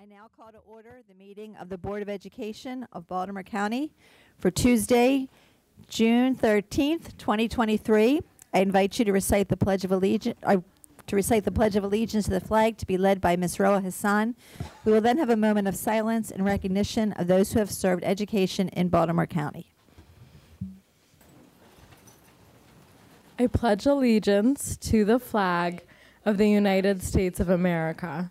I now call to order the meeting of the Board of Education of Baltimore County for Tuesday, June 13th, 2023. I invite you to recite the Pledge of Allegiance, uh, to recite the Pledge of Allegiance to the flag to be led by Ms. Roa Hassan. We will then have a moment of silence in recognition of those who have served education in Baltimore County. I pledge allegiance to the flag of the United States of America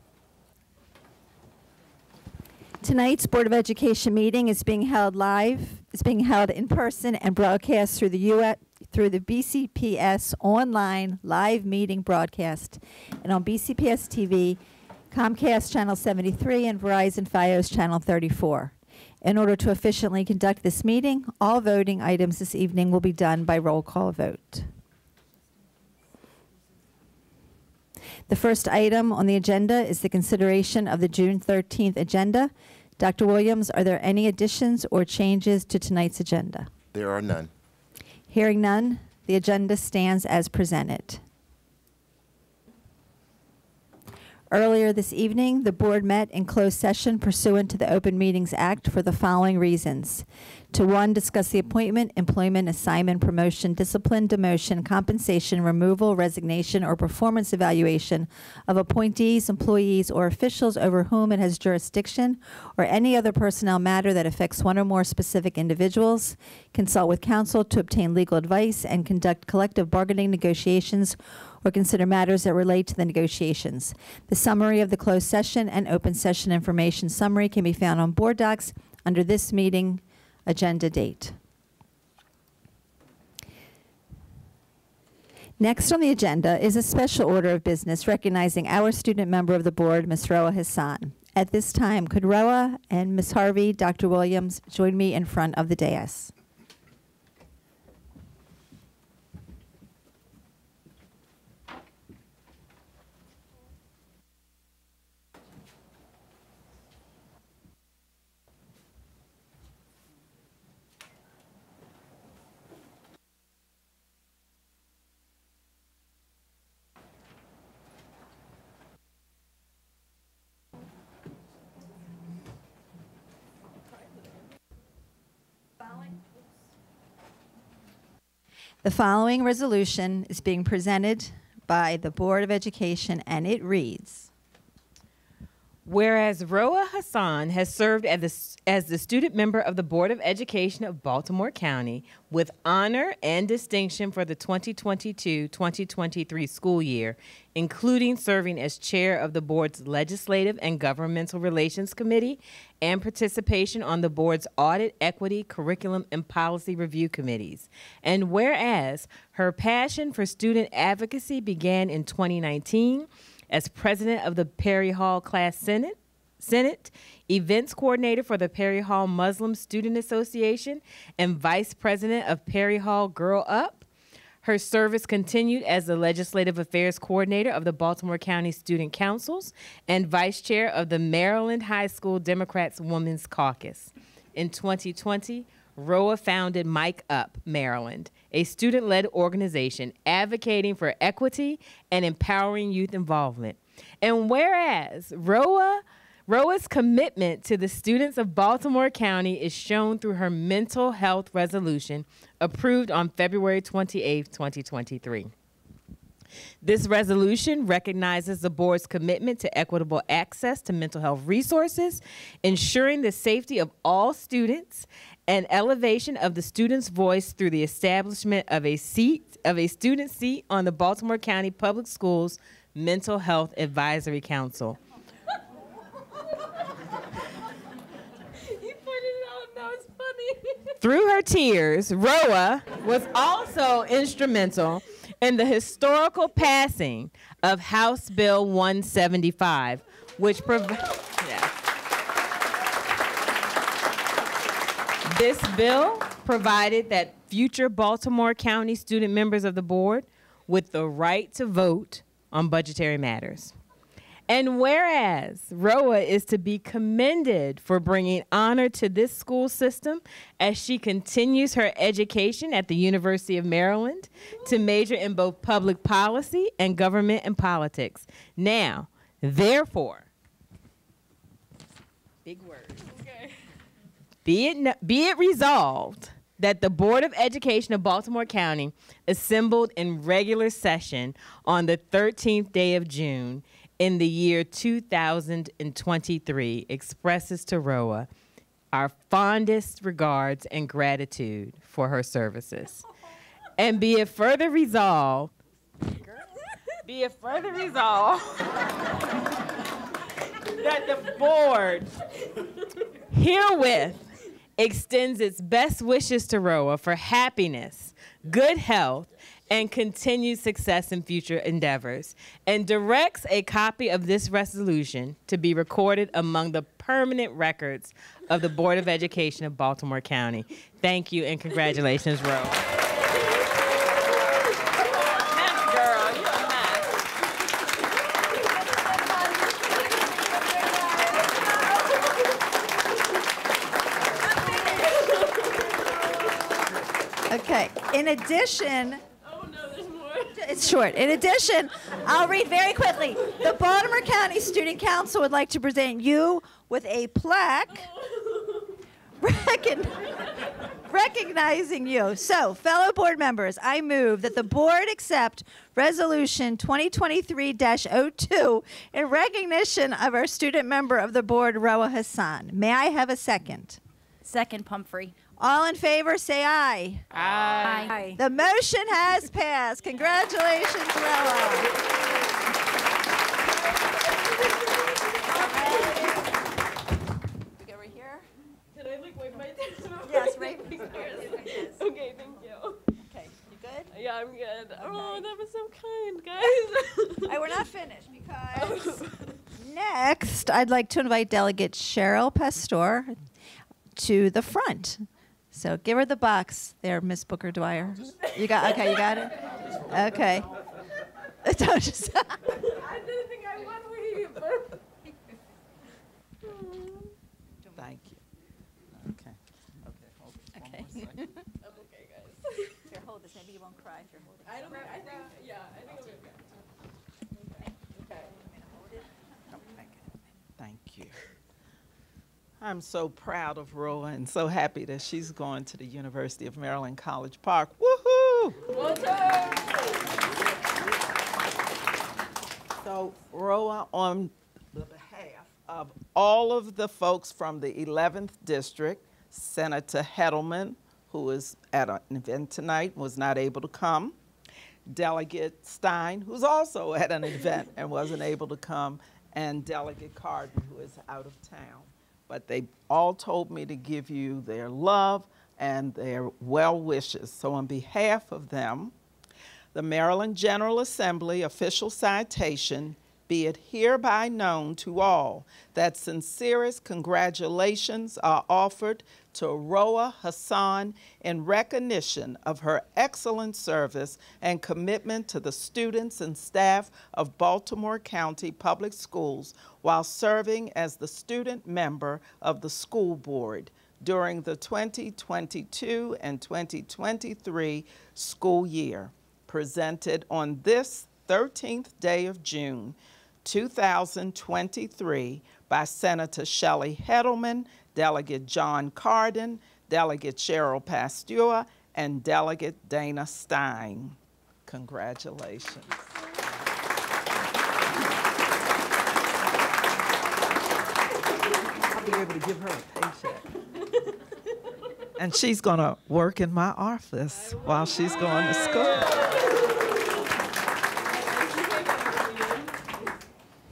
Tonight's Board of Education meeting is being held live, is being held in person and broadcast through the US, through the BCPS online live meeting broadcast and on BCPS TV, Comcast Channel 73 and Verizon Fios Channel 34. In order to efficiently conduct this meeting, all voting items this evening will be done by roll call vote. The first item on the agenda is the consideration of the June 13th agenda. Dr. Williams, are there any additions or changes to tonight's agenda? There are none. Hearing none, the agenda stands as presented. Earlier this evening, the board met in closed session pursuant to the Open Meetings Act for the following reasons. To one, discuss the appointment, employment, assignment, promotion, discipline, demotion, compensation, removal, resignation, or performance evaluation of appointees, employees, or officials over whom it has jurisdiction, or any other personnel matter that affects one or more specific individuals, consult with counsel to obtain legal advice, and conduct collective bargaining negotiations or consider matters that relate to the negotiations. The summary of the closed session and open session information summary can be found on board docs under this meeting agenda date. Next on the agenda is a special order of business recognizing our student member of the board, Ms. Roa Hassan. At this time, could Roa and Ms. Harvey, Dr. Williams, join me in front of the dais? The following resolution is being presented by the Board of Education, and it reads, Whereas Roa Hassan has served as the, as the student member of the Board of Education of Baltimore County with honor and distinction for the 2022 2023 school year, including serving as chair of the board's Legislative and Governmental Relations Committee and participation on the board's Audit, Equity, Curriculum, and Policy Review Committees. And whereas her passion for student advocacy began in 2019 as president of the Perry Hall Class Senate. Senate, events coordinator for the Perry Hall Muslim Student Association, and vice president of Perry Hall Girl Up. Her service continued as the Legislative Affairs Coordinator of the Baltimore County Student Councils and Vice Chair of the Maryland High School Democrats Women's Caucus. In 2020, Roa founded Mike Up Maryland, a student led organization advocating for equity and empowering youth involvement. And whereas Roa Roa's commitment to the students of Baltimore County is shown through her mental health resolution approved on February 28, 2023. This resolution recognizes the board's commitment to equitable access to mental health resources, ensuring the safety of all students, and elevation of the student's voice through the establishment of a seat of a student seat on the Baltimore County Public Schools Mental Health Advisory Council. Through her tears, Roa was also instrumental in the historical passing of House Bill 175, which provides. Yeah. This bill provided that future Baltimore County student members of the board with the right to vote on budgetary matters. And whereas Roa is to be commended for bringing honor to this school system as she continues her education at the University of Maryland to major in both public policy and government and politics. Now, therefore, big word. Be it, be it resolved that the Board of Education of Baltimore County, assembled in regular session on the 13th day of June in the year 2023, expresses to Roa our fondest regards and gratitude for her services. And be it further resolved, be it further resolved that the board herewith extends its best wishes to Roa for happiness, good health, and continued success in future endeavors, and directs a copy of this resolution to be recorded among the permanent records of the Board of Education of Baltimore County. Thank you and congratulations, Roa. Mess, girl, you a mess. Okay, in addition. Oh, it's short. In addition, I'll read very quickly. The Baltimore County Student Council would like to present you with a plaque oh. recon- recognizing you. So, fellow board members, I move that the board accept Resolution 2023-02 in recognition of our student member of the board, Roa Hassan. May I have a second? Second, Pumphrey. All in favor, say aye. Aye. The motion has passed. Congratulations, Roa. We go right here? Can I like wipe my tears? Yes, right. Okay, thank you. Okay, you good? Yeah, I'm good. Oh, that was so kind, guys. Hey, we're not finished because next I'd like to invite Delegate Cheryl Pasteur to the front. So give her the box there, Miss Booker Dwyer. You got okay, you got it? Okay. Don't just I didn't think I would leave. Thank you. Okay. Okay. hold it one Okay. more second. I'm okay, guys. Here, hold this. Maybe you won't cry if you're holding I don't think, I think, yeah, I think I'm okay. Okay. Oh, thank you. Thank you. I'm so proud of Roa and so happy that she's going to the University of Maryland College Park. Woohoo! So, Roa, on behalf of all of the folks from the 11th District, Senator Hettleman, who is at an event tonight, was not able to come. Delegate Stein, who's also at an event and wasn't able to come, and Delegate Cardin, who is out of town. But they all told me to give you their love and their well wishes. So, on behalf of them, the Maryland General Assembly official citation be it hereby known to all that sincerest congratulations are offered to Roa Hassan in recognition of her excellent service and commitment to the students and staff of Baltimore County Public Schools while serving as the student member of the school board during the 2022 and 2023 school year presented on this 13th day of June, 2023, by Senator Shelly Hettleman, Delegate Jon Cardin, Delegate Cheryl Pasteur, and Delegate Dana Stein. Congratulations. I'll be able to give her a paycheck. And she's going to work in my office while she's going to school.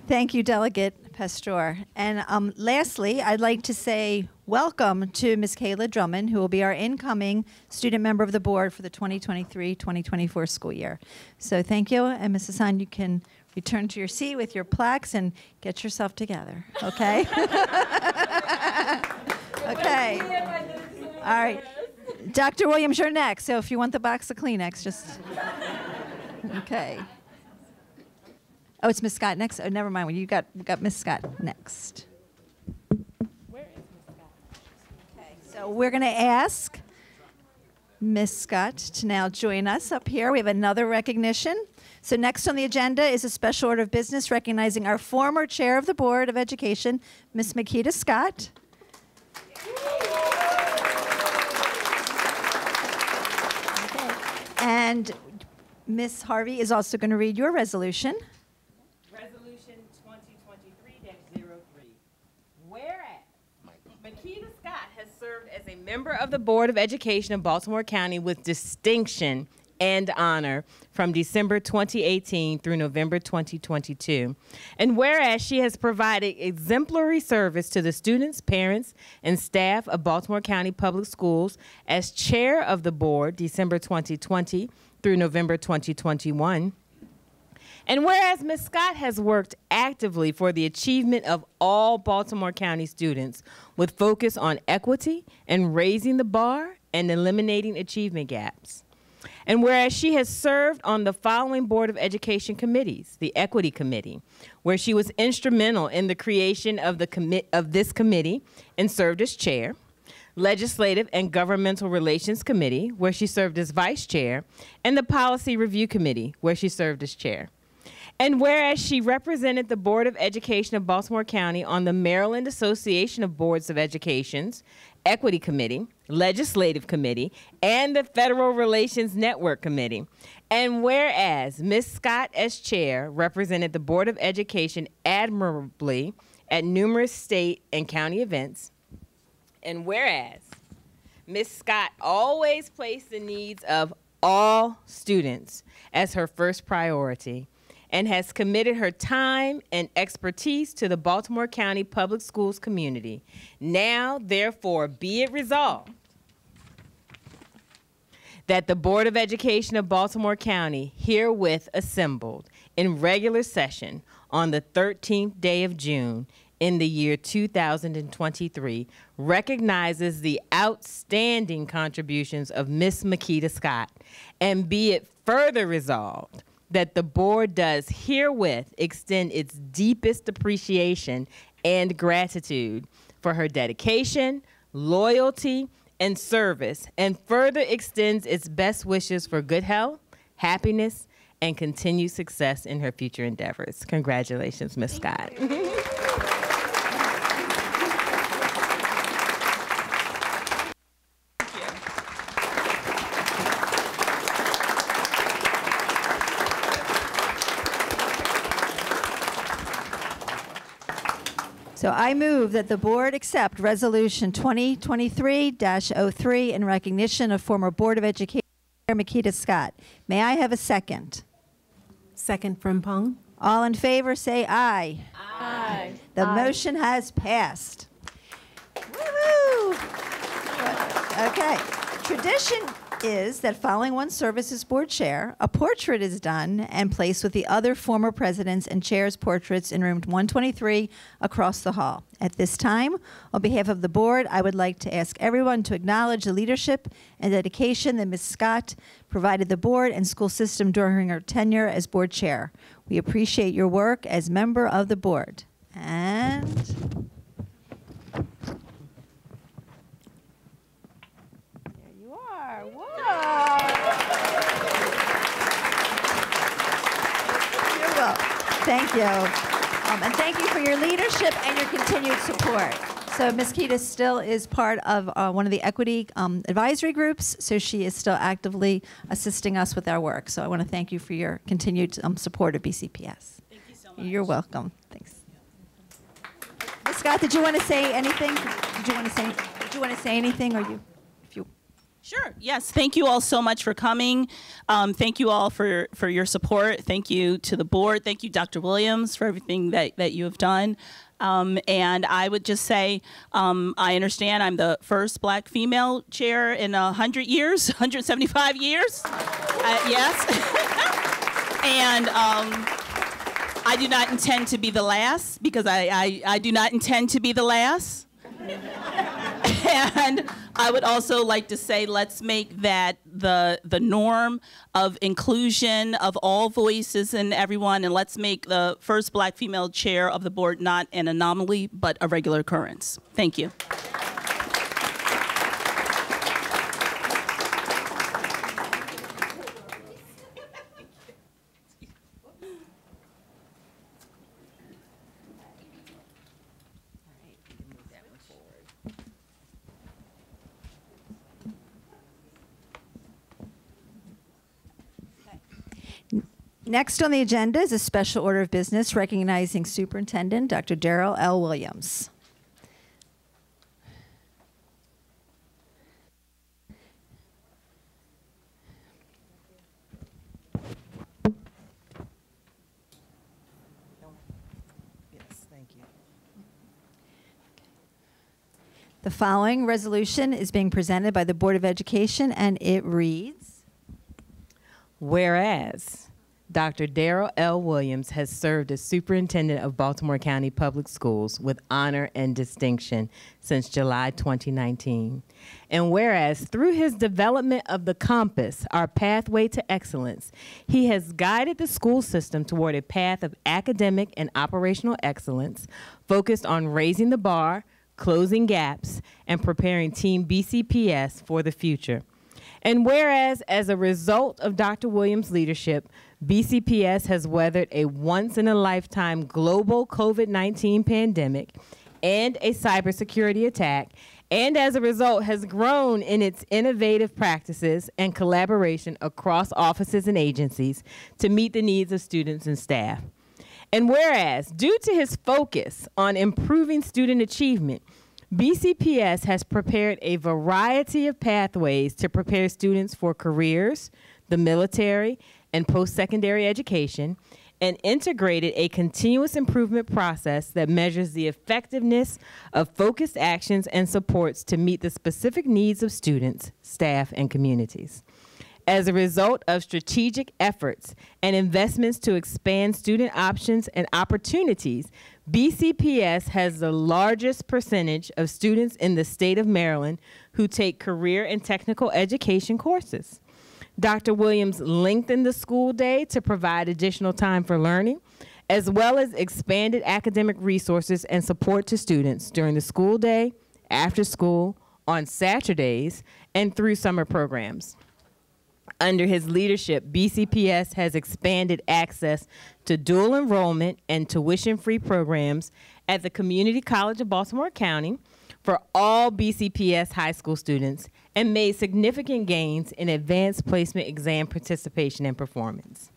Thank you, Delegate Pasteur. And um, lastly, I'd like to say welcome to Ms. Kayla Drummond, who will be our incoming student member of the board for the 2023-2024 school year. So thank you, and Mrs. Hassan, you can return to your seat with your plaques and get yourself together, okay? okay. All right. Dr. Williams, you're next. So if you want the box of Kleenex, just. Okay. Oh, it's Miss Scott next. Oh, never mind. You got we got Miss Scott next. Okay, so we're going to ask Miss Scott to now join us up here. We have another recognition. So next on the agenda is a special order of business recognizing our former chair of the Board of Education, Miss Maketa Scott. Okay. And Miss Harvey is also going to read your. Resolution 2023-03. Whereas Maketa Scott has served as a member of the Board of Education of Baltimore County with distinction and honor from December 2018 through November 2022. And whereas she has provided exemplary service to the students, parents, and staff of Baltimore County Public Schools as chair of the board December 2020 through November 2021. And whereas Ms. Scott has worked actively for the achievement of all Baltimore County students with focus on equity and raising the bar and eliminating achievement gaps. And whereas she has served on the following Board of Education committees the Equity Committee, where she was instrumental in the creation of, the of this committee and served as chair. Legislative and Governmental Relations Committee, where she served as vice chair, and the Policy Review Committee, where she served as chair. And whereas she represented the Board of Education of Baltimore County on the Maryland Association of Boards of Education's Equity Committee, Legislative Committee, and the Federal Relations Network Committee. And whereas Ms. Scott, as chair, represented the Board of Education admirably at numerous state and county events. And whereas Ms. Scott always placed the needs of all students as her first priority and has committed her time and expertise to the Baltimore County Public Schools community. Now, therefore, be it resolved that the Board of Education of Baltimore County, herewith assembled in regular session on the 13th day of June in the year 2023, recognizes the outstanding contributions of Miss Maketa Scott, and be it further resolved that the board does herewith extend its deepest appreciation and gratitude for her dedication, loyalty, and service, and further extends its best wishes for good health, happiness, and continued success in her future endeavors. Congratulations, Ms. Scott. So I move that the board accept Resolution 2023-03 in recognition of former Board of Education Chair Maketa Scott. May I have a second? Second Frempong. All in favor, say aye. Aye. The motion has passed. Woo-hoo! Okay. Tradition is that following one service as board chair, a portrait is done and placed with the other former presidents and chairs' portraits in room 123 across the hall. At this time, on behalf of the board, I would like to ask everyone to acknowledge the leadership and dedication that Ms. Scott provided the board and school system during her tenure as board chair. We appreciate your work as member of the board. And there you are. Whoa. You're welcome. Thank you. Um, and thank you for your leadership and your continued support. So Ms. Keita still is part of uh, one of the equity um, advisory groups, so she is still actively assisting us with our work. So I want to thank you for your continued um, support of BCPS. Thank you so much. You're welcome. Thanks. Ms. Scott, did you want to say anything? Did you want to say? Did you want to say anything, or you Sure. Yes. Thank you all so much for coming. Um, thank you all for for your support. Thank you to the board. Thank you, Dr. Williams, for everything that that you have done. Um, and I would just say, um, I understand I'm the first black female chair in a hundred years, 175 years. Uh, yes. and um, I do not intend to be the last because I, I, I do not intend to be the last. And I would also like to say let's make that the the norm of inclusion of all voices and everyone, and let's make the first black female chair of the board not an anomaly but a regular occurrence. Thank you. Next on the agenda is a special order of business recognizing Superintendent Dr. Darryl L. Williams. The following resolution is being presented by the Board of Education, and it reads, Whereas Dr. Darryl L. Williams has served as superintendent of Baltimore County Public Schools with honor and distinction since July 2019. And whereas through his development of the compass, our pathway to excellence, he has guided the school system toward a path of academic and operational excellence focused on raising the bar, closing gaps, and preparing Team BCPS for the future. And whereas, as a result of Dr. Williams' leadership, BCPS has weathered a once in a lifetime global COVID 19 pandemic and a cybersecurity attack, and as a result, has grown in its innovative practices and collaboration across offices and agencies to meet the needs of students and staff. And whereas, due to his focus on improving student achievement, BCPS has prepared a variety of pathways to prepare students for careers, the military, and post secondary education, and integrated a continuous improvement process that measures the effectiveness of focused actions and supports to meet the specific needs of students, staff, and communities. As a result of strategic efforts and investments to expand student options and opportunities, BCPS has the largest percentage of students in the state of Maryland who take career and technical education courses. Dr. Williams lengthened the school day to provide additional time for learning, as well as expanded academic resources and support to students during the school day, after school, on Saturdays, and through summer programs. Under his leadership, BCPS has expanded access to dual enrollment and tuition free programs at the Community College of Baltimore County for all BCPS high school students and made significant gains in advanced placement exam participation and performance.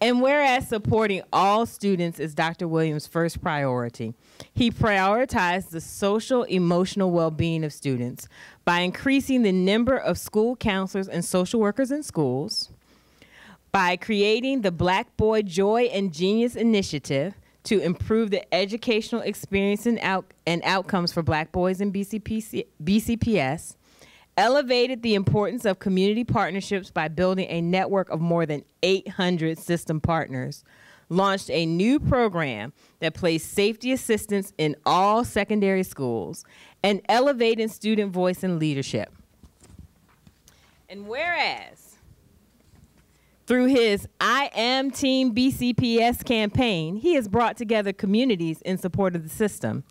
And whereas supporting all students is Dr. Williams' first priority, he prioritized the social emotional well being of students by increasing the number of school counselors and social workers in schools, by creating the Black Boy Joy and Genius Initiative to improve the educational experience and, out- and outcomes for black boys in BCPC- BCPS, elevated the importance of community partnerships by building a network of more than 800 system partners, launched a new program that placed safety assistance in all secondary schools, and elevating student voice and leadership. And whereas, through his I Am Team BCPS campaign, he has brought together communities in support of the system.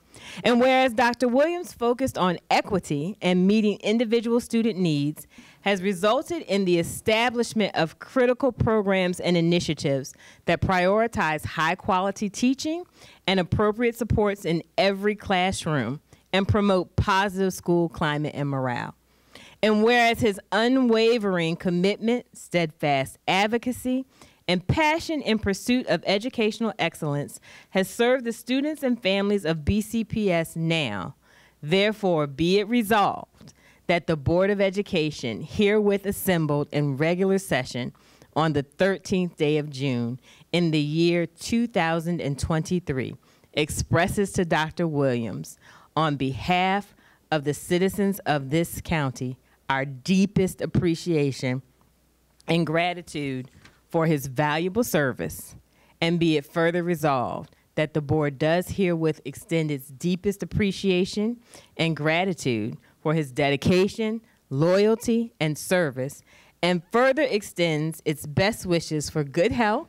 And whereas Dr. Williams focused on equity and meeting individual student needs, has resulted in the establishment of critical programs and initiatives that prioritize high quality teaching and appropriate supports in every classroom and promote positive school climate and morale. And whereas his unwavering commitment, steadfast advocacy, and passion in pursuit of educational excellence has served the students and families of BCPS now, therefore be it resolved that the Board of Education, herewith assembled in regular session on the 13th day of June in the year 2023, expresses to Dr. Williams, on behalf of the citizens of this county, our deepest appreciation and gratitude for his valuable service, and be it further resolved that the board does herewith extend its deepest appreciation and gratitude for his dedication, loyalty, and service, and further extends its best wishes for good health,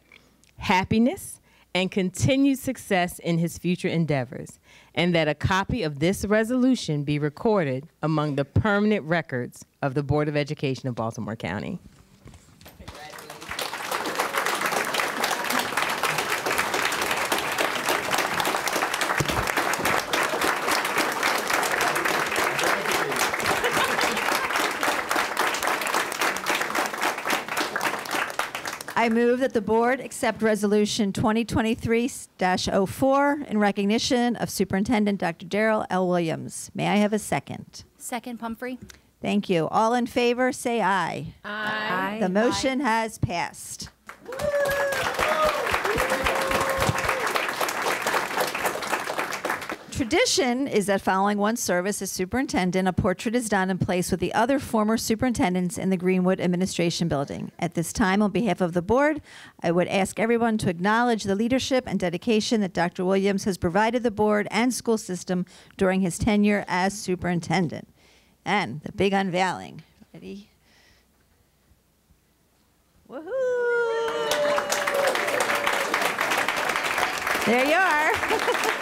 happiness, and continued success in his future endeavors, and that a copy of this resolution be recorded among the permanent records of the Board of Education of Baltimore County. I move that the board accept Resolution 2023-04 in recognition of Superintendent Dr. Darryl L. Williams. May I have a second? Second Pumphrey. Thank you. All in favor, say aye. Aye. The motion has passed. Tradition is that following one service as superintendent, a portrait is done and placed with the other former superintendents in the Greenwood Administration Building. At this time, on behalf of the board, I would ask everyone to acknowledge the leadership and dedication that Dr. Williams has provided the board and school system during his tenure as superintendent. And the big unveiling. Ready? Woohoo! There you are.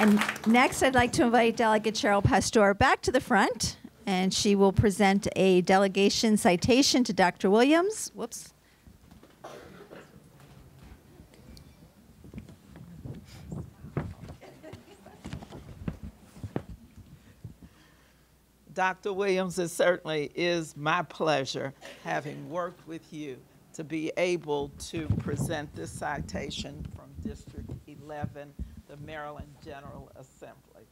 And next, I'd like to invite Delegate Cheryl Pasteur back to the front, and she will present a delegation citation to Dr. Williams. Whoops. Dr. Williams, it certainly is my pleasure, having worked with you, to be able to present this citation from District 11, the Maryland General Assembly.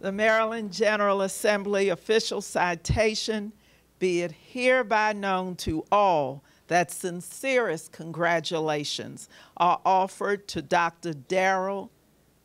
The Maryland General Assembly official citation, be it hereby known to all that sincerest congratulations are offered to Dr. Darryl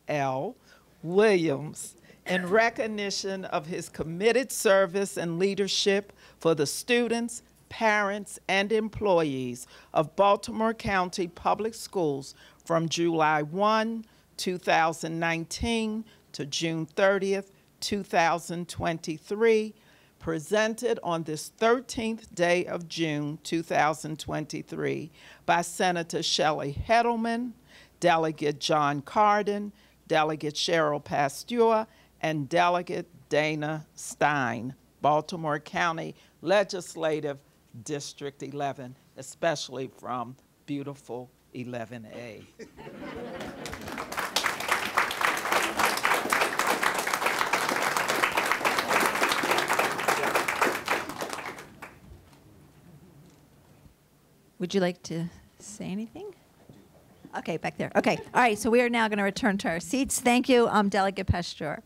L. Williams in recognition of his committed service and leadership for the students, parents, and employees of Baltimore County Public Schools from July 1, 2019 to June 30th, 2023, presented on this 13th day of June 2023 by Senator Shelly Hettleman, Delegate Jon Cardin, Delegate Cheryl Pasteur, and Delegate Dana Stein, Baltimore County Legislative District 11, especially from beautiful 11A. Would you like to say anything? Okay, back there. Okay, all right, so we are now going to return to our seats. Thank you, um, Delegate Pasteur.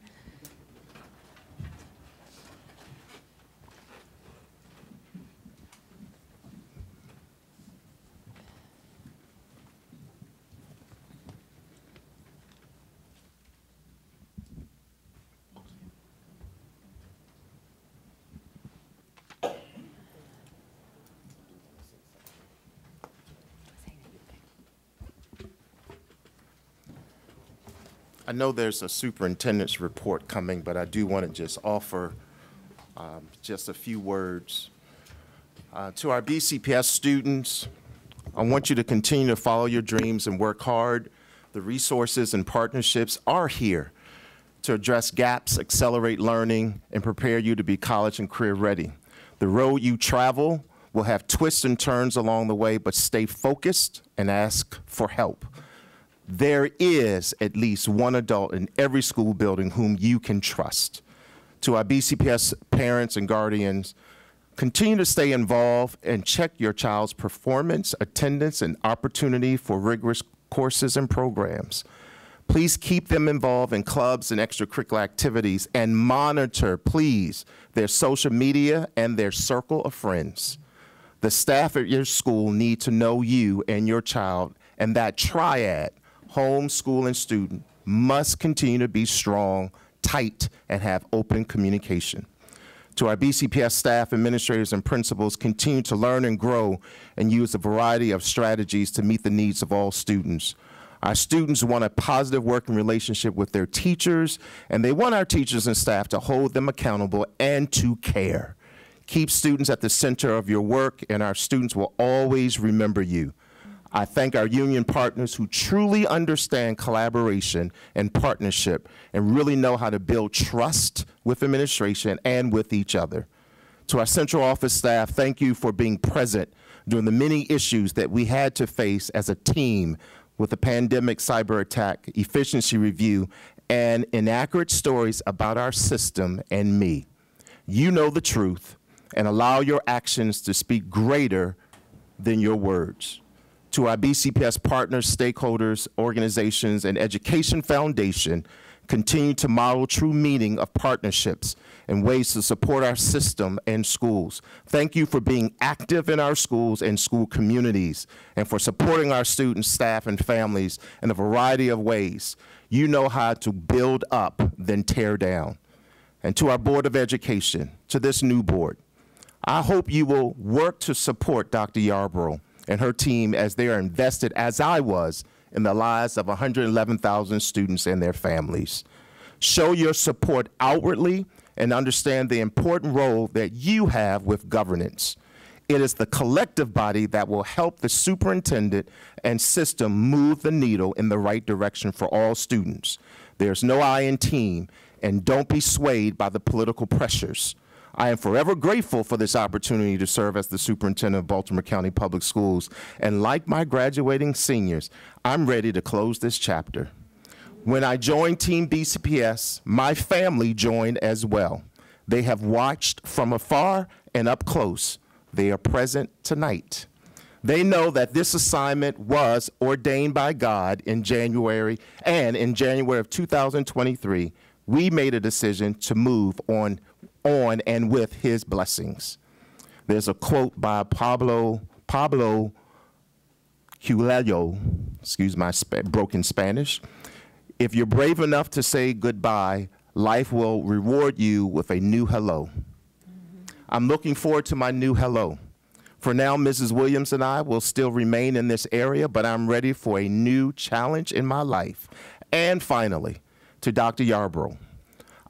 I know there's a superintendent's report coming, but I do want to just offer um, just a few words. Uh, To our BCPS students, I want you to continue to follow your dreams and work hard. The resources and partnerships are here to address gaps, accelerate learning, and prepare you to be college and career ready. The road you travel will have twists and turns along the way, but stay focused and ask for help there is at least one adult in every school building whom you can trust. To our BCPS parents and guardians, continue to stay involved and check your child's performance, attendance, and opportunity for rigorous courses and programs. Please keep them involved in clubs and extracurricular activities and monitor, please, their social media and their circle of friends. The staff at your school need to know you and your child, and that triad home, school, and student must continue to be strong, tight, and have open communication. To our BCPS staff, administrators, and principals, continue to learn and grow and use a variety of strategies to meet the needs of all students. Our students want a positive working relationship with their teachers, and they want our teachers and staff to hold them accountable and to care. Keep students at the center of your work, and our students will always remember you. I thank our union partners who truly understand collaboration and partnership and really know how to build trust with administration and with each other. To our central office staff, thank you for being present during the many issues that we had to face as a team with the pandemic cyber attack, efficiency review, and inaccurate stories about our system and me. You know the truth and allow your actions to speak greater than your words. To our BCPS partners, stakeholders, organizations, and Education Foundation, continue to model true meaning of partnerships and ways to support our system and schools. Thank you for being active in our schools and school communities and for supporting our students, staff, and families in a variety of ways. You know how to build up, then tear down. And to our Board of Education, to this new board, I hope you will work to support Dr. Yarbrough and her team as they are invested, as I was, in the lives of 111,000 students and their families. Show your support outwardly and understand the important role that you have with governance. It is the collective body that will help the superintendent and system move the needle in the right direction for all students. There's no I in team, and don't be swayed by the political pressures. I am forever grateful for this opportunity to serve as the superintendent of Baltimore County Public Schools. And like my graduating seniors, I'm ready to close this chapter. When I joined Team BCPS, my family joined as well. They have watched from afar and up close. They are present tonight. They know that this assignment was ordained by God in January, and in January of 2023, we made a decision to move on on and with his blessings. There's a quote by Pablo Pablo Coelho, excuse my sp- broken Spanish. If you're brave enough to say goodbye, life will reward you with a new hello. Mm-hmm. I'm looking forward to my new hello. For now, Mrs. Williams and I will still remain in this area, but I'm ready for a new challenge in my life. And finally, to Dr. Yarbrough.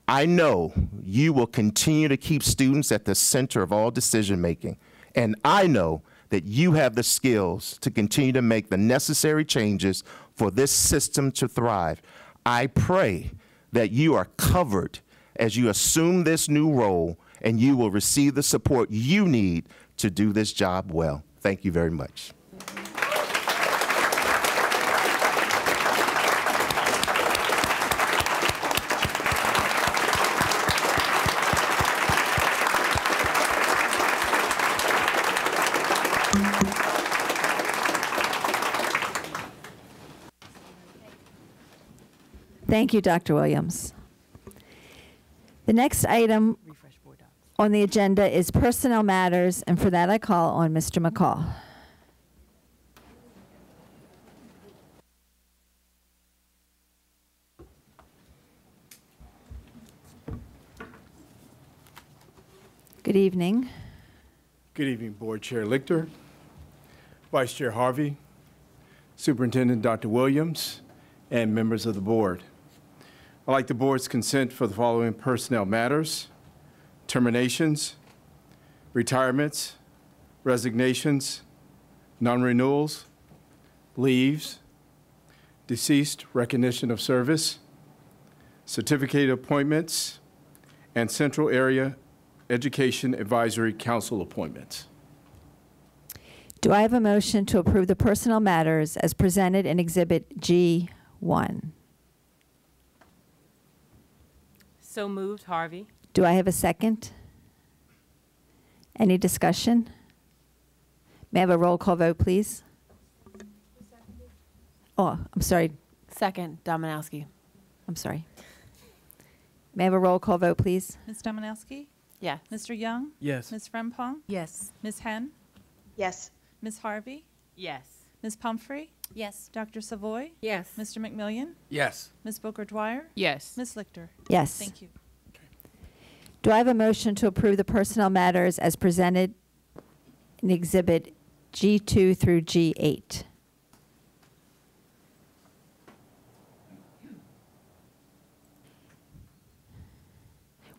I know you will continue to keep students at the center of all decision making. And I know that you have the skills to continue to make the necessary changes for this system to thrive. I pray that you are covered as you assume this new role and you will receive the support you need to do this job well. Thank you very much. Thank you, Dr. Williams. The next item on the agenda is personnel matters, and for that I call on Mr. McCall. Good evening. Good evening, Board Chair Lichter, Vice Chair Harvey, Superintendent Dr. Williams, and members of the board. I'd like the board's consent for the following personnel matters, terminations, retirements, resignations, non-renewals, leaves, deceased recognition of service, certificate appointments, and Central Area Education Advisory Council appointments. Do I have a motion to approve the personnel matters as presented in Exhibit G1? So moved, Harvey. Do I have a second? Any discussion? May I have a roll call vote, please? Oh, I'm sorry, Second, Domanowski. I'm sorry. May I have a roll call vote, please? Ms. Domanowski? Yes. Mr. Young? Yes. Ms. Frempong? Yes. Ms. Henn? Yes. Ms. Harvey? Yes. Ms. Pumphrey? Yes. Dr. Savoy? Yes. Mr. McMillion? Yes. Ms. Booker Dwyer? Yes. Ms. Lichter? Yes. Thank you. Do I have a motion to approve the personnel matters as presented in Exhibit G2 through G8?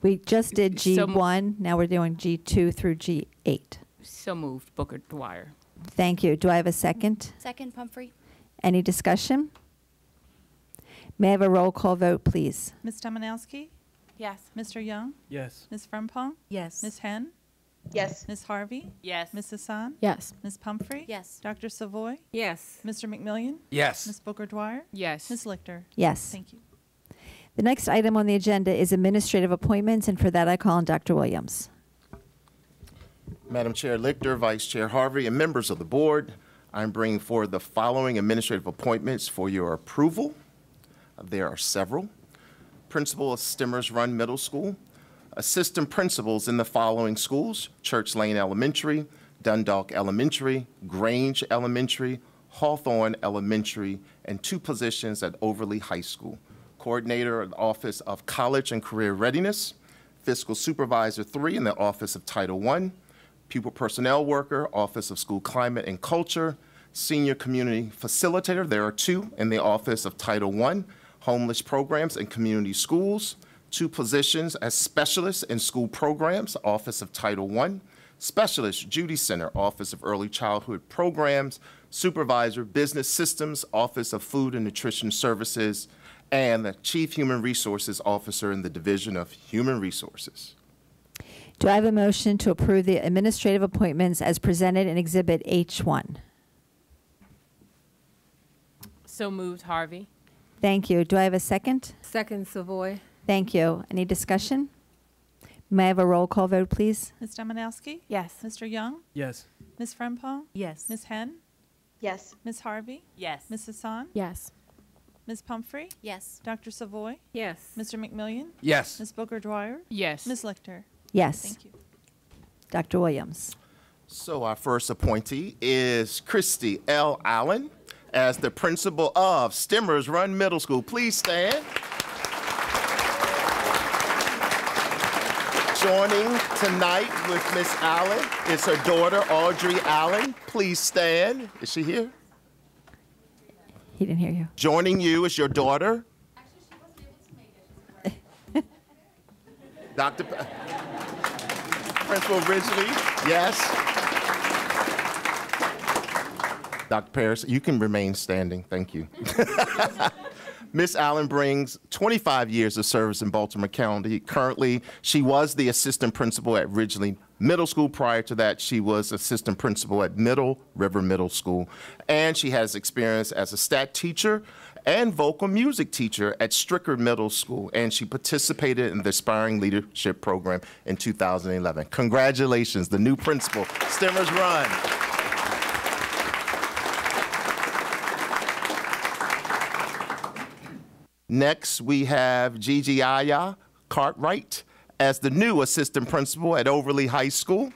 We just did G1, now we're doing G2 through G8. So moved, Booker Dwyer. Thank you. Do I have a second? Second, Pumphrey. Any discussion? May I have a roll call vote, please? Ms. Domanowski? Yes. Mr. Young? Yes. Ms. Frempong? Yes. Ms. Henn? Yes. Ms. Harvey? Yes. Ms. Hassan? Yes. Ms. Pumphrey? Yes. Dr. Savoy? Yes. Mr. McMillion? Yes. Ms. Booker Dwyer? Yes. Ms. Lichter? Yes. Thank you. The next item on the agenda is administrative appointments, and for that, I call on Dr. Williams. Madam Chair Lichter, Vice Chair Harvey, and members of the board, I'm bringing forward the following administrative appointments for your approval. There are several. Principal of Stemmers Run Middle School, assistant principals in the following schools: Church Lane Elementary, Dundalk Elementary, Grange Elementary, Hawthorne Elementary, and two positions at Overlea High School. Coordinator of the Office of College and Career Readiness, Fiscal Supervisor 3 in the Office of Title I, Pupil Personnel Worker, Office of School Climate and Culture, Senior Community Facilitator, there are two in the Office of Title I, Homeless Programs and Community Schools, two positions as Specialists in School Programs, Office of Title I, Specialist Judy Center, Office of Early Childhood Programs, Supervisor Business Systems, Office of Food and Nutrition Services, and the Chief Human Resources Officer in the Division of Human Resources. Do I have a motion to approve the administrative appointments as presented in Exhibit H1? So moved, Harvey. Thank you. Do I have a second? Second, Savoy. Thank you. Any discussion? May I have a roll call vote, please? Ms. Domanowski? Yes. Mr. Young? Yes. Ms. Frempong? Yes. Ms. Henn? Yes. Ms. Harvey? Yes. Ms. Hassan? Yes. Ms. Pumphrey? Yes. Dr. Savoy? Yes. Mr. McMillion? Yes. Ms. Booker Dwyer? Yes. Ms. Lichter? Yes. Thank you. Dr. Williams. So our first appointee is Christy L. Allen as the principal of Stemmers Run Middle School. Please stand. Joining tonight with Miss Allen is her daughter, Audrey Allen. Please stand. Is she here? He didn't hear you. Joining you is your daughter. Dr. Principal Ridgely, yes. Dr. Paris, you can remain standing. Thank you. Miss Allen brings 25 years of service in Baltimore County. Currently, she was the assistant principal at Ridgely Middle School. Prior to that, she was assistant principal at Middle River Middle School. And she has experience as a stat teacher and vocal music teacher at Stricker Middle School. And she participated in the Aspiring Leadership Program in 2011. Congratulations, the new principal. Stemmers Run. Next, we have Gigi Aya Cartwright as the new assistant principal at Overlea High School.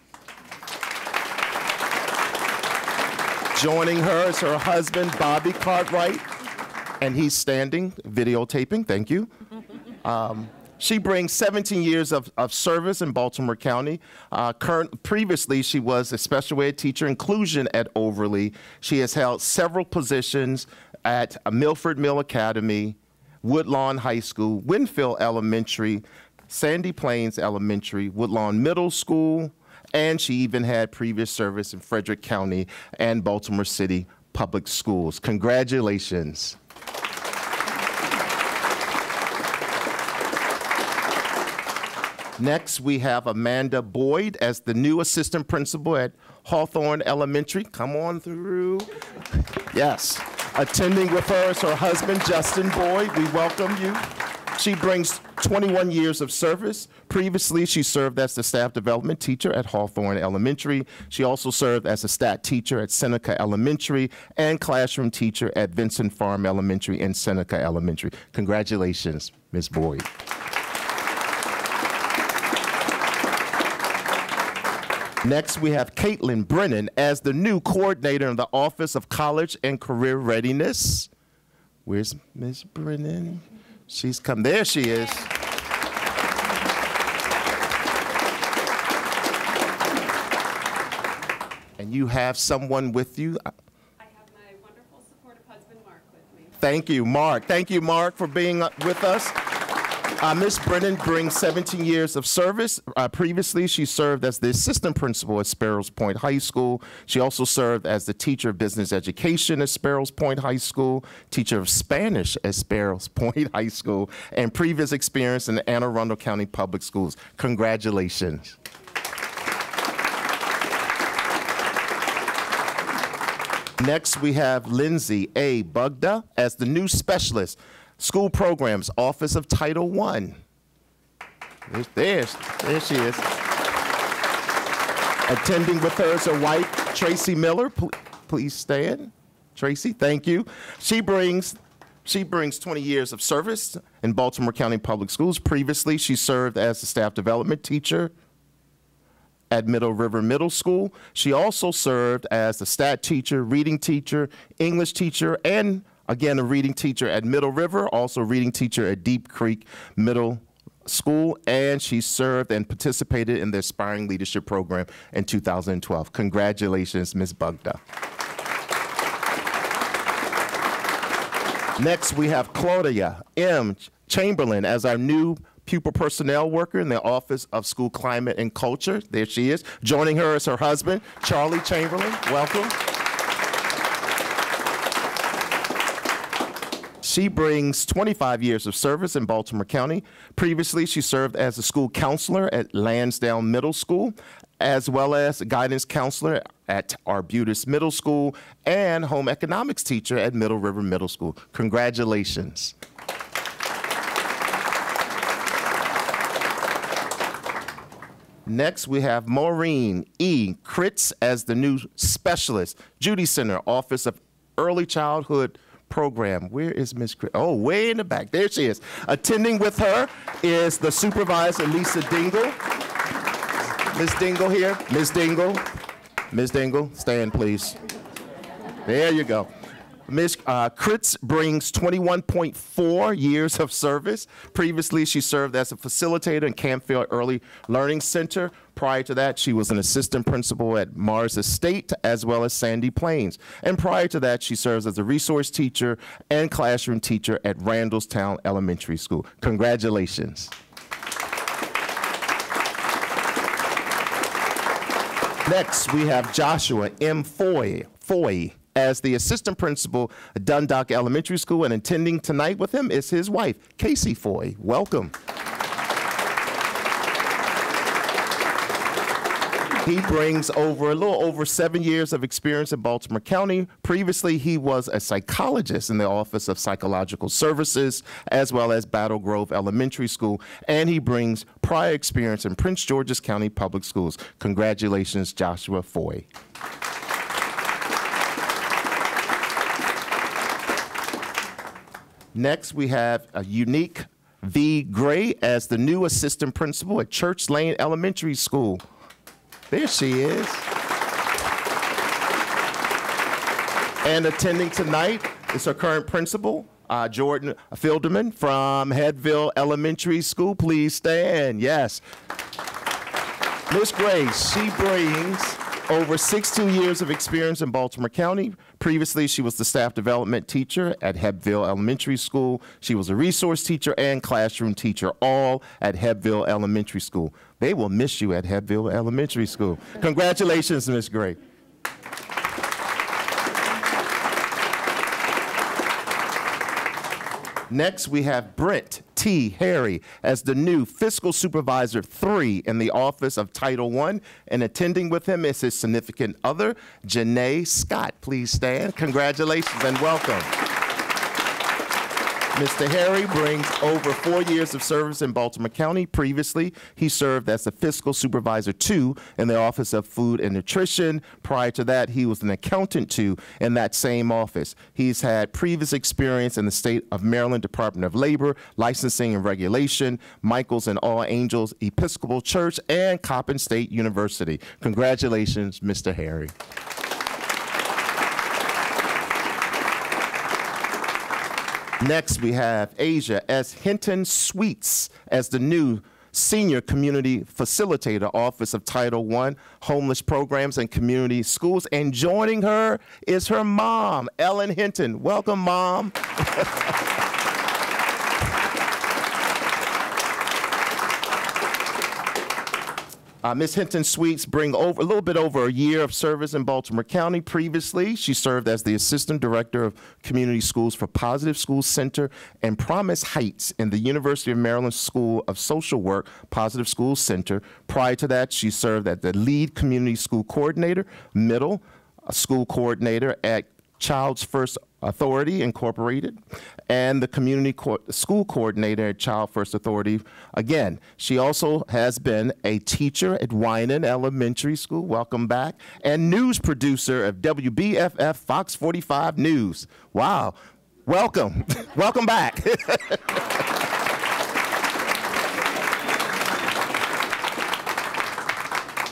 Joining her is her husband, Bobby Cartwright, and he's standing, videotaping. Thank you. Um, she brings 17 years of, of service in Baltimore County. Uh, current, previously, she was a special ed teacher inclusion at Overlea. She has held several positions at Milford Mill Academy, Woodlawn High School, Winfield Elementary, Sandy Plains Elementary, Woodlawn Middle School, and she even had previous service in Frederick County and Baltimore City Public Schools. Congratulations. Next, we have Amanda Boyd as the new assistant principal at Hawthorne Elementary. Come on through. Yes. Attending with her is her husband, Justin Boyd. We welcome you. She brings 21 years of service. Previously, she served as the staff development teacher at Hawthorne Elementary. She also served as a stat teacher at Seneca Elementary and classroom teacher at Vincent Farm Elementary and Seneca Elementary. Congratulations, Ms. Boyd. Next, we have Caitlin Brennan as the new coordinator in the Office of College and Career Readiness. Where's Ms. Brennan? She's come. There she is. And you have someone with you. I have my wonderful supportive husband, Mark, with me. Thank you, Mark. Thank you, Mark, for being with us. Uh, Ms. Brennan brings 17 years of service. Uh, previously, she served as the assistant principal at Sparrows Point High School. She also served as the teacher of business education at Sparrows Point High School, teacher of Spanish at Sparrows Point High School, and previous experience in the Anne Arundel County Public Schools. Congratulations. Next, we have Lindsay A. Bugda as the new specialist, School Programs, Office of Title I. There's, there's, there she is. Attending with her is her wife, Tracy Miller. Pl- please stand. Tracy, thank you. She brings she brings 20 years of service in Baltimore County Public Schools. Previously, she served as a staff development teacher at Middle River Middle School. She also served as a stat teacher, reading teacher, English teacher, and again, a reading teacher at Middle River, also reading teacher at Deep Creek Middle School, and she served and participated in the Aspiring Leadership Program in 2012. Congratulations, Ms. Bugda. Next, we have Claudia M. Chamberlain as our new pupil personnel worker in the Office of School Climate and Culture. There she is. Joining her is her husband, Charlie Chamberlain. Welcome. She brings 25 years of service in Baltimore County. Previously, she served as a school counselor at Lansdowne Middle School, as well as a guidance counselor at Arbutus Middle School and home economics teacher at Middle River Middle School. Congratulations. Next, we have Maureen E. Kritz as the new specialist, Judy Center, Office of Early Childhood Program. Where is Miss? Oh, way in the back. There she is. Attending with her is the supervisor, Lisa Dingle. Miss Dingle here. Miss Dingle. Miss Dingle, stand, please. There you go. Ms. Uh, Kritz brings 21.4 years of service. Previously, she served as a facilitator in Campfield Early Learning Center. Prior to that, she was an assistant principal at Mars Estate as well as Sandy Plains. And prior to that, she serves as a resource teacher and classroom teacher at Randallstown Elementary School. Congratulations. Next, we have Joshua M. Foy, Foy as the assistant principal at Dundalk Elementary School, and attending tonight with him is his wife, Casey Foy. Welcome. He brings over a little over seven years of experience in Baltimore County. Previously, he was a psychologist in the Office of Psychological Services, as well as Battle Grove Elementary School, and he brings prior experience in Prince George's County Public Schools. Congratulations, Joshua Foy. Next, we have a unique V. Gray as the new assistant principal at Church Lane Elementary School. There she is. And attending tonight is her current principal, uh, Jordan Filderman from Hebbville Elementary School. Please stand. Yes. Miss Gray, she brings over 16 years of experience in Baltimore County. Previously, she was the staff development teacher at Hebbville Elementary School. She was a resource teacher and classroom teacher, all at Hebbville Elementary School. They will miss you at Hebbville Elementary School. Congratulations, Miss Gray. Next, we have Brent T. Harry as the new Fiscal Supervisor 3 in the Office of Title I. And attending with him is his significant other, Janae Scott. Please stand. Congratulations and welcome. Mr. Harry brings over four years of service in Baltimore County. Previously, he served as the Fiscal Supervisor 2 in the Office of Food and Nutrition. Prior to that, he was an accountant 2 in that same office. He's had previous experience in the state of Maryland Department of Labor, Licensing and Regulation, Michaels and All Angels Episcopal Church, and Coppin State University. Congratulations, Mr. Harry. Next, we have Asia S. Hinton Sweets as the new Senior Community Facilitator, Office of Title I, Homeless Programs and Community Schools. And joining her is her mom, Ellen Hinton. Welcome, Mom. Uh, Ms. Hinton Sweets bring over a little bit over a year of service in Baltimore County. Previously, she served as the Assistant Director of Community Schools for Positive Schools Center and Promise Heights in the University of Maryland School of Social Work Positive Schools Center. Prior to that, she served as the lead community school coordinator, middle school coordinator at Child's First Authority Incorporated and the community co- school coordinator at Child First Authority. Again, she also has been a teacher at Winan Elementary School. Welcome back. And news producer of WBFF Fox 45 News. Wow. Welcome. Welcome back.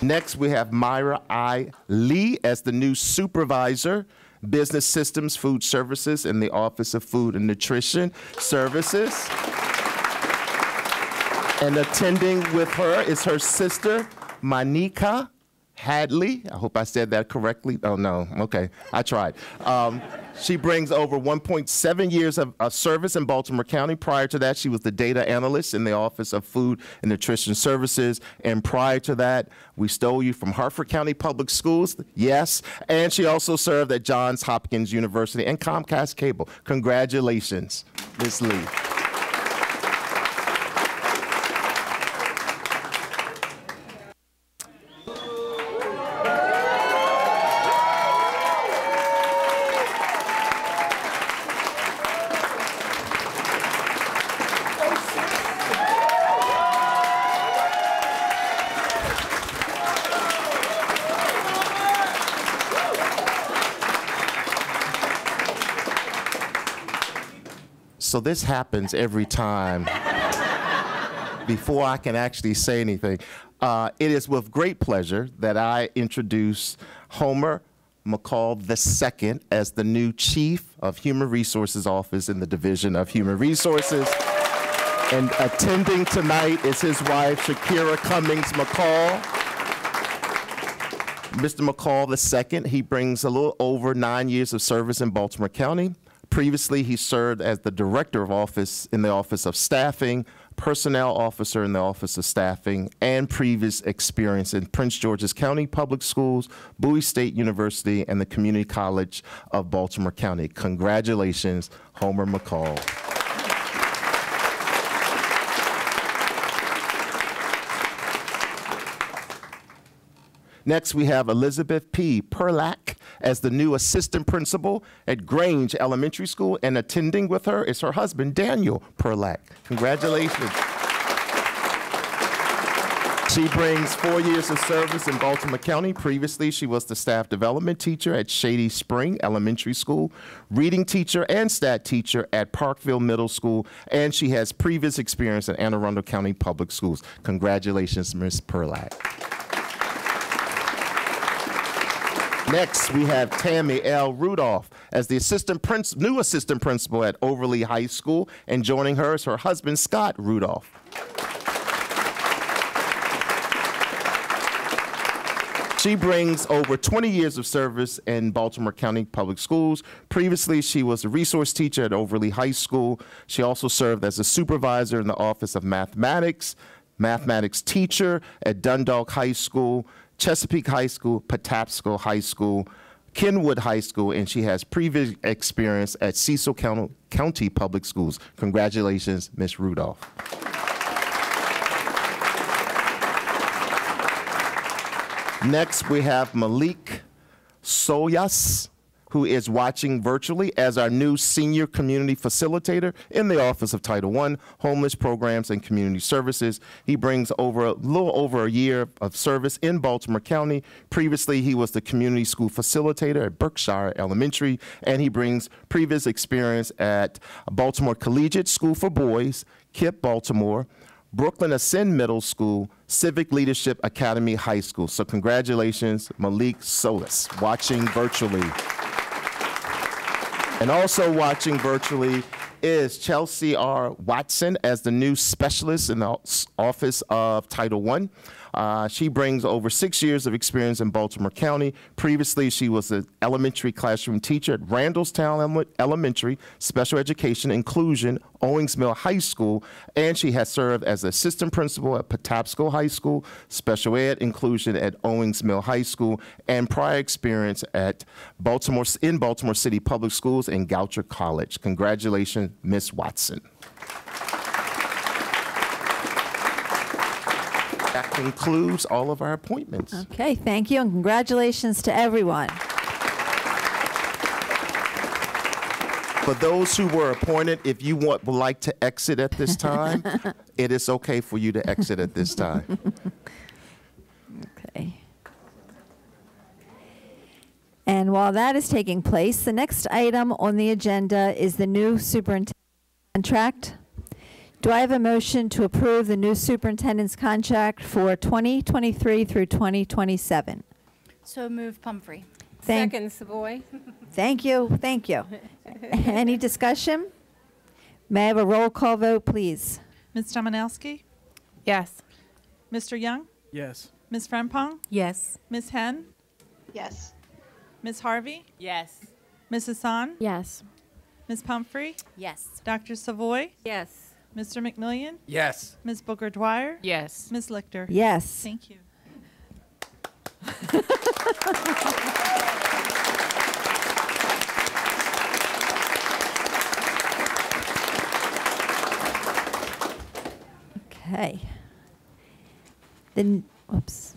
Next, we have Myra I. Lee as the new supervisor, business systems, food services in the Office of Food and Nutrition Services. And attending with her is her sister, Monica Hadley. I hope I said that correctly. Oh, no. Okay. I tried. Um, she brings over 1.7 years of, of service in Baltimore County. Prior to that, she was the data analyst in the Office of Food and Nutrition Services. And prior to that, we stole you from Harford County Public Schools. Yes. And she also served at Johns Hopkins University and Comcast Cable. Congratulations, Ms. Lee. This happens every time before I can actually say anything. Uh, it is with great pleasure that I introduce Homer McCall II as the new Chief of Human Resources Office in the Division of Human Resources. And attending tonight is his wife, Shakira Cummings McCall. Mr. McCall II, he brings a little over nine years of service in Baltimore County. Previously, he served as the Director of Office in the Office of Staffing, Personnel Officer in the Office of Staffing, and previous experience in Prince George's County Public Schools, Bowie State University, and the Community College of Baltimore County. Congratulations, Homer McCall. Next, we have Elizabeth P. Perlack as the new assistant principal at Grange Elementary School, and attending with her is her husband, Daniel Perlack. Congratulations. She brings four years of service in Baltimore County. Previously, she was the staff development teacher at Shady Spring Elementary School, reading teacher and stat teacher at Parkville Middle School, and she has previous experience at Anne Arundel County Public Schools. Congratulations, Ms. Perlack. Next, we have Tammy L. Rudolph as the assistant princ- new assistant principal at Overlea High School, and joining her is her husband, Scott Rudolph. She brings over 20 years of service in Baltimore County Public Schools. Previously, she was a resource teacher at Overlea High School. She also served as a supervisor in the Office of Mathematics, mathematics teacher at Dundalk High School, Chesapeake High School, Patapsco High School, Kenwood High School, and she has previous experience at Cecil County, County Public Schools. Congratulations, Ms. Rudolph. Next, we have Malik Soyas, who is watching virtually as our new senior community facilitator in the Office of Title I, Homeless Programs and Community Services. He brings over a little over a year of service in Baltimore County. Previously, he was the community school facilitator at Berkshire Elementary, and he brings previous experience at Baltimore Collegiate School for Boys, KIPP Baltimore, Brooklyn Ascend Middle School, Civic Leadership Academy High School. So congratulations, Malik Solis, watching virtually. And also watching virtually is Chelsea R. Watson as the new specialist in the Office of Title I. Uh, she brings over six years of experience in Baltimore County. Previously, she was an elementary classroom teacher at Randallstown Elementary, Special Education Inclusion, Owings Mill High School, and she has served as assistant principal at Patapsco High School, Special Ed Inclusion at Owings Mill High School, and prior experience at Baltimore in Baltimore City Public Schools and Goucher College. Congratulations, Miss Watson. Concludes all of our appointments. Okay, thank you, and congratulations to everyone. For those who were appointed, if you want, would like to exit at this time, it is okay for you to exit at this time. Okay. And while that is taking place, the next item on the agenda is the new superintendent contract. Do I have a motion to approve the new superintendent's contract for 2023 through 2027? So moved Pumphrey. Thank- Second, Savoy. Thank you, thank you. Any discussion? May I have a roll call vote, please? Ms. Domanowski? Yes. Mr. Young? Yes. Ms. Frempong? Yes. Ms. Henn? Yes. Ms. Harvey? Yes. Ms. Hassan? Yes. Ms. Pumphrey? Yes. Dr. Savoy? Yes. Mr. McMillion? Yes. Ms. Booker Dwyer? Yes. Ms. Lichter? Yes. Thank you. Okay. Then, oops.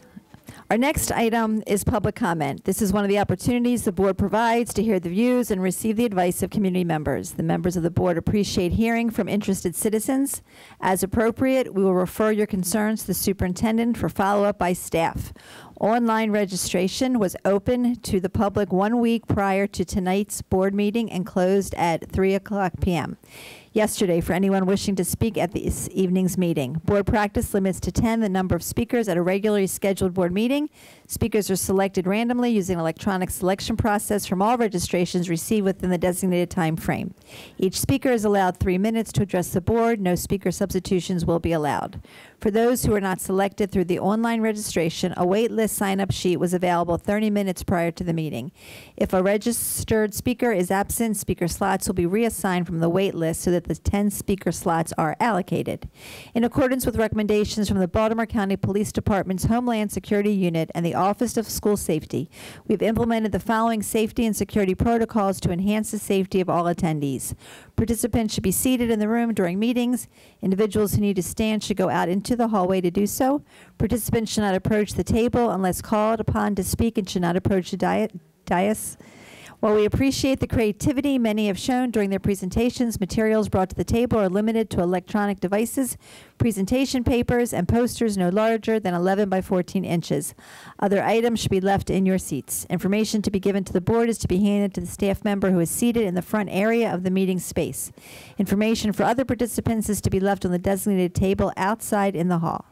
Our next item is public comment. This is one of the opportunities the board provides to hear the views and receive the advice of community members. The members of the board appreciate hearing from interested citizens. As appropriate, we will refer your concerns to the superintendent for follow-up by staff. Online registration was open to the public one week prior to tonight's board meeting and closed at 3 o'clock p.m yesterday for anyone wishing to speak at this evening's meeting. Board practice limits to 10 the number of speakers at a regularly scheduled board meeting. Speakers are selected randomly using an electronic selection process from all registrations received within the designated time frame. Each speaker is allowed three minutes to address the board. No speaker substitutions will be allowed. For those who are not selected through the online registration, a wait list sign-up sheet was available 30 minutes prior to the meeting. If a registered speaker is absent, speaker slots will be reassigned from the wait list so that the 10 speaker slots are allocated. In accordance with recommendations from the Baltimore County Police Department's Homeland Security Unit and the Office of School Safety, we've implemented the following safety and security protocols to enhance the safety of all attendees. Participants should be seated in the room during meetings. Individuals who need to stand should go out into the hallway to do so. Participants should not approach the table unless called upon to speak and should not approach the dais. While we appreciate the creativity many have shown during their presentations, materials brought to the table are limited to electronic devices, presentation papers, and posters no larger than 11 by 14 inches. Other items should be left in your seats. Information to be given to the board is to be handed to the staff member who is seated in the front area of the meeting space. Information for other participants is to be left on the designated table outside in the hall.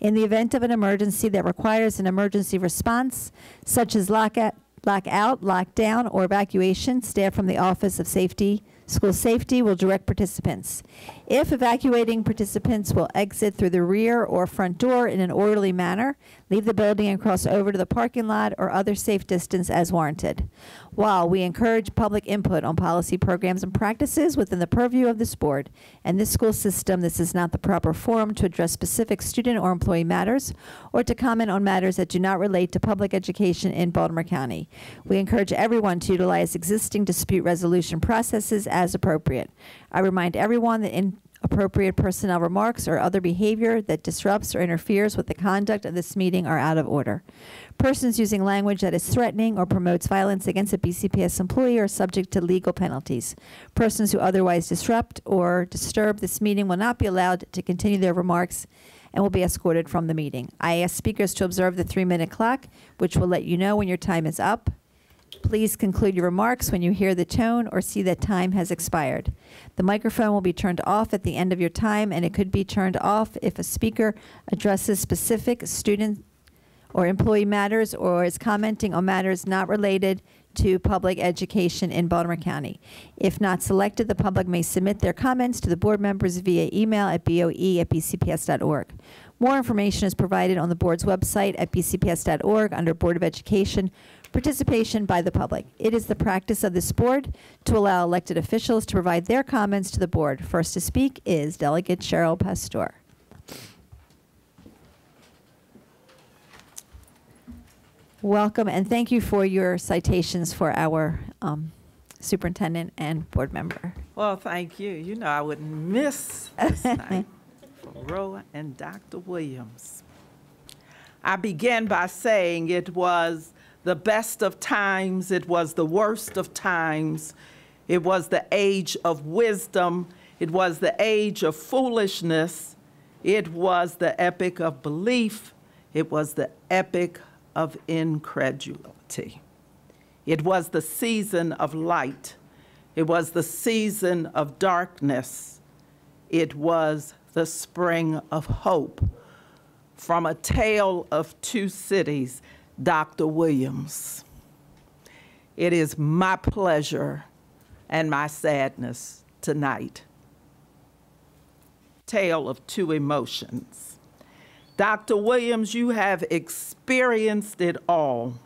In the event of an emergency that requires an emergency response, such as lockout, lockout, lockdown, or evacuation, staff from the Office of Safety, School Safety will direct participants. If evacuating participants will exit through the rear or front door in an orderly manner, leave the building and cross over to the parking lot or other safe distance as warranted. While we encourage public input on policy programs and practices within the purview of this board and this school system, this is not the proper forum to address specific student or employee matters or to comment on matters that do not relate to public education in Baltimore County. We encourage everyone to utilize existing dispute resolution processes as appropriate. I remind everyone that inappropriate personnel remarks or other behavior that disrupts or interferes with the conduct of this meeting are out of order. Persons using language that is threatening or promotes violence against a BCPS employee are subject to legal penalties. Persons who otherwise disrupt or disturb this meeting will not be allowed to continue their remarks and will be escorted from the meeting. I ask speakers to observe the three-minute clock, which will let you know when your time is up. Please conclude your remarks when you hear the tone or see that time has expired. The microphone will be turned off at the end of your time, and it could be turned off if a speaker addresses specific student or employee matters or is commenting on matters not related to public education in Baltimore County. If not selected, the public may submit their comments to the board members via email at boe@bcps.org. More information is provided on the board's website at bcps.org under Board of Education, participation by the public. It is the practice of this board to allow elected officials to provide their comments to the board. First to speak is Delegate Cheryl Pasteur. Welcome, and thank you for your citations for our um, superintendent and board member. Well, thank you. You know I wouldn't miss this night for Roa and Dr. Williams. I began by saying it was the best of times, it was the worst of times, it was the age of wisdom, it was the age of foolishness, it was the epic of belief, it was the epic of incredulity. It was the season of light. It was the season of darkness. It was the spring of hope. From a tale of two cities, Dr. Williams. It is my pleasure and my sadness tonight. Tale of two emotions. Dr. Williams, you have experienced it all.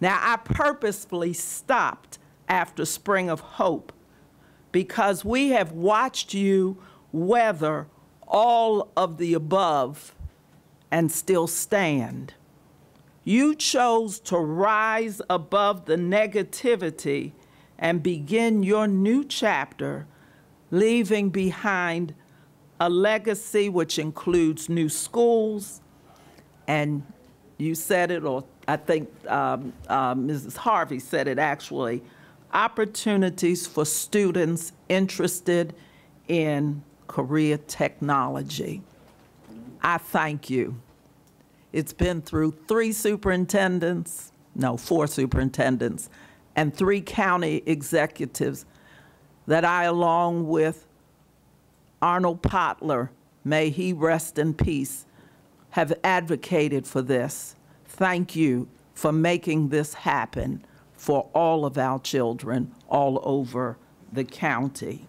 Now, I purposefully stopped after Spring of Hope because we have watched you weather all of the above and still stand. You chose to rise above the negativity and begin your new chapter, leaving behind a legacy which includes new schools, and you said it, or I think um, uh, Mrs. Harvey said it actually, opportunities for students interested in career technology. I thank you. It's been through three superintendents, no, four superintendents, and three county executives that I, along with Arnold Potler, may he rest in peace, have advocated for this. Thank you for making this happen for all of our children all over the county.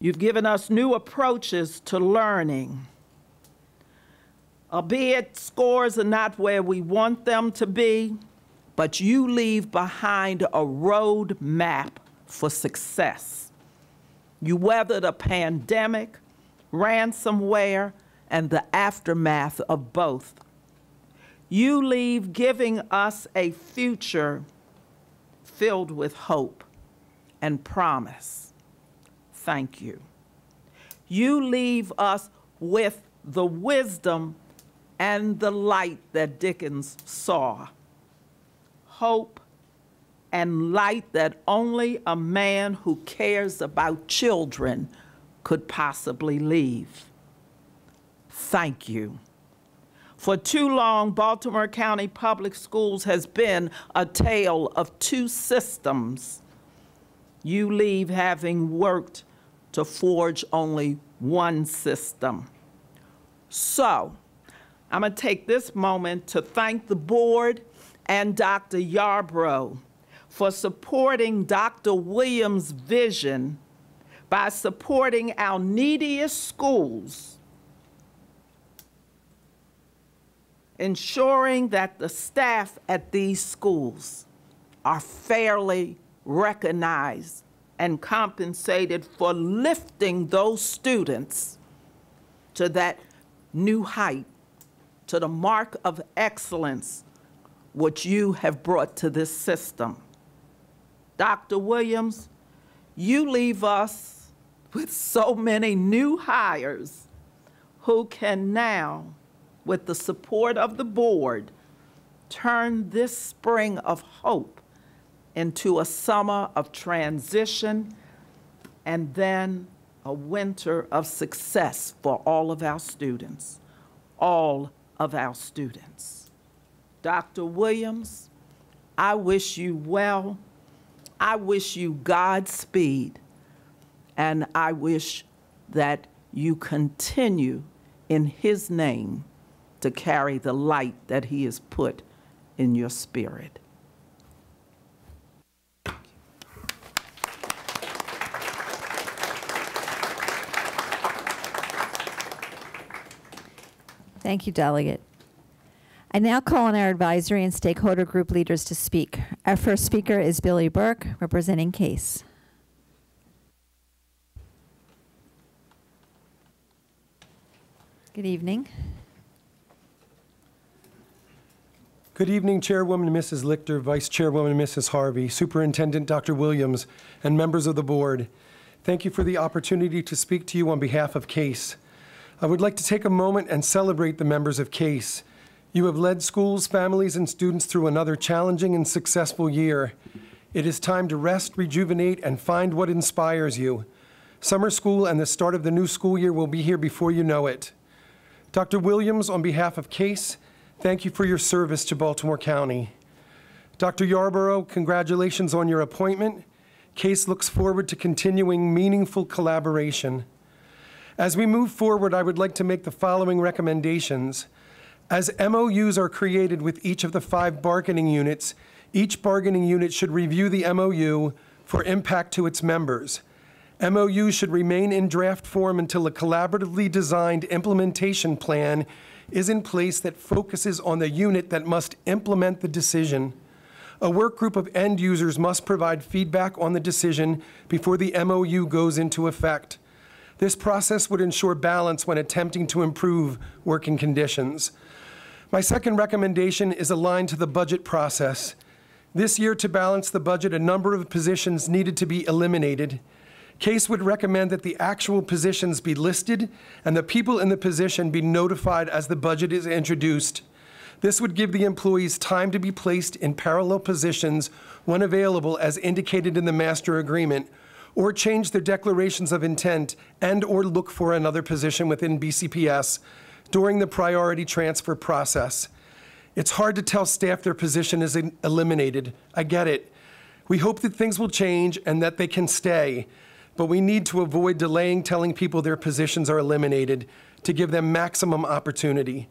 You've given us new approaches to learning. Albeit scores are not where we want them to be, but you leave behind a road map for success. You weathered a pandemic, ransomware, and the aftermath of both. You leave giving us a future filled with hope and promise. Thank you. You leave us with the wisdom and the light that Dickens saw. Hope and light that only a man who cares about children could possibly leave. Thank you. For too long, Baltimore County Public Schools has been a tale of two systems. You leave having worked to forge only one system. So, I'm going to take this moment to thank the board and Dr. Yarbrough for supporting Dr. Williams' vision by supporting our neediest schools, ensuring that the staff at these schools are fairly recognized and compensated for lifting those students to that new height, to the mark of excellence which you have brought to this system. Dr. Williams, you leave us with so many new hires who can now, with the support of the board, turn this spring of hope into a summer of transition and then a winter of success for all of our students, all of our students. Dr. Williams, I wish you well. I wish you Godspeed, and I wish that you continue in His name to carry the light that He has put in your spirit. Thank you, Delegate. I now call on our advisory and stakeholder group leaders to speak. Our first speaker is Billy Burke, representing CASE. Good evening. Good evening, Chairwoman Mrs. Lichter, Vice Chairwoman Mrs. Harvey, Superintendent Dr. Williams, and members of the board. Thank you for the opportunity to speak to you on behalf of CASE. I would like to take a moment and celebrate the members of CASE. You have led schools, families, and students through another challenging and successful year. It is time to rest, rejuvenate, and find what inspires you. Summer school and the start of the new school year will be here before you know it. Dr. Williams, on behalf of CASE, thank you for your service to Baltimore County. Dr. Yarbrough, congratulations on your appointment. CASE looks forward to continuing meaningful collaboration. As we move forward, I would like to make the following recommendations. As MOUs are created with each of the five bargaining units, each bargaining unit should review the MOU for impact to its members. MOU should remain in draft form until a collaboratively designed implementation plan is in place that focuses on the unit that must implement the decision. A work group of end users must provide feedback on the decision before the MOU goes into effect. This process would ensure balance when attempting to improve working conditions. My second recommendation is aligned to the budget process. This year, to balance the budget, a number of positions needed to be eliminated. Case would recommend that the actual positions be listed and the people in the position be notified as the budget is introduced. This would give the employees time to be placed in parallel positions when available as indicated in the master agreement, or change their declarations of intent and or look for another position within BCPS during the priority transfer process. It's hard to tell staff their position is eliminated. I get it. We hope that things will change and that they can stay, but we need to avoid delaying telling people their positions are eliminated to give them maximum opportunity.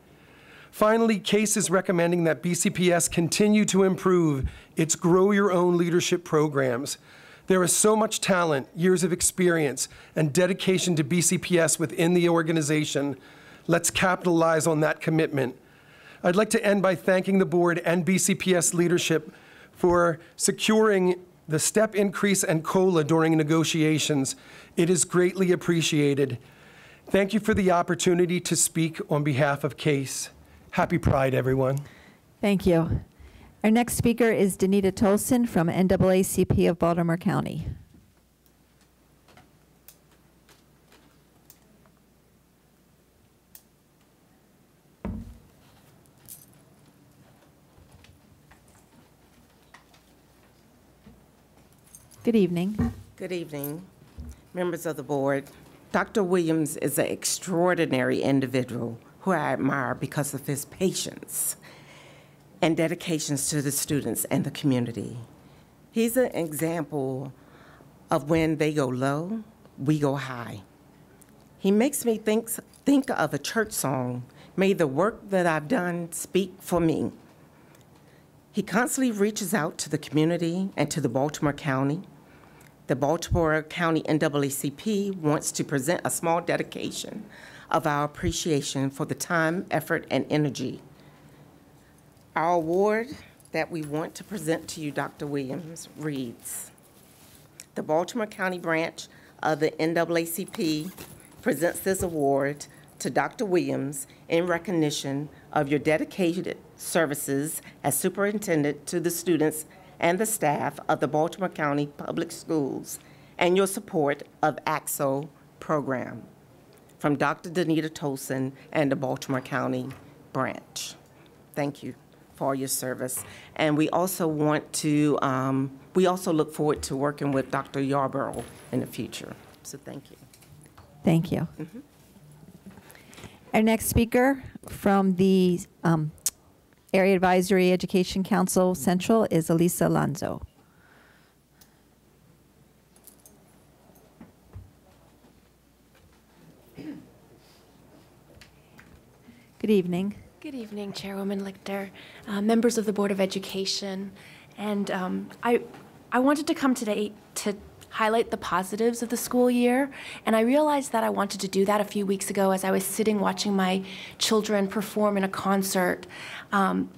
Finally, CASE is recommending that BCPS continue to improve its Grow Your Own leadership programs. There is so much talent, years of experience, and dedication to BCPS within the organization. Let's capitalize on that commitment. I'd like to end by thanking the board and BCPS leadership for securing the step increase and COLA during negotiations. It is greatly appreciated. Thank you for the opportunity to speak on behalf of CASE. Happy Pride, everyone. Thank you. Our next speaker is Danita Tolson from NAACP of Baltimore County. Good evening. Good evening, members of the board. Dr. Williams is an extraordinary individual who I admire because of his patience and dedications to the students and the community. He's an example of when they go low, we go high. He makes me think, think of a church song, May the work that I've done speak for me. He constantly reaches out to the community and to the Baltimore County. The Baltimore County NAACP wants to present a small dedication of our appreciation for the time, effort, and energy. Our award that we want to present to you, Dr. Williams, reads, the Baltimore County branch of the NAACP presents this award to Dr. Williams in recognition of your dedicated services as superintendent to the students and the staff of the Baltimore County Public Schools and your support of ACT-SO program from Dr. Danita Tolson and the Baltimore County branch. Thank you for your service. And we also want to, um, we also look forward to working with Dr. Yarbrough in the future. So thank you. Thank you. Our next speaker from the um, Area Advisory Education Council Central is Elisa Lanzo. Good evening. Good evening, Chairwoman Lichter, uh, members of the Board of Education, and um, I, I wanted to come today to highlight the positives of the school year. And I realized that I wanted to do that a few weeks ago as I was sitting watching my children perform in a concert. Um,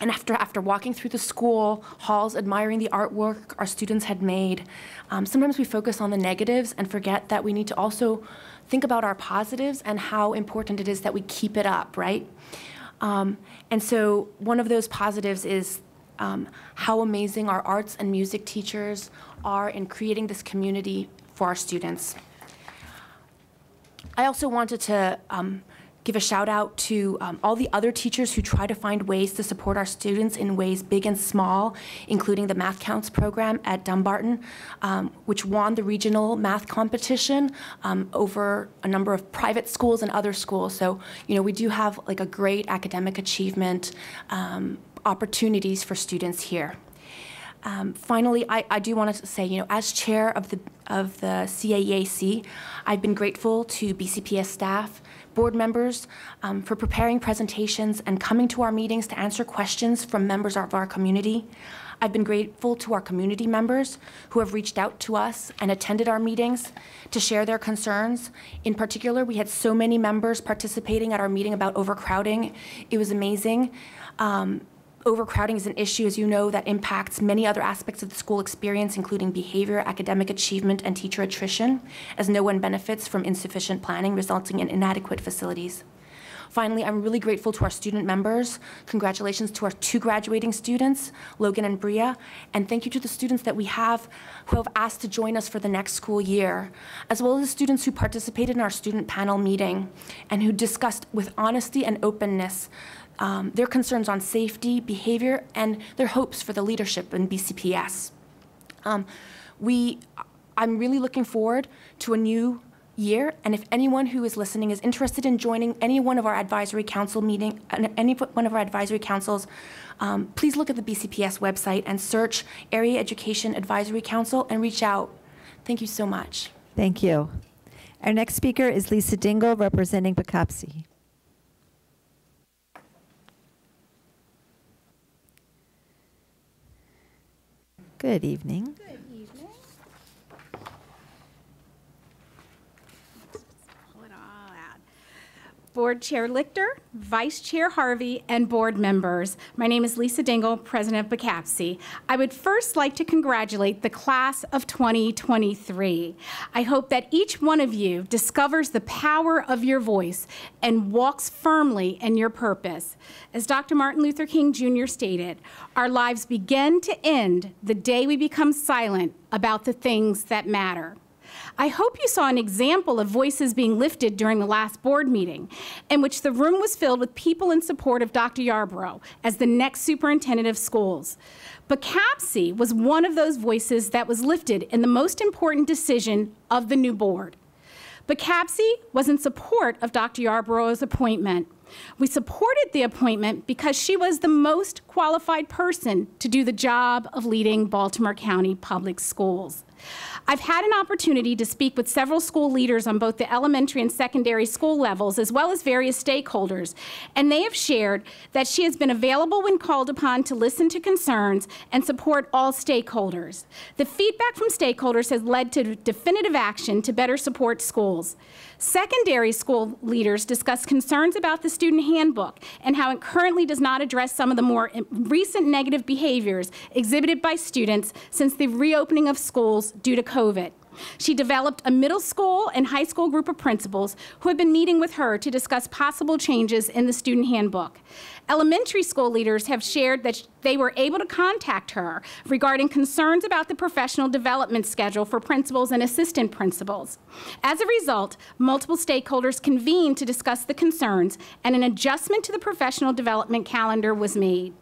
and after, after walking through the school halls, admiring the artwork our students had made, um, sometimes we focus on the negatives and forget that we need to also think about our positives and how important it is that we keep it up, right? Um, and so one of those positives is um, how amazing our arts and music teachers are in creating this community for our students. I also wanted to um, give a shout out to um, all the other teachers who try to find ways to support our students in ways big and small, including the Math Counts program at Dumbarton, um, which won the regional math competition um, over a number of private schools and other schools. So, you know, we do have like a great academic achievement um, opportunities for students here. Um, finally, I, I do want to say, you know, as chair of the of the CAEAC, I've been grateful to BCPS staff, board members um, for preparing presentations and coming to our meetings to answer questions from members of our community. I've been grateful to our community members who have reached out to us and attended our meetings to share their concerns. In particular, we had so many members participating at our meeting about overcrowding. It was amazing. Um, overcrowding is an issue, as you know, that impacts many other aspects of the school experience, including behavior, academic achievement, and teacher attrition, as no one benefits from insufficient planning, resulting in inadequate facilities. Finally, I'm really grateful to our student members. Congratulations to our two graduating students, Logan and Bria, and thank you to the students that we have who have asked to join us for the next school year, as well as the students who participated in our student panel meeting and who discussed with honesty and openness um, their concerns on safety, behavior, and their hopes for the leadership in BCPS. Um, we, I'm really looking forward to a new year, and if anyone who is listening is interested in joining any one of our advisory council meeting, any one of our advisory councils, um, please look at the BCPS website and search Area Education Advisory Council and reach out. Thank you so much. Thank you. Our next speaker is Lisa Dingle, representing Poughkeepsie. Good evening. Pull it all out. Board Chair Lichter, Vice Chair Harvey, and board members. My name is Lisa Dingle, President of Poughkeepsie. I would first like to congratulate the class of 2023. I hope that each one of you discovers the power of your voice and walks firmly in your purpose. As Dr. Martin Luther King Jr. stated, our lives begin to end the day we become silent about the things that matter. I hope you saw an example of voices being lifted during the last board meeting, in which the room was filled with people in support of Dr. Yarbrough as the next superintendent of schools. But Poughkeepsie was one of those voices that was lifted in the most important decision of the new board. But Poughkeepsie was in support of Dr. Yarbrough's appointment. We supported the appointment because she was the most qualified person to do the job of leading Baltimore County Public Schools. I've had an opportunity to speak with several school leaders on both the elementary and secondary school levels, as well as various stakeholders, and they have shared that she has been available when called upon to listen to concerns and support all stakeholders. The feedback from stakeholders has led to definitive action to better support schools. Secondary school leaders discussed concerns about the student handbook and how it currently does not address some of the more recent negative behaviors exhibited by students since the reopening of schools due to COVID. She developed a middle school and high school group of principals who have been meeting with her to discuss possible changes in the student handbook. Elementary school leaders have shared that they were able to contact her regarding concerns about the professional development schedule for principals and assistant principals. As a result, multiple stakeholders convened to discuss the concerns, and an adjustment to the professional development calendar was made.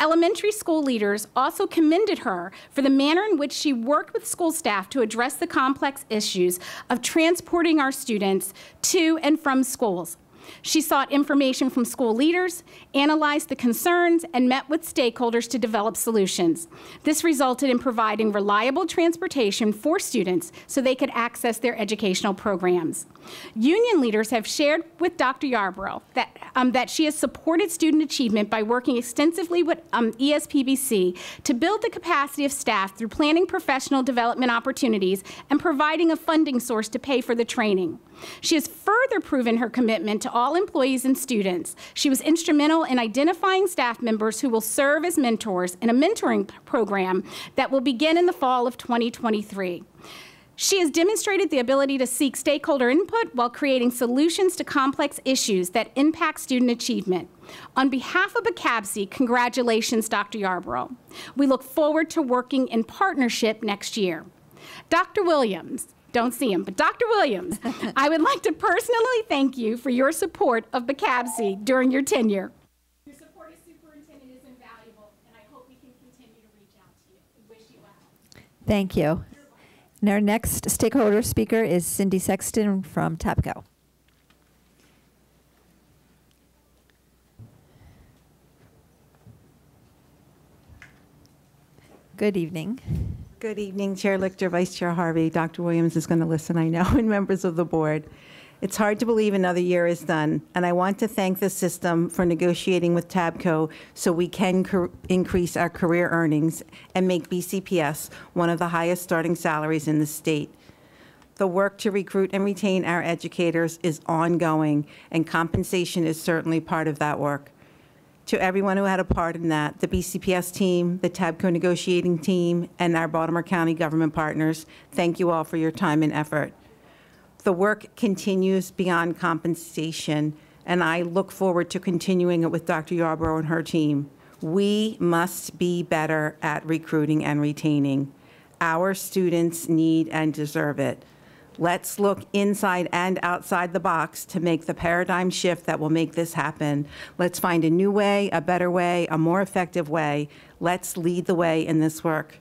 Elementary school leaders also commended her for the manner in which she worked with school staff to address the complex issues of transporting our students to and from schools. She sought information from school leaders, analyzed the concerns, and met with stakeholders to develop solutions. This resulted in providing reliable transportation for students so they could access their educational programs. Union leaders have shared with Dr. Yarbrough that, um, that she has supported student achievement by working extensively with um, ESPBC to build the capacity of staff through planning professional development opportunities and providing a funding source to pay for the training. She has further proven her commitment to all employees and students. She was instrumental in identifying staff members who will serve as mentors in a mentoring program that will begin in the fall of 2023. She has demonstrated the ability to seek stakeholder input while creating solutions to complex issues that impact student achievement. On behalf of BCABSI, congratulations, Dr. Yarbrough. We look forward to working in partnership next year. Dr. Williams, don't see him, but Dr. Williams, I would like to personally thank you for your support of BCABSI during your tenure. Your support as superintendent is invaluable, and I hope we can continue to reach out to you. We wish you well. Thank you. And our next stakeholder speaker is Cindy Sexton from TABCO. Good evening. Good evening, Chair Lichter, Vice Chair Harvey. Dr. Williams is going to listen, I know, and members of the board. It's hard to believe another year is done, and I want to thank the system for negotiating with TABCO so we can increase our career earnings and make BCPS one of the highest starting salaries in the state. The work to recruit and retain our educators is ongoing, and compensation is certainly part of that work. To everyone who had a part in that, the BCPS team, the TABCO negotiating team, and our Baltimore County government partners, thank you all for your time and effort. The work continues beyond compensation, and I look forward to continuing it with Dr. Yarbrough and her team. We must be better at recruiting and retaining. Our students need and deserve it. Let's look inside and outside the box to make the paradigm shift that will make this happen. Let's find a new way, a better way, a more effective way. Let's lead the way in this work.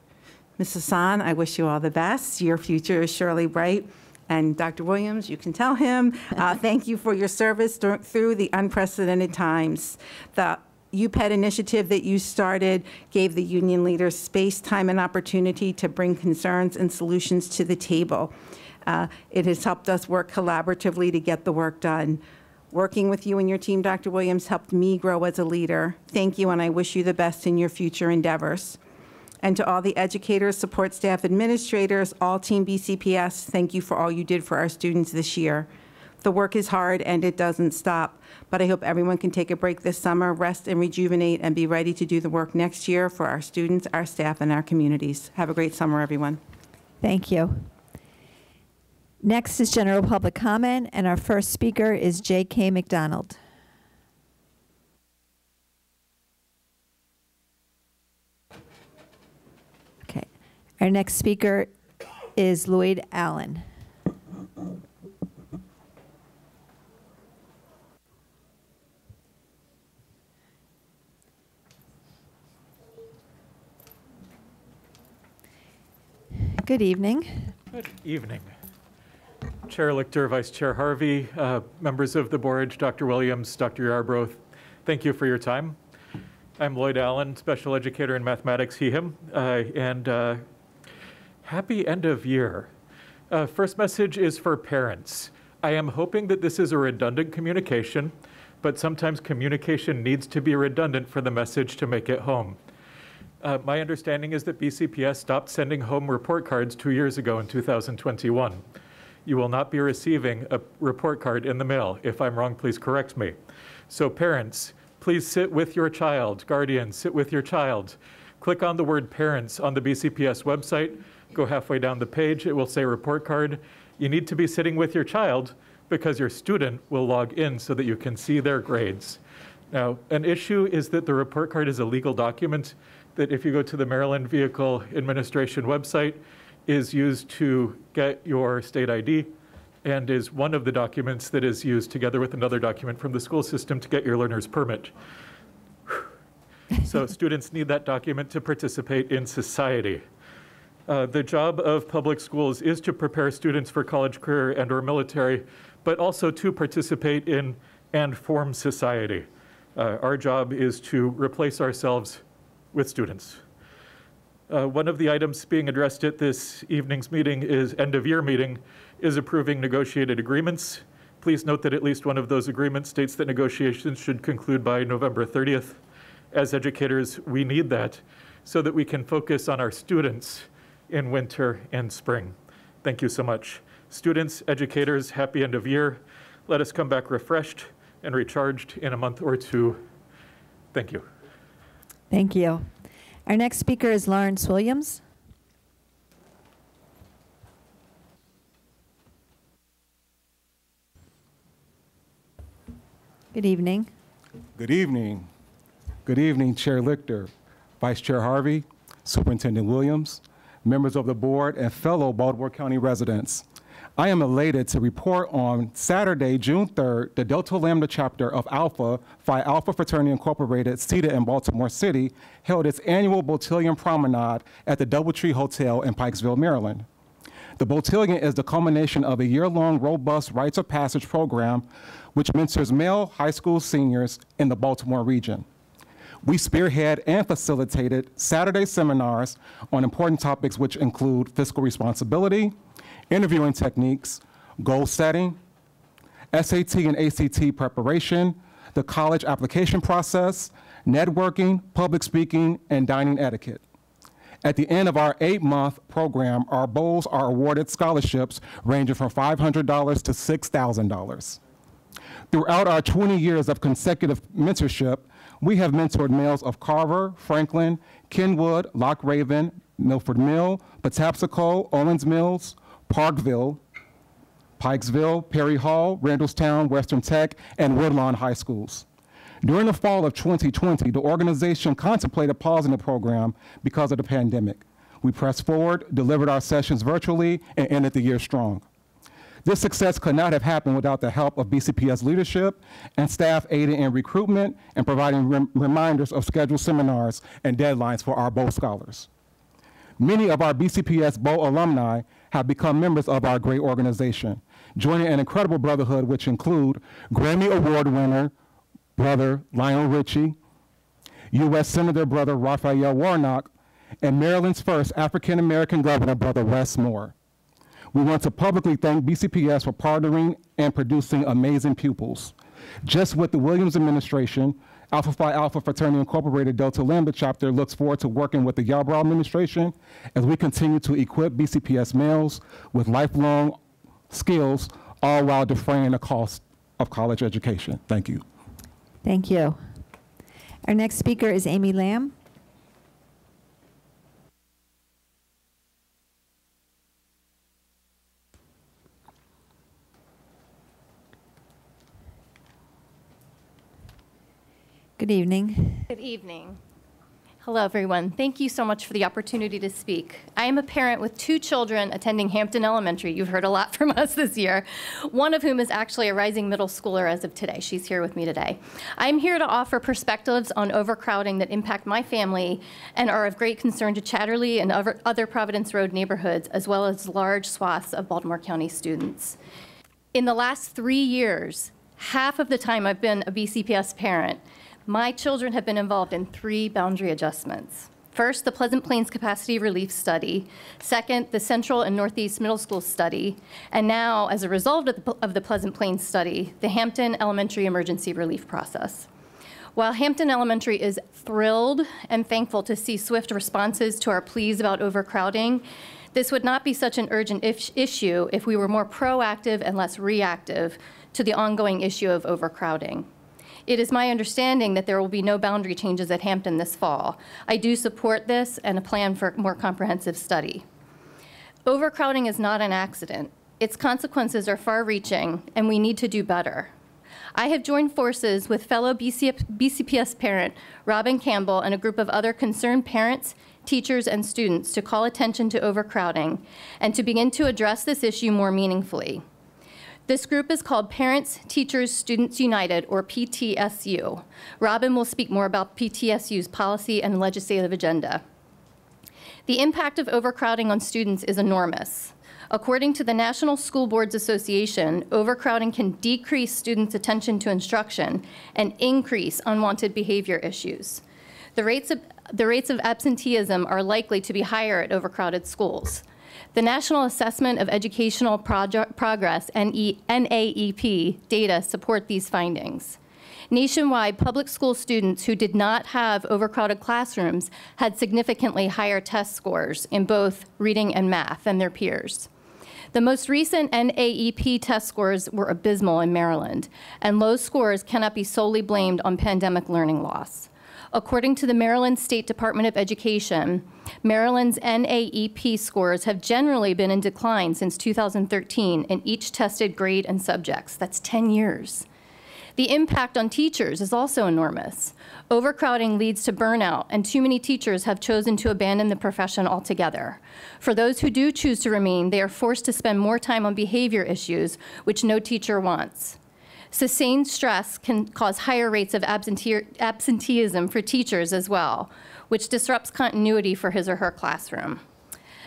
Ms. Hassan, I wish you all the best. Your future is surely bright. And Dr. Williams, you can tell him, uh, thank you for your service through the unprecedented times. The UPED initiative that you started gave the union leaders space, time, and opportunity to bring concerns and solutions to the table. Uh, It has helped us work collaboratively to get the work done. Working with you and your team, Dr. Williams, helped me grow as a leader. Thank you, and I wish you the best in your future endeavors. And to all the educators, support staff, administrators, all Team BCPS, thank you for all you did for our students this year. The work is hard and it doesn't stop, but I hope everyone can take a break this summer, rest and rejuvenate, and be ready to do the work next year for our students, our staff, and our communities. Have a great summer, everyone. Thank you. Next is general public comment, and our first speaker is J.K. McDonald. Okay. Our next speaker is Lloyd Allen. Good evening. Good evening. Chair Lichter, Vice Chair Harvey, uh, members of the board, Dr. Williams, Dr. Yarbrough, thank you for your time. I'm Lloyd Allen, special educator in mathematics, he, him, uh, and uh, happy end of year. Uh, first message is for parents. I am hoping that this is a redundant communication, but sometimes communication needs to be redundant for the message to make it home. Uh, my understanding is that BCPS stopped sending home report cards two years ago in 2021. You will not be receiving a report card in the mail. If I'm wrong, please correct me. So, parents, please sit with your child. Guardians, sit with your child. Click on the word parents on the BCPS website. Go halfway down the page, it will say report card. You need to be sitting with your child because your student will log in so that you can see their grades. Now, an issue is that the report card is a legal document that if you go to the Maryland Vehicle Administration website, is used to get your state ID and is one of the documents that is used together with another document from the school system to get your learner's permit. so students need that document to participate in society. Uh, the job of public schools is to prepare students for college career and or military, but also to participate in and form society. Uh, our job is to replace ourselves with students. Uh, one of the items being addressed at this evening's meeting is end of year meeting is approving negotiated agreements. Please note that at least one of those agreements states that negotiations should conclude by November 30th. As educators, we need that so that we can focus on our students in winter and spring. Thank you so much. Students, educators, happy end of year. Let us come back refreshed and recharged in a month or two. Thank you. Thank you. Our next speaker is Lawrence Williams. Good evening. Good evening. Good evening, Chair Lichter, Vice Chair Harvey, Superintendent Williams, members of the board, and fellow Baltimore County residents. I am elated to report on Saturday, June 3rd, the Delta Lambda chapter of Alpha Phi Alpha Fraternity Incorporated, seated in Baltimore City, held its annual Beautillion Promenade at the Doubletree Hotel in Pikesville, Maryland. The Beautillion is the culmination of a year-long robust rites of passage program which mentors male high school seniors in the Baltimore region. We spearhead and facilitated Saturday seminars on important topics which include fiscal responsibility, interviewing techniques, goal setting, SAT and ACT preparation, the college application process, networking, public speaking, and dining etiquette. At the end of our eight-month program, our bowls are awarded scholarships ranging from $500 to $6,000. Throughout our 20 years of consecutive mentorship, we have mentored males of Carver, Franklin, Kenwood, Loch Raven, Milford Mill, Patapsco, Owings Mills, Parkville, Pikesville, Perry Hall, Randallstown, Western Tech, and Woodlawn High Schools. During the fall of 2020, the organization contemplated pausing the program because of the pandemic. We pressed forward, delivered our sessions virtually, and ended the year strong. This success could not have happened without the help of BCPS leadership and staff aiding in recruitment and providing rem reminders of scheduled seminars and deadlines for our Bow scholars. Many of our BCPS Bow alumni have become members of our great organization, joining an incredible brotherhood which include Grammy Award winner brother Lionel Richie, U.S. Senator brother Raphael Warnock, and Maryland's first African American governor brother Wes Moore. We want to publicly thank BCPS for partnering and producing amazing pupils. Just with the Williams administration, Alpha Phi Alpha Fraternity Incorporated Delta Lambda chapter looks forward to working with the Yarbrough administration as we continue to equip BCPS males with lifelong skills, all while defraying the cost of college education. Thank you. Thank you. Our next speaker is Amy Lamb. Good evening. Good evening. Hello, everyone. Thank you so much for the opportunity to speak. I am a parent with two children attending Hampton Elementary. You've heard a lot from us this year, one of whom is actually a rising middle schooler as of today. She's here with me today. I'm here to offer perspectives on overcrowding that impact my family and are of great concern to Chatterleigh and other Providence Road neighborhoods, as well as large swaths of Baltimore County students. In the last three years, half of the time I've been a BCPS parent, my children have been involved in three boundary adjustments. First, the Pleasant Plains Capacity Relief Study. Second, the Central and Northeast Middle School Study. And now, as a result of the, of the Pleasant Plains Study, the Hampton Elementary Emergency Relief Process. While Hampton Elementary is thrilled and thankful to see swift responses to our pleas about overcrowding, this would not be such an urgent issue if we were more proactive and less reactive to the ongoing issue of overcrowding. It is my understanding that there will be no boundary changes at Hampton this fall. I do support this and a plan for more comprehensive study. Overcrowding is not an accident. Its consequences are far reaching, and we need to do better. I have joined forces with fellow BCPS parent Robin Campbell and a group of other concerned parents, teachers, and students to call attention to overcrowding and to begin to address this issue more meaningfully. This group is called Parents, Teachers, Students United, or PTSU. Robin will speak more about PTSU's policy and legislative agenda. The impact of overcrowding on students is enormous. According to the National School Boards Association, overcrowding can decrease students' attention to instruction and increase unwanted behavior issues. The rates of, the rates of absenteeism are likely to be higher at overcrowded schools. The National Assessment of Educational Proge- Progress, NE NAEP, data support these findings. Nationwide, public school students who did not have overcrowded classrooms had significantly higher test scores in both reading and math than their peers. The most recent NAEP test scores were abysmal in Maryland, and low scores cannot be solely blamed on pandemic learning loss. According to the Maryland State Department of Education, Maryland's NAEP scores have generally been in decline since 2013 in each tested grade and subjects. That's 10 years. The impact on teachers is also enormous. Overcrowding leads to burnout, and too many teachers have chosen to abandon the profession altogether. For those who do choose to remain, they are forced to spend more time on behavior issues, which no teacher wants. Sustained stress can cause higher rates of absentee- absenteeism for teachers as well, which disrupts continuity for his or her classroom.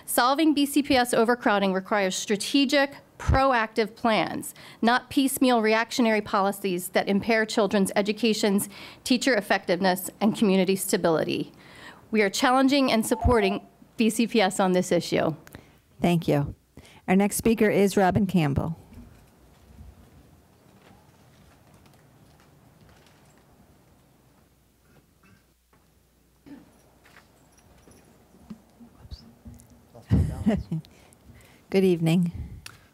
Solving BCPS overcrowding requires strategic, proactive plans, not piecemeal reactionary policies that impair children's educations, teacher effectiveness, and community stability. We are challenging and supporting BCPS on this issue. Thank you. Our next speaker is Robin Campbell. Good evening.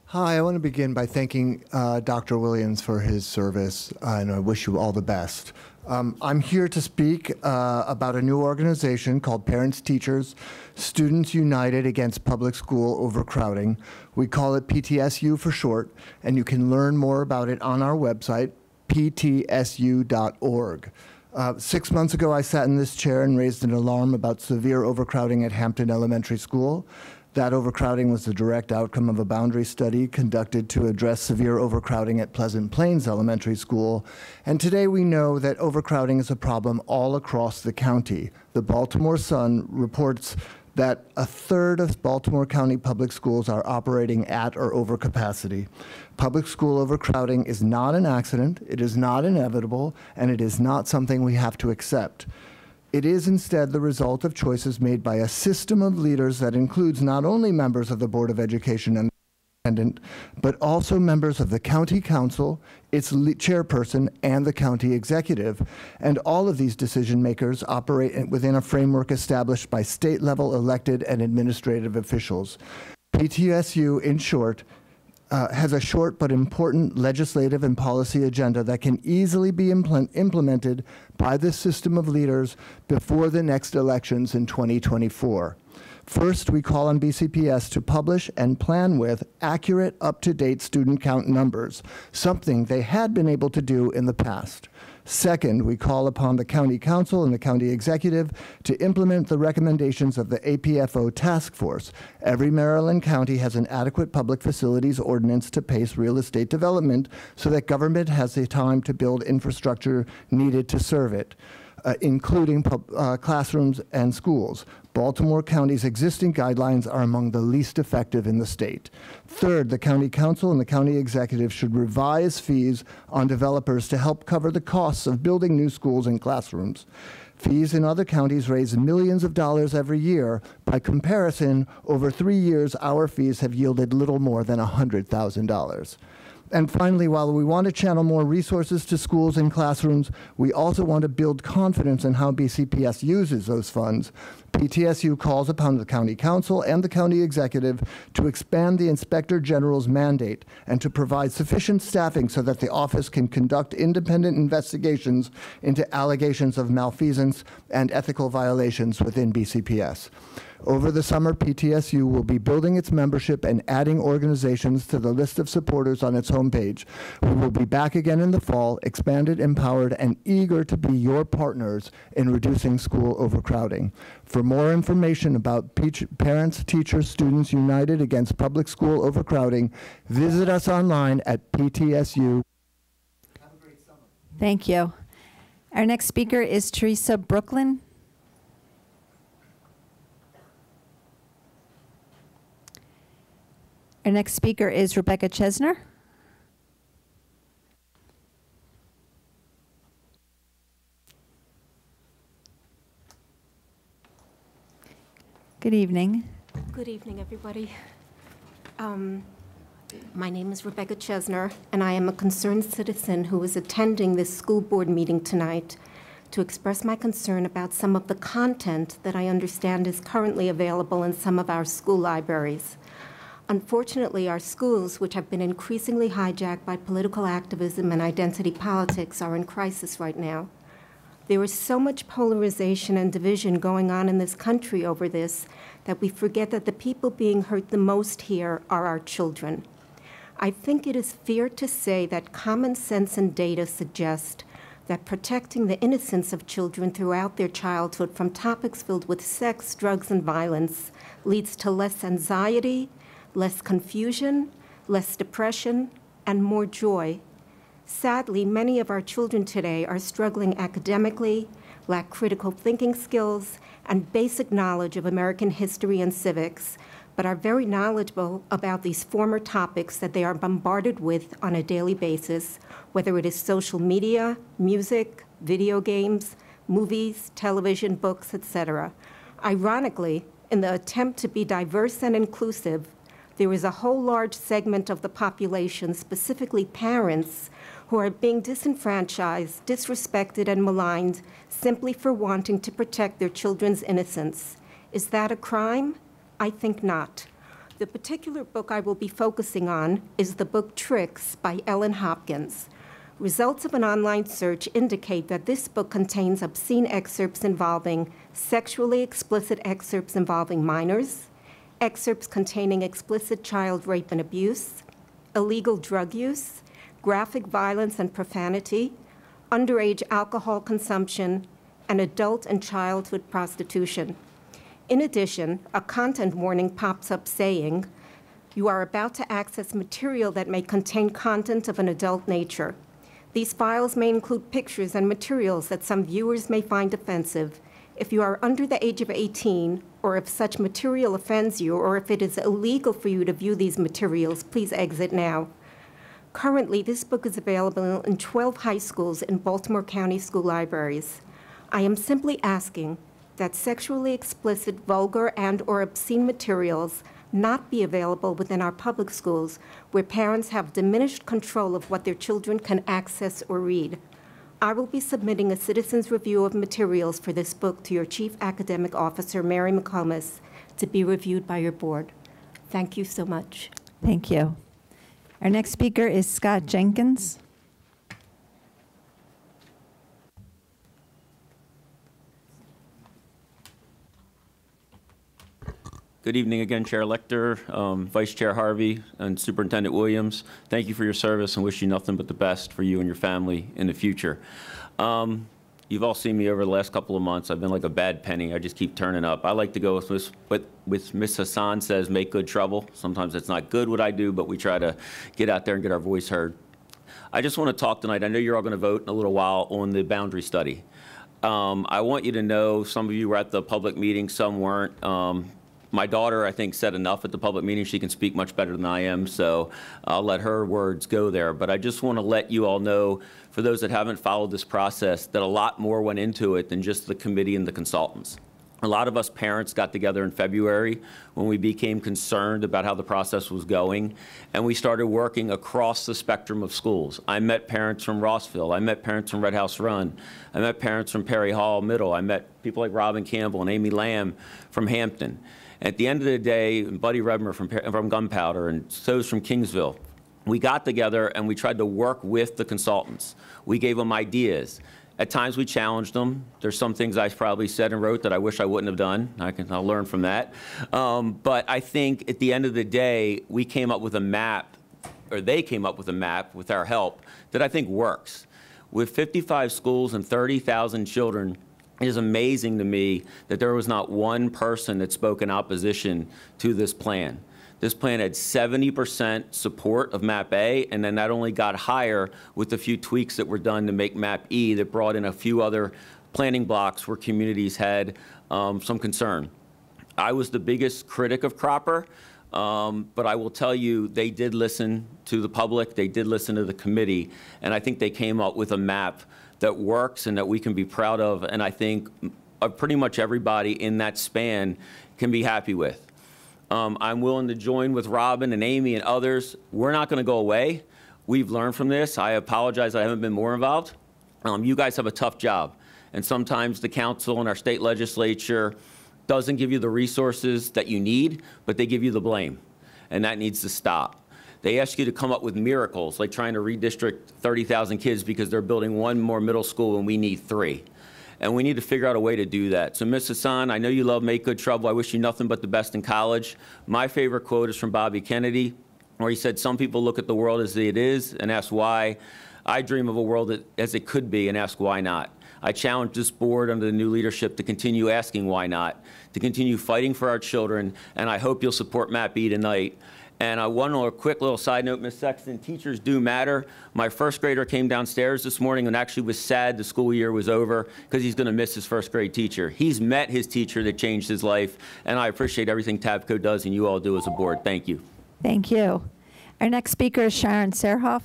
Hi, I want to begin by thanking uh, Dr. Williams for his service, uh, and I wish you all the best. Um, I'm here to speak uh, about a new organization called Parents Teachers Students United Against Public School Overcrowding. We call it PTSU for short, and you can learn more about it on our website, ptsu.org. Uh, six months ago, I sat in this chair and raised an alarm about severe overcrowding at Hampton Elementary School. That overcrowding was the direct outcome of a boundary study conducted to address severe overcrowding at Pleasant Plains Elementary School. And today we know that overcrowding is a problem all across the county. The Baltimore Sun reports that a third of Baltimore County public schools are operating at or over capacity. Public school overcrowding is not an accident, it is not inevitable, and it is not something we have to accept. It is instead the result of choices made by a system of leaders that includes not only members of the Board of Education and But also members of the county council, its chairperson, and the county executive. And all of these decision makers operate within a framework established by state level elected and administrative officials. PTSU, in short, uh, has a short but important legislative and policy agenda that can easily be impl- implemented by this system of leaders before the next elections in 2024. First, we call on BCPS to publish and plan with accurate, up to date student count numbers, something they had been able to do in the past. Second, we call upon the County Council and the County Executive to implement the recommendations of the APFO Task Force. Every Maryland county has an adequate public facilities ordinance to pace real estate development so that government has the time to build infrastructure needed to serve it. Uh, including uh, classrooms and schools. Baltimore County's existing guidelines are among the least effective in the state. Third, the County Council and the County Executive should revise fees on developers to help cover the costs of building new schools and classrooms. Fees in other counties raise millions of dollars every year. By comparison, over three years, our fees have yielded little more than $100,000. And finally, while we want to channel more resources to schools and classrooms, we also want to build confidence in how BCPS uses those funds. PTSU calls upon the County Council and the County Executive to expand the Inspector General's mandate and to provide sufficient staffing so that the office can conduct independent investigations into allegations of malfeasance and ethical violations within BCPS. Over the summer, PTSU will be building its membership and adding organizations to the list of supporters on its homepage. We will be back again in the fall, expanded, empowered, and eager to be your partners in reducing school overcrowding. For more information about Parents, Teachers, Students United Against Public School Overcrowding, visit us online at PTSU. Thank you. Our next speaker is Teresa Brooklyn. Our next speaker is Rebecca Chesner. Good evening. Good evening, everybody. Um, My name is Rebecca Chesner, and I am a concerned citizen who is attending this school board meeting tonight to express my concern about some of the content that I understand is currently available in some of our school libraries. Unfortunately, our schools, which have been increasingly hijacked by political activism and identity politics, are in crisis right now. There is so much polarization and division going on in this country over this that we forget that the people being hurt the most here are our children. I think it is fair to say that common sense and data suggest that protecting the innocence of children throughout their childhood from topics filled with sex, drugs, and violence leads to less anxiety, less confusion, less depression, and more joy. Sadly, many of our children today are struggling academically, lack critical thinking skills, and basic knowledge of American history and civics, but are very knowledgeable about these former topics that they are bombarded with on a daily basis, whether it is social media, music, video games, movies, television, books, etc. Ironically, in the attempt to be diverse and inclusive, there is a whole large segment of the population, specifically parents, who are being disenfranchised, disrespected, and maligned simply for wanting to protect their children's innocence. Is that a crime? I think not. The particular book I will be focusing on is the book Tricks by Ellen Hopkins. Results of an online search indicate that this book contains obscene excerpts involving sexually explicit excerpts involving minors, excerpts containing explicit child rape and abuse, illegal drug use, graphic violence and profanity, underage alcohol consumption, and adult and childhood prostitution. In addition, a content warning pops up saying, you are about to access material that may contain content of an adult nature. These files may include pictures and materials that some viewers may find offensive. If you are under the age of 18, or if such material offends you, or if it is illegal for you to view these materials, please exit now. Currently, this book is available in 12 high schools in Baltimore County school libraries. I am simply asking that sexually explicit, vulgar, and or obscene materials not be available within our public schools where parents have diminished control of what their children can access or read. I will be submitting a citizen's review of materials for this book to your Chief Academic Officer, Mary McComas, to be reviewed by your board. Thank you so much. Thank you. Our next speaker is Scott Jenkins. Good evening again, Chair Lichter, um, Vice Chair Harvey, and Superintendent Williams. Thank you for your service and wish you nothing but the best for you and your family in the future. Um, you've all seen me over the last couple of months. I've been like a bad penny. I just keep turning up. I like to go with Miss, what with Miss Hassan says, make good trouble. Sometimes it's not good what I do, but we try to get out there and get our voice heard. I just want to talk tonight. I know you're all going to vote in a little while on the boundary study. Um, I want you to know, some of you were at the public meeting, some weren't. Um, my daughter, I think, said enough at the public meeting. She can speak much better than I am, so I'll let her words go there. But I just want to let you all know, for those that haven't followed this process, that a lot more went into it than just the committee and the consultants. A lot of us parents got together in February when we became concerned about how the process was going, and we started working across the spectrum of schools. I met parents from Rossville. I met parents from Red House Run. I met parents from Perry Hall Middle. I met people like Robin Campbell and Amy Lamb from Hampton. At the end of the day, Buddy Redmer from, from Gunpowder and so's from Kingsville, we got together and we tried to work with the consultants. We gave them ideas. At times we challenged them. There's some things I probably said and wrote that I wish I wouldn't have done. I can, I'll learn from that. Um, but I think at the end of the day, we came up with a map, or they came up with a map with our help that I think works. With 55 schools and 30,000 children, it is amazing to me that there was not one person that spoke in opposition to this plan. This plan had 70% support of MAP A, and then that only got higher with a few tweaks that were done to make MAP E that brought in a few other planning blocks where communities had um, some concern. I was the biggest critic of Cropper. Um, But I will tell you, they did listen to the public, they did listen to the committee, and I think they came up with a map that works and that we can be proud of, and I think uh, pretty much everybody in that span can be happy with. Um, I'm willing to join with Robin and Amy and others. We're not going to go away. We've learned from this. I apologize I haven't been more involved. Um, you guys have a tough job, and sometimes the council and our state legislature doesn't give you the resources that you need, but they give you the blame, and that needs to stop. They ask you to come up with miracles, like trying to redistrict 30,000 kids because they're building one more middle school and we need three. And we need to figure out a way to do that. So, Ms. Hassan, I know you love Make Good Trouble. I wish you nothing but the best in college. My favorite quote is from Bobby Kennedy, where he said, Some people look at the world as it is and ask why. I dream of a world as it could be and ask why not. I challenge this board under the new leadership to continue asking why not, to continue fighting for our children, and I hope you'll support Matt B tonight. And uh, one little quick little side note, Ms. Sexton, teachers do matter. My first grader came downstairs this morning and actually was sad the school year was over because he's going to miss his first grade teacher. He's met his teacher that changed his life, and I appreciate everything TABCO does and you all do as a board. Thank you. Thank you. Our next speaker is Sharon Serhoff.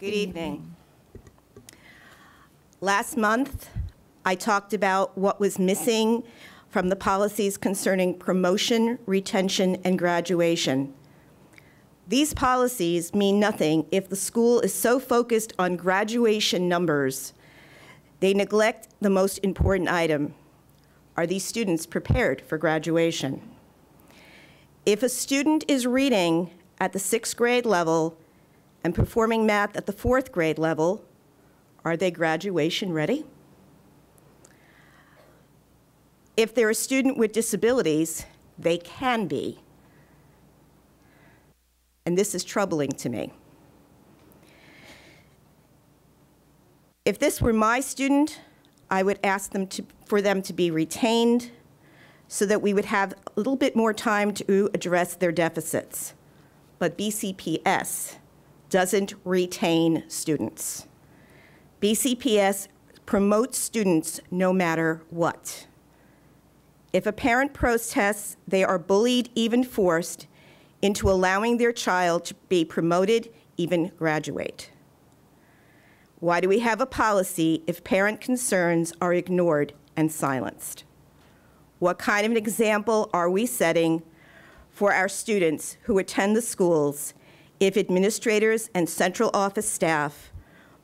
Good evening. Last month, I talked about what was missing from the policies concerning promotion, retention, and graduation. These policies mean nothing if the school is so focused on graduation numbers, they neglect the most important item. Are these students prepared for graduation? If a student is reading at the sixth grade level and performing math at the fourth grade level, are they graduation ready? If they're a student with disabilities, they can be. And this is troubling to me. If this were my student, I would ask them to, for them to be retained so that we would have a little bit more time to address their deficits. But BCPS doesn't retain students. BCPS promotes students no matter what. If a parent protests, they are bullied, even forced, into allowing their child to be promoted, even graduate. Why do we have a policy if parent concerns are ignored and silenced? What kind of an example are we setting for our students who attend the schools if administrators and central office staff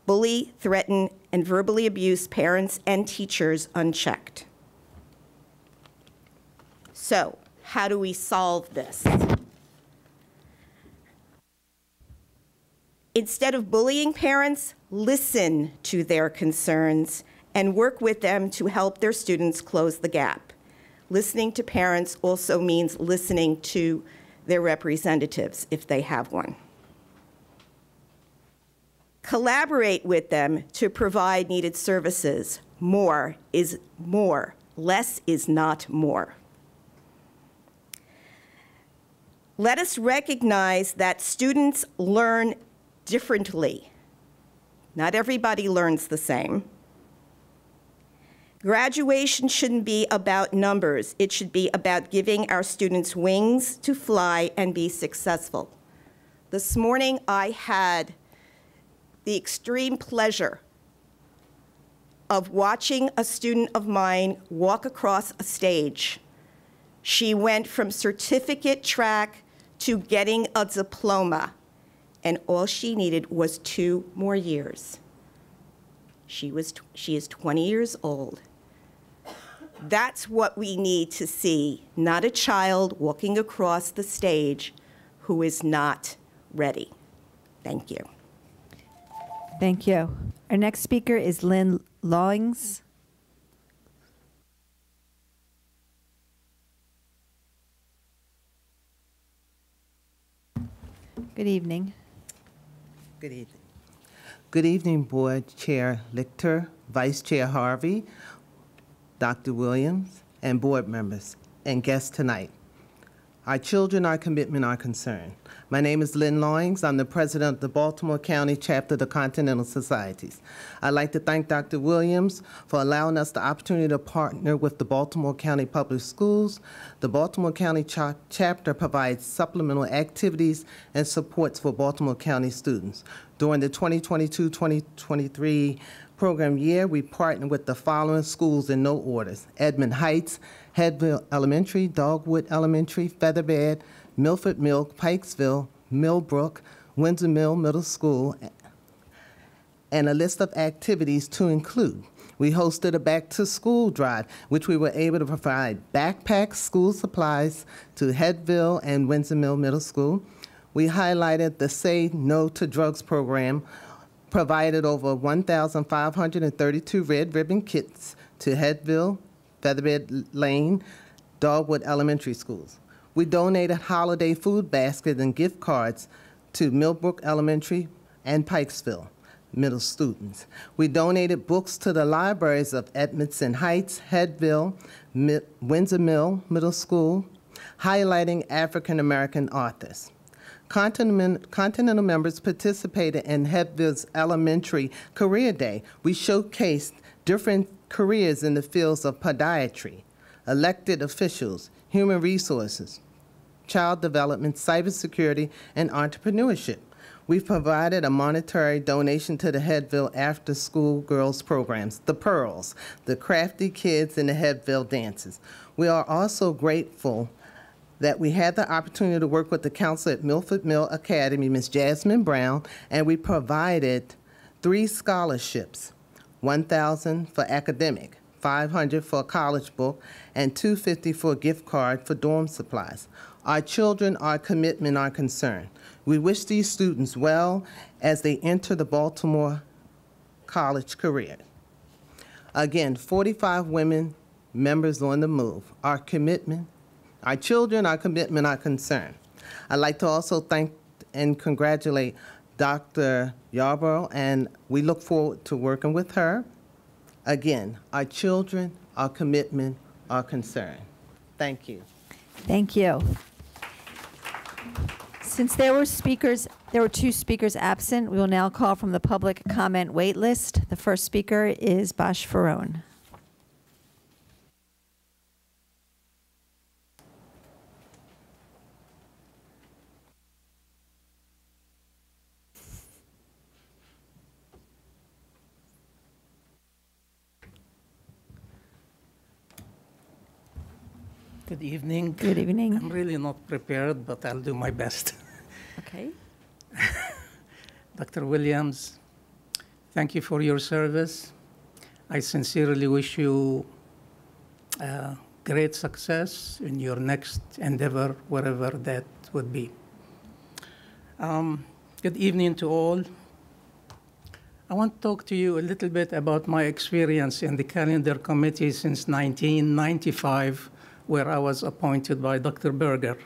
bully, threaten, and verbally abuse parents and teachers unchecked? So, how do we solve this? Instead of bullying parents, listen to their concerns and work with them to help their students close the gap. Listening to parents also means listening to their representatives if they have one. Collaborate with them to provide needed services. More is more, less is not more. Let us recognize that students learn differently. Not everybody learns the same. Graduation shouldn't be about numbers. It should be about giving our students wings to fly and be successful. This morning, I had the extreme pleasure of watching a student of mine walk across a stage. She went from certificate track to getting a diploma, and all she needed was two more years. She, was, she is 20 years old. That's what we need to see, not a child walking across the stage who is not ready. Thank you. Thank you. Our next speaker is Lynn Lawings. Good evening. Good evening. Good evening, Board Chair Lichter, Vice Chair Harvey, Dr. Williams, and board members. and guests tonight. Our children, our commitment, our concern. My name is Lynn Lawings. I'm the president of the Baltimore County chapter of the Continental Societies. I'd like to thank Dr. Williams for allowing us the opportunity to partner with the Baltimore County Public Schools. The Baltimore County cha- chapter provides supplemental activities and supports for Baltimore County students. During the 2022-2023 program year, we partnered with the following schools in no orders: Edmond Heights, Hebbville Elementary, Dogwood Elementary, Featherbed, Milford Mill, Pikesville, Millbrook, Windsor Mill Middle School, and a list of activities to include. We hosted a back to school drive, which we were able to provide backpacks, school supplies to Hebbville and Windsor Mill Middle School. We highlighted the Say No to Drugs program, provided over 1,532 red ribbon kits to Hebbville, Featherbed Lane, Dogwood Elementary Schools. We donated holiday food baskets and gift cards to Millbrook Elementary and Pikesville middle students. We donated books to the libraries of Edmondson Heights, Hebbville, Windsor Mill Middle School, highlighting African American authors. Continental, members participated in Hebbville's Elementary Career Day. We showcased different careers in the fields of podiatry, elected officials, human resources, child development, cybersecurity, and entrepreneurship. We've provided a monetary donation to the Hebbville After School Girls Programs, the Pearls, the Crafty Kids, and the Hebbville Dances. We are also grateful that we had the opportunity to work with the counselor at Milford Mill Academy, Ms. Jasmine Brown, and we provided three scholarships 1000 for academic, 500 for a college book, and 250 for a gift card for dorm supplies. Our children, our commitment, our concern. We wish these students well as they enter the Baltimore college career. Again, 45 women members on the move. Our commitment, our children, our commitment, our concern. I'd like to also thank and congratulate Dr. Yarbrough, and we look forward to working with her. Again, our children, our commitment, our concern. Thank you. Thank you. Since there were speakers, there were two speakers absent, we will now call from the public comment wait list. The first speaker is Bash Farone. Good evening. Good evening. I'm really not prepared, but I'll do my best. Okay. Dr. Williams, thank you for your service. I sincerely wish you uh, great success in your next endeavor, wherever that would be. Um, good evening to all. I want to talk to you a little bit about my experience in the calendar committee since 1995 where I was appointed by Dr. Berger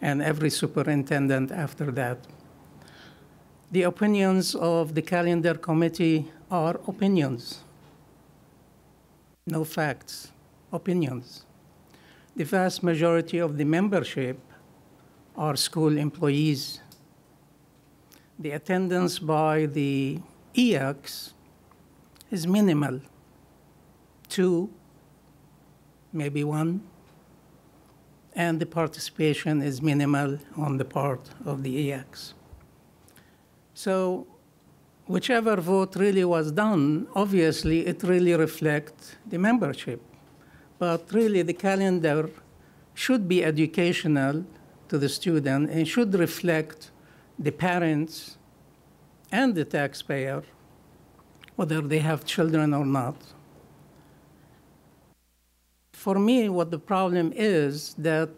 and every superintendent after that. The opinions of the calendar committee are opinions, no facts, opinions. The vast majority of the membership are school employees. The attendance by the EX is minimal, two, maybe one, and the participation is minimal on the part of the EX. So whichever vote really was done, obviously it really reflects the membership. But really the calendar should be educational to the student and should reflect the parents and the taxpayer, whether they have children or not for me, what the problem is that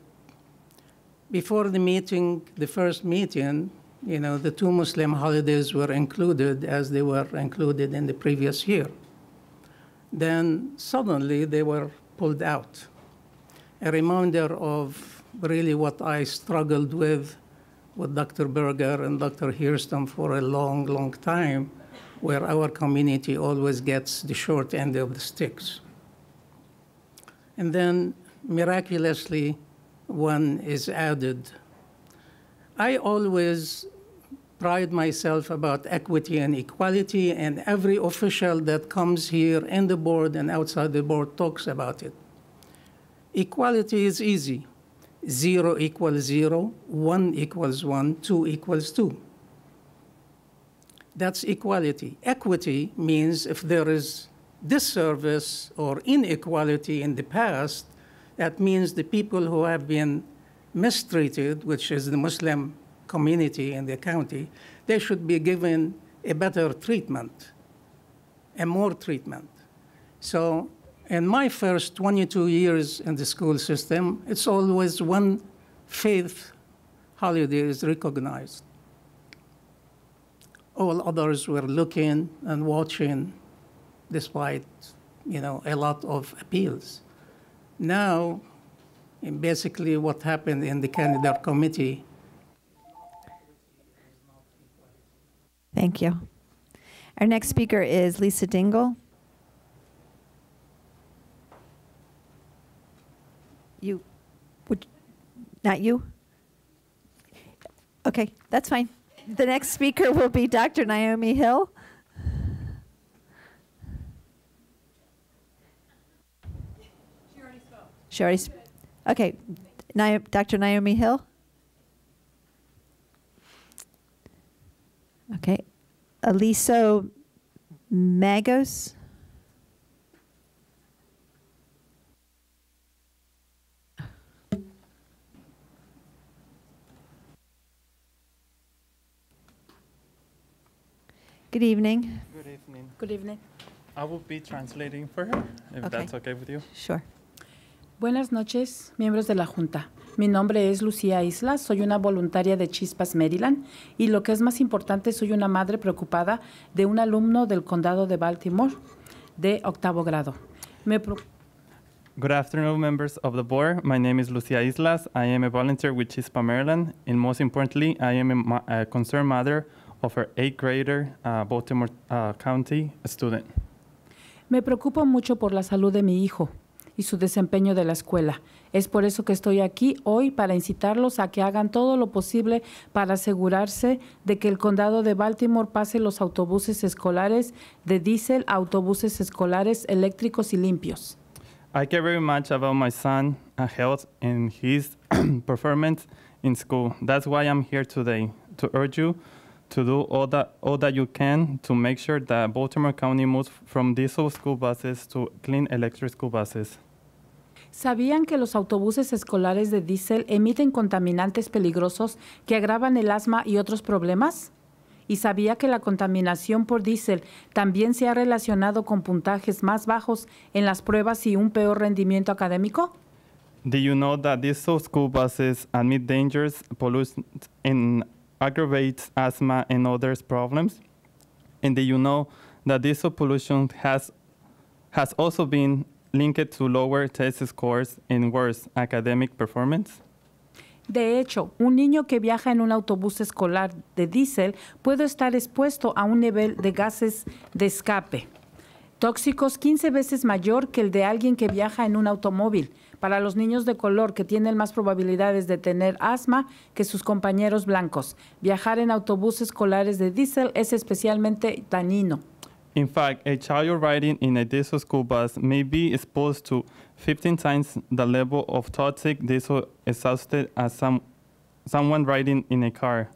before the meeting, the first meeting, you know, the two Muslim holidays were included as they were included in the previous year. Then suddenly they were pulled out. A reminder of really what I struggled with with Dr. Berger and Dr. Hairston for a long, long time, where our community always gets the short end of the sticks. And then miraculously one is added. I always pride myself about equity and equality, and every official that comes here in the board and outside the board talks about it. Equality is easy. Zero equals zero, one equals one, two equals two. That's equality. Equity means if there is disservice or inequality in the past, that means the people who have been mistreated, which is the Muslim community in the county, they should be given a better treatment, a more treatment. So in my first 22 years in the school system, it's always one faith holiday is recognized. All others were looking and watching despite, you know, a lot of appeals. Now, basically what happened in the candidate committee Thank you. Our next speaker is Lisa Dingle. You, would, not you? Okay, that's fine. The next speaker will be Dr. Naomi Hill. She already spoke. Okay, Ni- Dr. Naomi Hill. Okay, Aliso Magos. Good evening. Good evening. Good evening. I will be translating for her, if Okay. that's okay with you. Sure. Buenas noches, miembros de la Junta. Mi nombre es Lucía Islas, soy una voluntaria de Chispas, Maryland, y lo que es más importante, soy una madre preocupada de un alumno del condado de Baltimore de octavo grado. Me Good afternoon, members of the board. My name is Lucia Islas. I am a volunteer with Chispa, Maryland, and most importantly, I am a, a concerned mother of her eighth grader, uh, Baltimore uh, County student. Me preocupo mucho por la salud de mi hijo y su desempeño de la escuela. Es por eso que estoy aquí hoy para incitarlos a que hagan todo lo posible para asegurarse de que el condado de Baltimore pase los autobuses escolares de diésel a autobuses escolares eléctricos y limpios. I care very much about my son' uh, health and his performance in school. That's why I'm here today to urge you to do all that all that you can to make sure that Baltimore County moves from diesel school buses to clean electric school buses. ¿Sabían que los autobuses escolares de diésel emiten contaminantes peligrosos que agravan el asma y otros problemas? ¿Y sabía que la contaminación por diésel también se ha relacionado con puntajes más bajos en las pruebas y un peor rendimiento académico? Do you know that diesel school buses emit dangerous pollutants and aggravates asthma and other problems? And do you know that diesel pollution has also been linked to lower test scores and worse academic performance? De hecho, un niño que viaja en un autobús escolar de diésel puede estar expuesto a un nivel de gases de escape tóxicos 15 veces mayor que el de alguien que viaja en un automóvil. Para los niños de color que tienen más probabilidades de tener asma que sus compañeros blancos, viajar en autobuses escolares de diésel es especialmente dañino. In fact, a child riding in a diesel school bus may be exposed to 15 times the level of toxic diesel exhausted as some, someone riding in a car.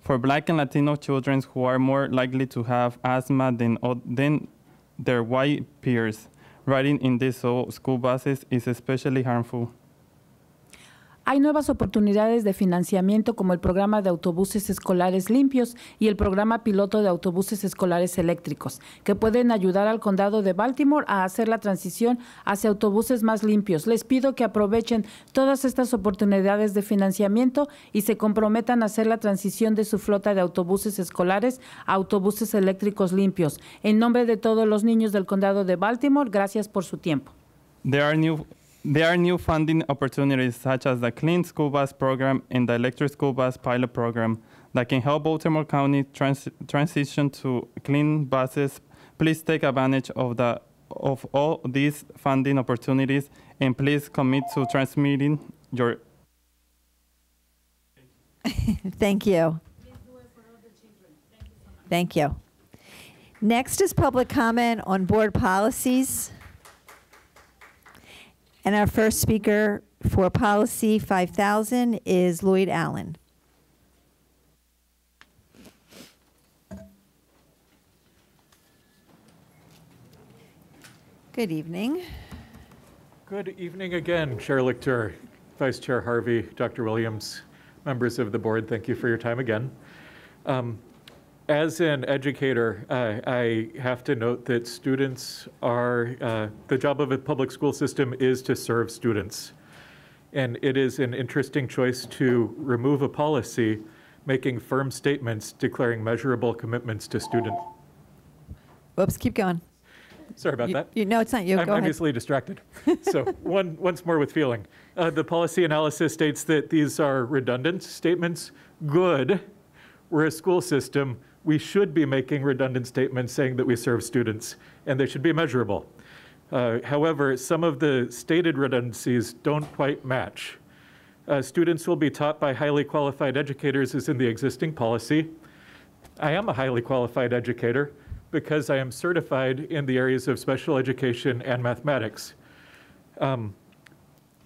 For black and Latino children who are more likely to have asthma than, than their white peers, riding in diesel school buses is especially harmful. Hay nuevas oportunidades de financiamiento como el programa de autobuses escolares limpios y el programa piloto de autobuses escolares eléctricos, que pueden ayudar al condado de Baltimore a hacer la transición hacia autobuses más limpios. Les pido que aprovechen todas estas oportunidades de financiamiento y se comprometan a hacer la transición de su flota de autobuses escolares a autobuses eléctricos limpios. En nombre de todos los niños del condado de Baltimore, gracias por su tiempo. There are new funding opportunities such as the Clean School Bus Program and the Electric School Bus Pilot Program that can help Baltimore County trans- transition to clean buses. Please take advantage of the of all these funding opportunities and please commit to transmitting your Thank you. Thank you. Next is public comment on board policies. And our first speaker for policy 5000 is Lloyd Allen. Good evening. Good evening again, Chair Lichter, Vice Chair Harvey, Dr. Williams, members of the board. Thank you for your time again. Um, as an educator, uh, I have to note that students are, uh, the job of a public school system is to serve students. And it is an interesting choice to remove a policy making firm statements declaring measurable commitments to student. Whoops, keep going. Sorry about You- that. you- no, it's not you. I'm, Go I'm ahead. distracted. so one, once more with feeling. Uh, the policy analysis states that these are redundant statements. Good. We're a school system. We should be making redundant statements saying that we serve students, and they should be measurable. Uh, however, some of the stated redundancies don't quite match. Uh, students will be taught by highly qualified educators as in the existing policy. I am a highly qualified educator because I am certified in the areas of special education and mathematics. Um,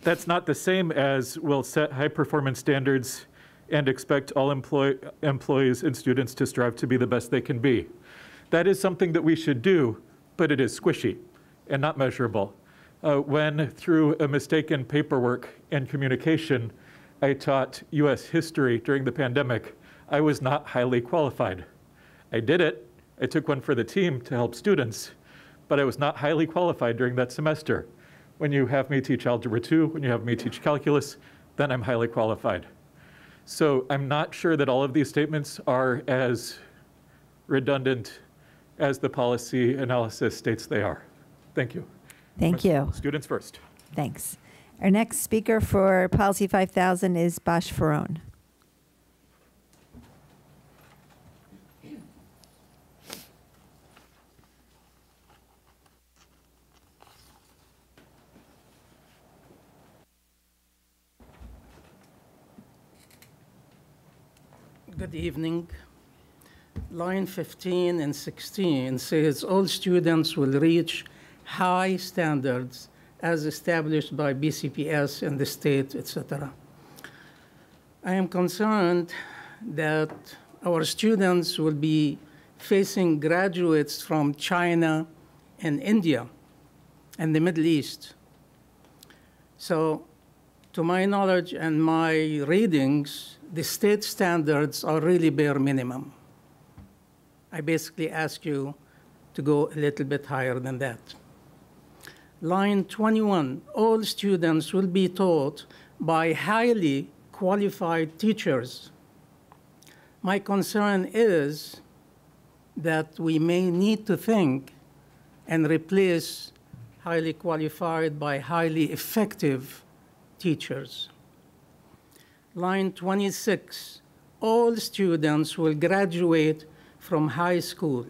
that's not the same as we'll set high performance standards and expect all employ- employees and students to strive to be the best they can be. That is something that we should do, but it is squishy and not measurable. Uh, when, through a mistaken paperwork and communication, I taught US history during the pandemic, I was not highly qualified. I did it. I took one for the team to help students, but I was not highly qualified during that semester. When you have me teach Algebra 2, when you have me teach calculus, then I'm highly qualified. So I'm not sure that all of these statements are as redundant as the policy analysis states they are. Thank you. Thank you. Students first. Thanks. Our next speaker for policy 5000 is Bosch Farone. Good evening. Line 15 and 16 says all students will reach high standards as established by BCPS and the state, etc. I am concerned that our students will be facing graduates from China and India and the Middle East. So, to my knowledge and my readings, the state standards are really bare minimum. I basically ask you to go a little bit higher than that. Line 21, all students will be taught by highly qualified teachers. My concern is that we may need to think and replace highly qualified by highly effective teachers. Line 26, all students will graduate from high school.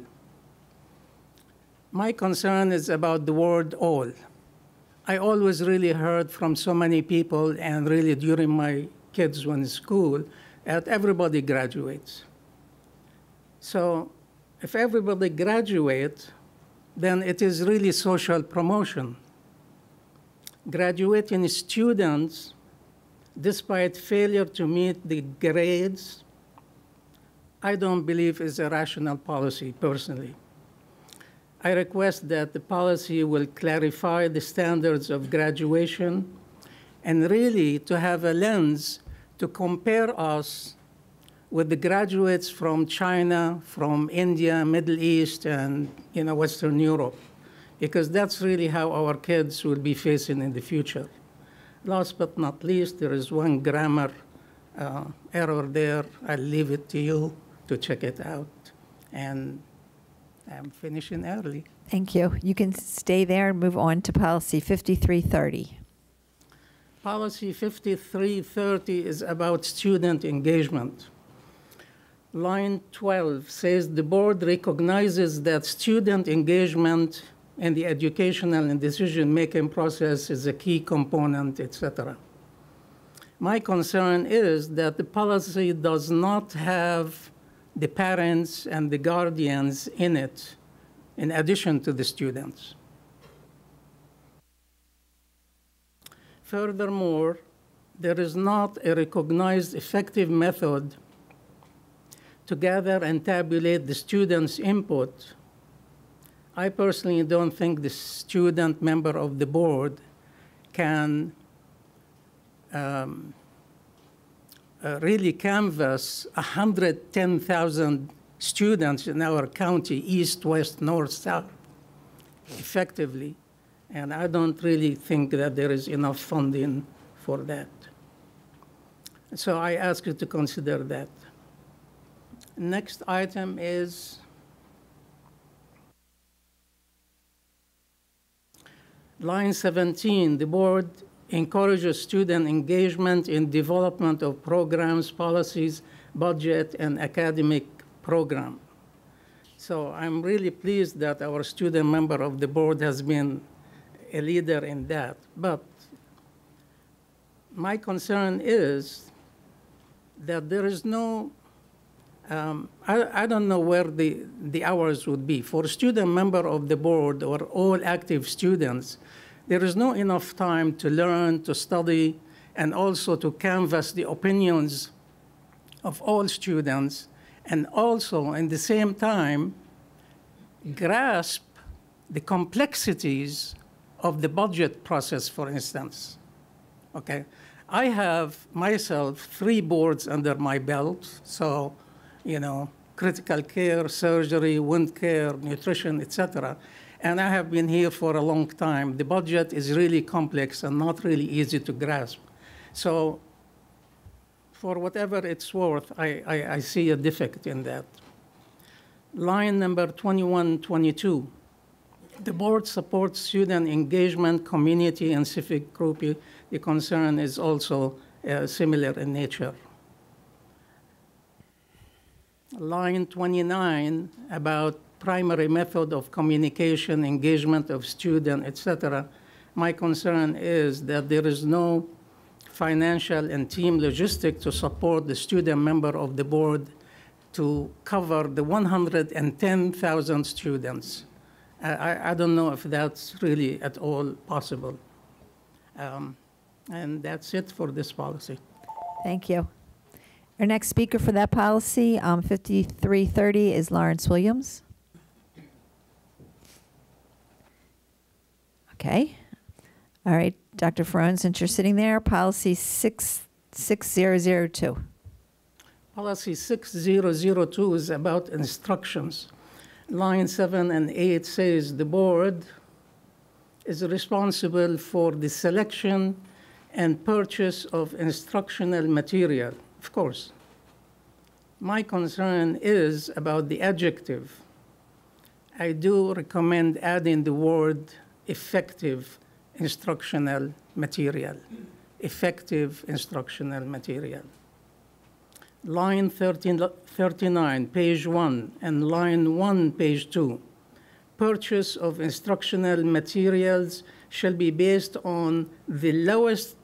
My concern is about the word all. I always really heard from so many people, and really during my kids when in school, that everybody graduates. So if everybody graduates, then it is really social promotion. Graduating students, despite failure to meet the grades, I don't believe is a rational policy personally. I request that the policy will clarify the standards of graduation and really to have a lens to compare us with the graduates from China, from India, Middle East, and you know, Western Europe, because that's really how our kids will be facing in the future. Last but not least, there is one grammar uh, error there. I'll leave it to you to check it out. And I'm finishing early. Thank you. You can stay there and move on to policy 5330. Policy 5330 is about student engagement. Line 12 says the board recognizes that student engagement in the educational and decision-making process is a key component, etc. My concern is that the policy does not have the parents and the guardians in it, in addition to the students. Furthermore, there is not a recognized effective method to gather and tabulate the students' input. I personally don't think the student member of the board can um, uh, really canvass 110,000 students in our county, east, west, north, south, effectively. And I don't really think that there is enough funding for that. So I ask you to consider that. Next item is line 17. The board encourages student engagement in development of programs, policies, budget, and academic program. So I'm really pleased that our student member of the board has been a leader in that. But my concern is that there is no, um, I, I don't know where the, the hours would be. For a student member of the board or all active students, there is no enough time to learn, to study, and also to canvass the opinions of all students, and also, in the same time, grasp the complexities of the budget process, for instance. Okay? I have myself three boards under my belt, so, you know, critical care, surgery, wound care, nutrition, etc. And I have been here for a long time. The budget is really complex and not really easy to grasp. So, for whatever it's worth, I, I, I see a defect in that. Line number 2122. The board supports student engagement, community, and civic group. The concern is also uh, similar in nature. Line 29 about primary method of communication, engagement of student, etc. My concern is that there is no financial and team logistic to support the student member of the board to cover the 110,000 students. I, I, don't know if that's really at all possible. Um, and that's it for this policy. Thank you. Our next speaker for that policy, um, 5330, is Lawrence Williams. Okay. All right, Dr. Ferone, since you're sitting there, policy 66002. Policy 6002 is about instructions. Line 7 and 8 says the board is responsible for the selection and purchase of instructional material, of course. My concern is about the adjective. I do recommend adding the word effective instructional material. Effective instructional material. Line 13, 39, page 1, and line 1, page 2. Purchase of instructional materials shall be based on the lowest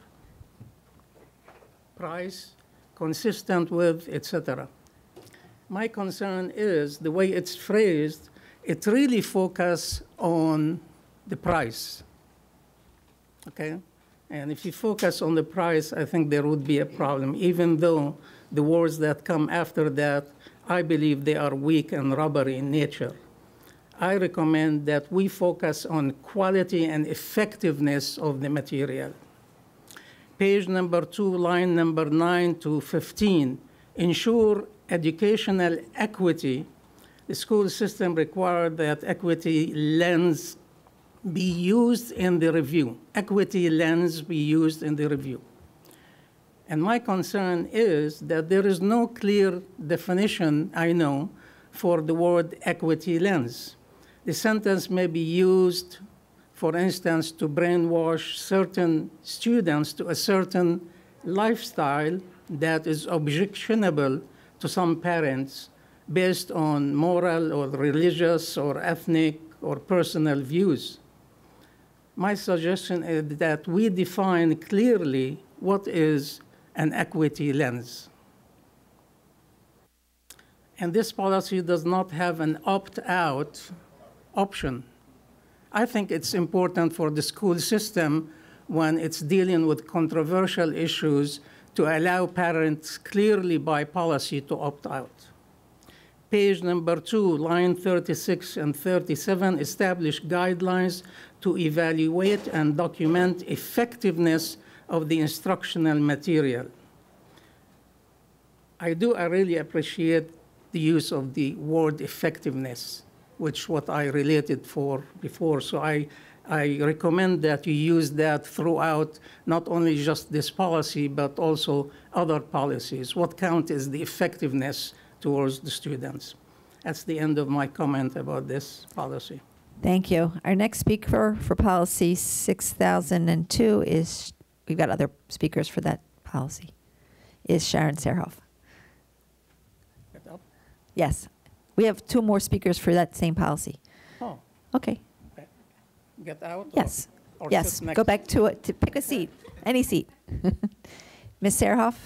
price, consistent with, etc. My concern is the way it's phrased, it really focuses on the price. Okay? And if you focus on the price, I think there would be a problem, even though the words that come after that, I believe they are weak and rubbery in nature. I recommend that we focus on quality and effectiveness of the material. Page number two, line number nine to 15, ensure educational equity. The school system required that equity lens be used in the review, equity lens be used in the review. And my concern is that there is no clear definition, I know, for the word equity lens. The sentence may be used, for instance, to brainwash certain students to a certain lifestyle that is objectionable to some parents based on moral or religious or ethnic or personal views. My suggestion is that we define clearly what is an equity lens. And this policy does not have an opt-out option. I think it's important for the school system when it's dealing with controversial issues to allow parents clearly by policy to opt out. Page number two, line 36 and 37 establish guidelines to evaluate and document effectiveness of the instructional material. I do I really appreciate the use of the word effectiveness, which what I related for before. So I, I recommend that you use that throughout not only just this policy, but also other policies. What counts is the effectiveness towards the students. That's the end of my comment about this policy. Thank you. Our next speaker for policy 6002 is, we've got other speakers for that policy, is Sharon Serhoff. Yes. We have two more speakers for that same policy. Oh. Okay. Get out? or- Yes. or Yes. sit next Go back to it, to pick a seat, any seat. Ms. Serhoff?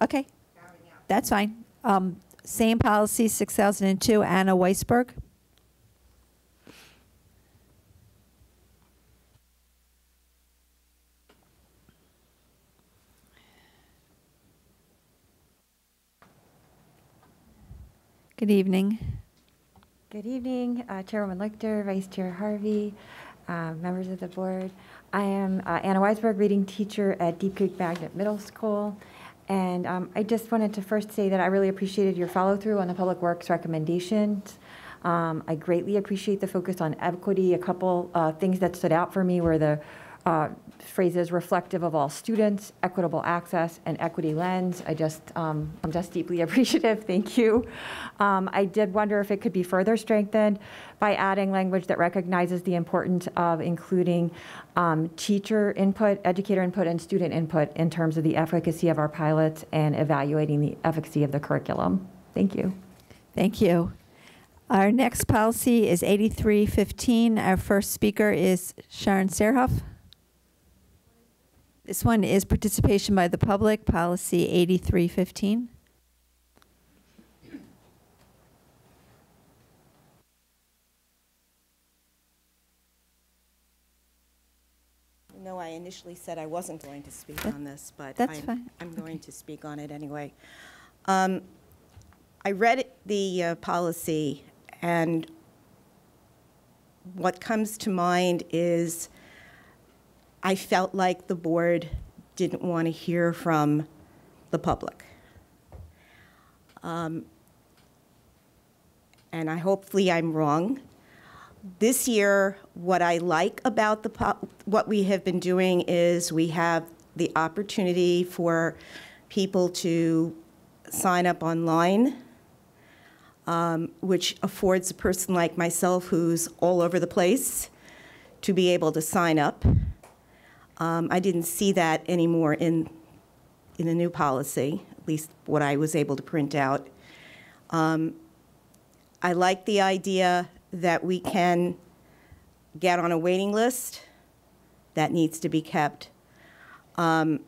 Okay. That's fine. Um, Same policy, 6002, Anna Weisberg. Good evening. Good evening, uh, Chairwoman Lichter, Vice Chair Harvey, uh, members of the board. I am uh, Anna Weisberg, reading teacher at Deep Creek Magnet Middle School. And um, I just wanted to first say that I really appreciated your follow-through on the Public Works recommendations. Um, I greatly appreciate the focus on equity. A couple uh, things that stood out for me were the uh, phrases reflective of all students, equitable access, and equity lens. I just, um, I'm just deeply appreciative. Thank you. Um, I did wonder if it could be further strengthened by adding language that recognizes the importance of including um, teacher input, educator input, and student input in terms of the efficacy of our pilots and evaluating the efficacy of the curriculum. Thank you. Thank you. Our next policy is 8315. Our first speaker is Sharon Serhoff. This one is participation by the public, policy 8315. No, I initially said I wasn't going to speak That- on this, but that's I'm- fine. I'm going to speak on it anyway. Um, I read the uh, policy, and what comes to mind is I felt like the board didn't want to hear from the public. Um, And I, hopefully I'm wrong. This year, what I like about the, what we have been doing is we have the opportunity for people to sign up online, um, which affords a person like myself who's all over the place to be able to sign up. Um, I didn't see that anymore in, in the new policy, at least what I was able to print out. Um, I like the idea that we can get on a waiting list. That needs to be kept. Um,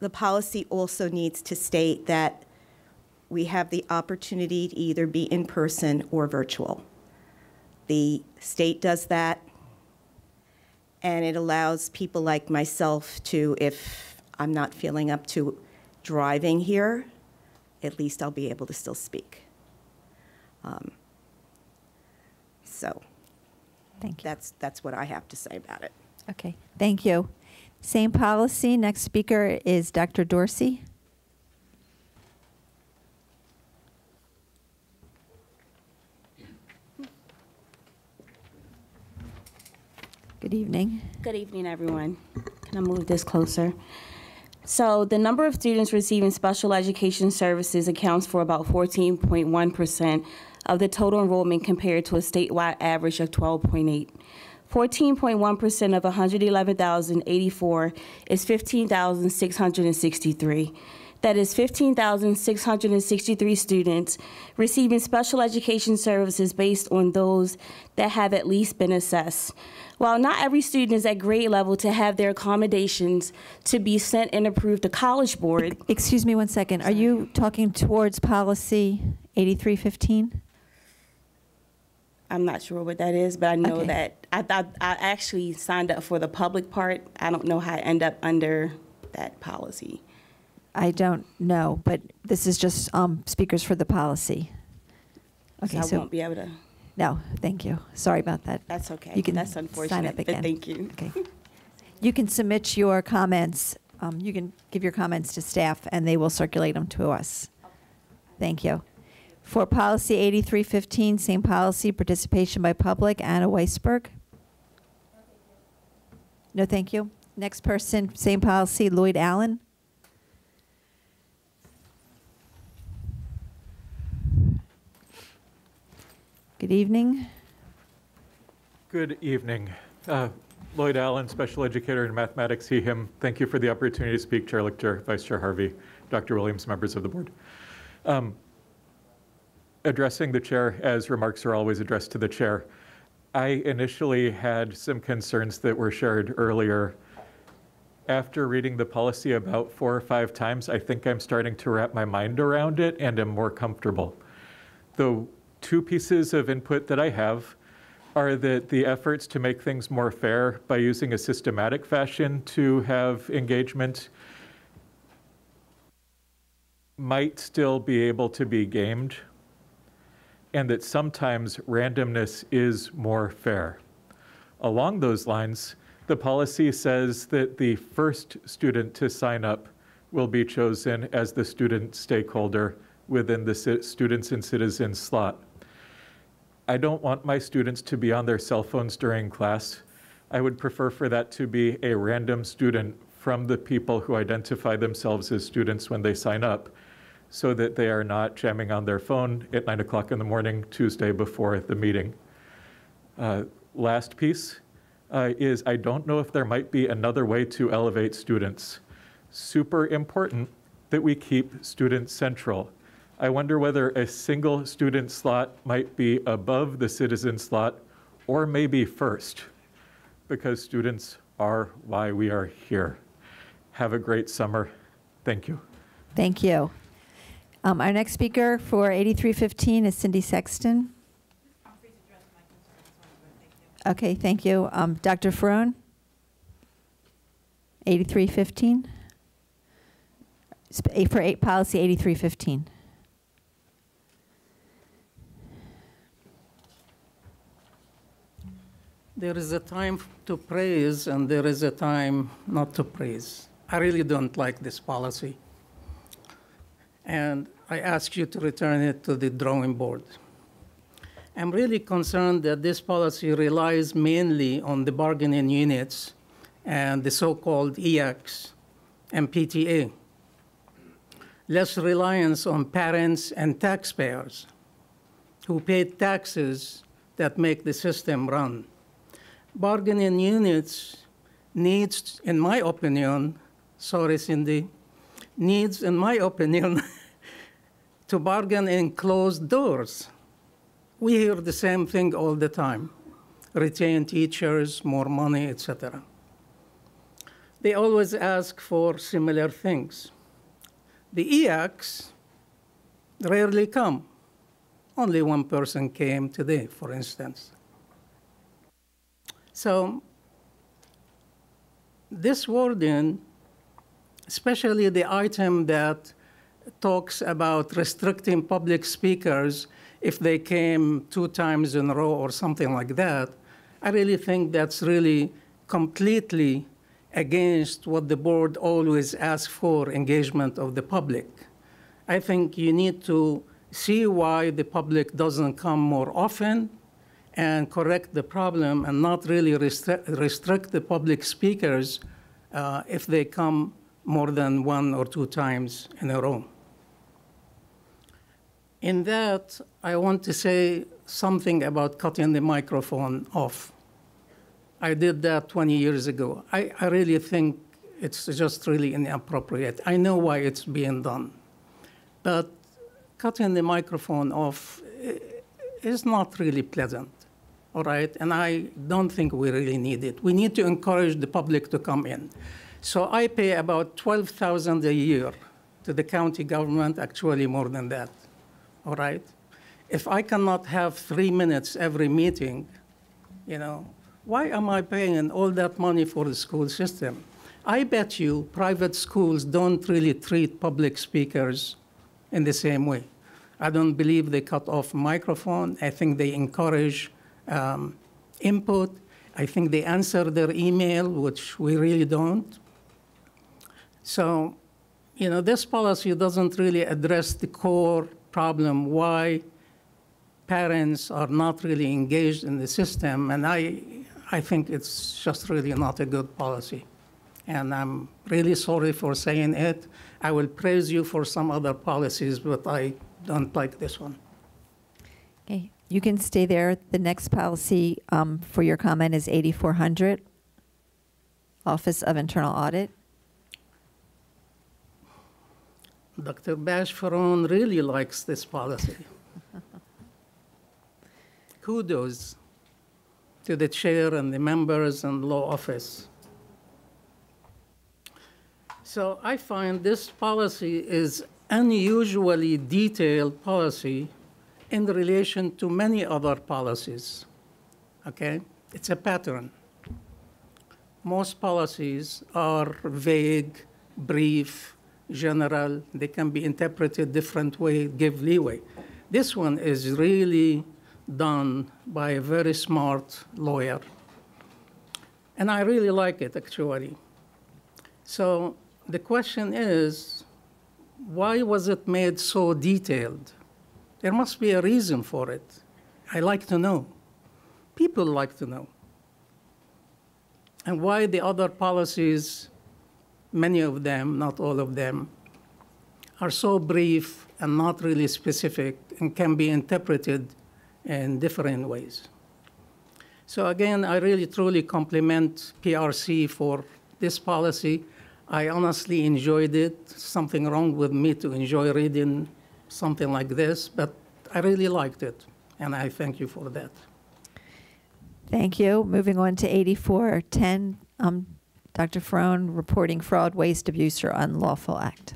The policy also needs to state that we have the opportunity to either be in person or virtual. The state does that, and it allows people like myself to, if I'm not feeling up to driving here, at least I'll be able to still speak. Um, So. Thank you. That's, that's what I have to say about it. Okay, thank you. Same policy. Next speaker is Dr. Dorsey. Good evening. Good evening, everyone. Can I move this closer? So the number of students receiving special education services accounts for about 14.1% of the total enrollment compared to a statewide average of 12.8. 14.1% of 111,084 is 15,663. That is 15,663 students receiving special education services based on those that have at least been assessed. While not every student is at grade level to have their accommodations to be sent and approved to College Board. Excuse me one second. Are you talking towards policy 8315? I'm not sure what that is, but I know Okay. that I thought I actually signed up for the public part. I don't know how I end up under that policy. I don't know, but this is just um, speakers for the policy. Okay, so I so, won't be able to. No, thank you. Sorry about that. That's okay. You can That's sign unfortunate, up but again. thank you. Okay. You can submit your comments, um, you can give your comments to staff, and they will circulate them to us. Thank you. For policy 8315, same policy, participation by public, Anna Weisberg. No, thank you. Next person, same policy, Lloyd Allen. Good evening. Good evening. Uh, Lloyd Allen, special educator in mathematics, he, him. Thank you for the opportunity to speak, Chair Lichter, Vice Chair Harvey, Dr. Williams, members of the board. Um, Addressing the chair, as remarks are always addressed to the chair, I initially had some concerns that were shared earlier. After reading the policy about four or five times, I think I'm starting to wrap my mind around it and am more comfortable. The two pieces of input that I have are that the efforts to make things more fair by using a systematic fashion to have engagement might still be able to be gamed, and that sometimes randomness is more fair. Along those lines, the policy says that the first student to sign up will be chosen as the student stakeholder within the students and citizens slot. I don't want my students to be on their cell phones during class. I would prefer for that to be a random student from the people who identify themselves as students when they sign up, so that they are not jamming on their phone at 9 o'clock in the morning Tuesday before the meeting. Uh, Last piece uh, is I don't know if there might be another way to elevate students. Super important that we keep students central. I wonder whether a single student slot might be above the citizen slot or maybe first, because students are why we are here. Have a great summer. Thank you. Thank you. Um, Our next speaker for 8315 is Cindy Sexton. Okay, thank you. Um, Dr. Ferone? 8315? Sp- eh, For eight- policy 8315. There is a time to praise and there is a time not to praise. I really don't like this policy. And I ask you to return it to the drawing board. I'm really concerned that this policy relies mainly on the bargaining units and the so-called EX and PTA. Less reliance on parents and taxpayers who pay taxes that make the system run bargaining units needs, in my opinion, sorry, Cindy, needs, in my opinion, to bargain in closed doors. We hear the same thing all the time retain teachers, more money, etc. They always ask for similar things. The EX rarely come. Only one person came today, for instance. So this wording, especially the item that talks about restricting public speakers if they came two times in a row or something like that, I really think that's really completely against what the board always asks for engagement of the public. I think you need to see why the public doesn't come more often and correct the problem and not really restrict, restrict the public speakers uh, if they come more than one or two times in a row. In that, I want to say something about cutting the microphone off. I did that 20 years ago. I, I really think it's just really inappropriate. I know why it's being done. But cutting the microphone off eh, is not really pleasant, all right? And I don't think we really need it. We need to encourage the public to come in. So I pay about 12,000 a year to the county government, actually more than that, all right? If I cannot have three minutes every meeting, you know, why am I paying all that money for the school system? I bet you private schools don't really treat public speakers in the same way. I don't believe they cut off microphone. I think they encourage um, input. I think they answer their email, which we really don't. So, you know, this policy doesn't really address the core problem why parents are not really engaged in the system, and I, I think it's just really not a good policy. And I'm really sorry for saying it. I will praise you for some other policies, but I don't like this one. Okay, you can stay there. The next policy um, for your comment is 8400, Office of Internal Audit. Dr. Bashfaron really likes this policy. Kudos to the chair and the members and law office. So I find this policy is unusually detailed policy in relation to many other policies. Okay? It's a pattern. Most policies are vague, brief, general. They can be interpreted different way, give leeway. This one is really done by a very smart lawyer. And I really like it, actually. So the question is, why was it made so detailed? There must be a reason for it. I like to know. People like to know. And why the other policies, many of them, not all of them, are so brief and not really specific and can be interpreted in different ways. So again, I really truly compliment PRC for this policy. I honestly enjoyed it. Something wrong with me to enjoy reading something like this, but I really liked it, and I thank you for that. Thank you. Moving on to 8410, um, Dr. Frone, reporting fraud, waste, abuse, or unlawful act.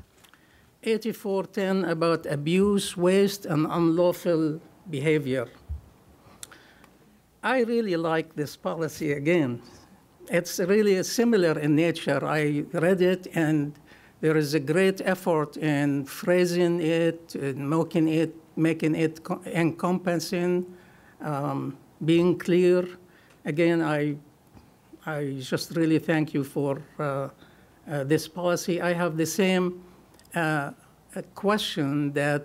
8410 about abuse, waste, and unlawful behavior. I really like this policy again. It's really similar in nature. I read it, and there is a great effort in phrasing it, in making it, making it encompassing, um, being clear. Again, I, I just really thank you for uh, uh, this policy. I have the same uh, question that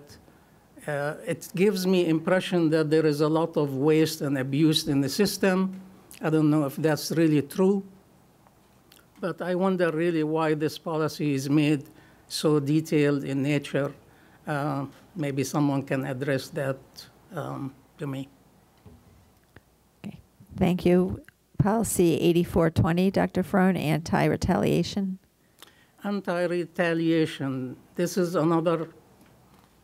uh, it gives me impression that there is a lot of waste and abuse in the system. I don't know if that's really true, but I wonder really why this policy is made so detailed in nature. Uh, maybe someone can address that um, to me. Okay. Thank you. Policy 8420, Dr. Frone, anti-retaliation. Anti-retaliation. This is another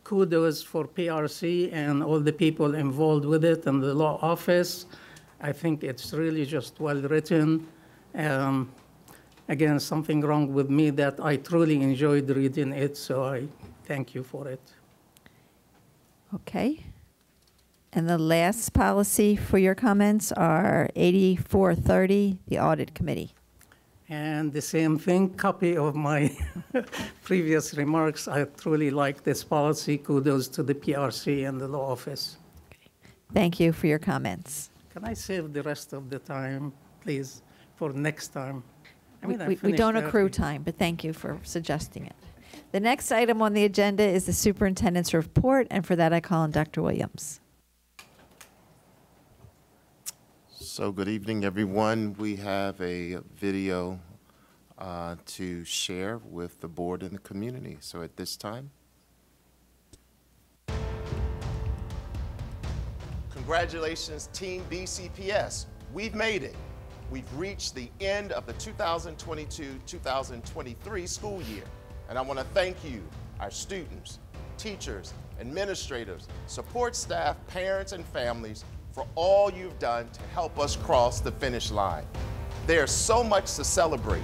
kudos for PRC and all the people involved with it and the law office. I think it's really just well written. Um, again, something wrong with me that I truly enjoyed reading it, so I thank you for it. Okay. And the last policy for your comments are 8430, the Audit Committee. And the same thing, copy of my previous remarks. I truly like this policy. Kudos to the PRC and the law office. Okay. Thank you for your comments. Can I save the rest of the time, please, for next time? I We- We we don't early. accrue time, but thank you for suggesting it. The next item on the agenda is the superintendent's report, and for that, I call on Dr. Williams. So good evening, everyone. We have a video uh, to share with the board and the community. So at this time. Congratulations, Team BCPS. We've made it. We've reached the end of the 2022-2023 school year. And I want to thank you, our students, teachers, administrators, support staff, parents, and families for all you've done to help us cross the finish line. There's so much to celebrate.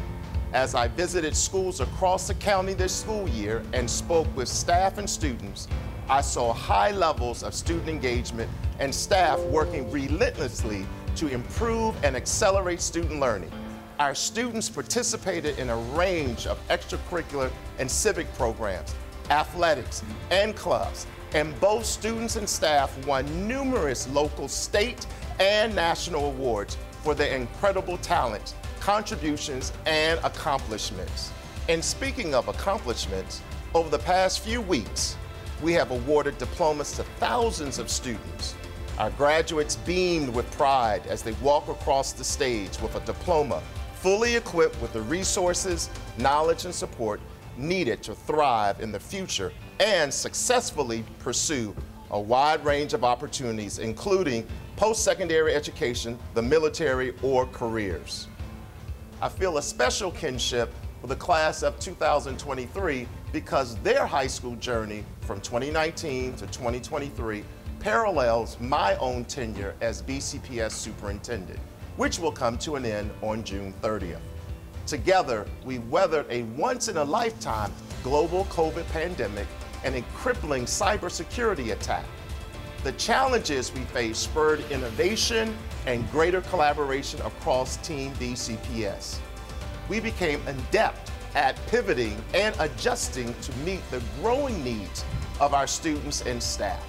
As I visited schools across the county this school year and spoke with staff and students, I saw high levels of student engagement and staff working relentlessly to improve and accelerate student learning. Our students participated in a range of extracurricular and civic programs, athletics, and clubs, and both students and staff won numerous local, state, and national awards for their incredible talents, contributions, and accomplishments. And speaking of accomplishments, over the past few weeks, we have awarded diplomas to thousands of students. Our graduates beamed with pride as they walk across the stage with a diploma fully equipped with the resources, knowledge, and support needed to thrive in the future and successfully pursue a wide range of opportunities, including post-secondary education, the military, or careers. I feel a special kinship with the class of 2023 because their high school journey from 2019 to 2023 parallels my own tenure as BCPS superintendent, which will come to an end on June 30th. Together, we weathered a once-in-a-lifetime global COVID pandemic and a crippling cybersecurity attack. The challenges we faced spurred innovation and greater collaboration across Team BCPS. We became adept at pivoting and adjusting to meet the growing needs of our students and staff.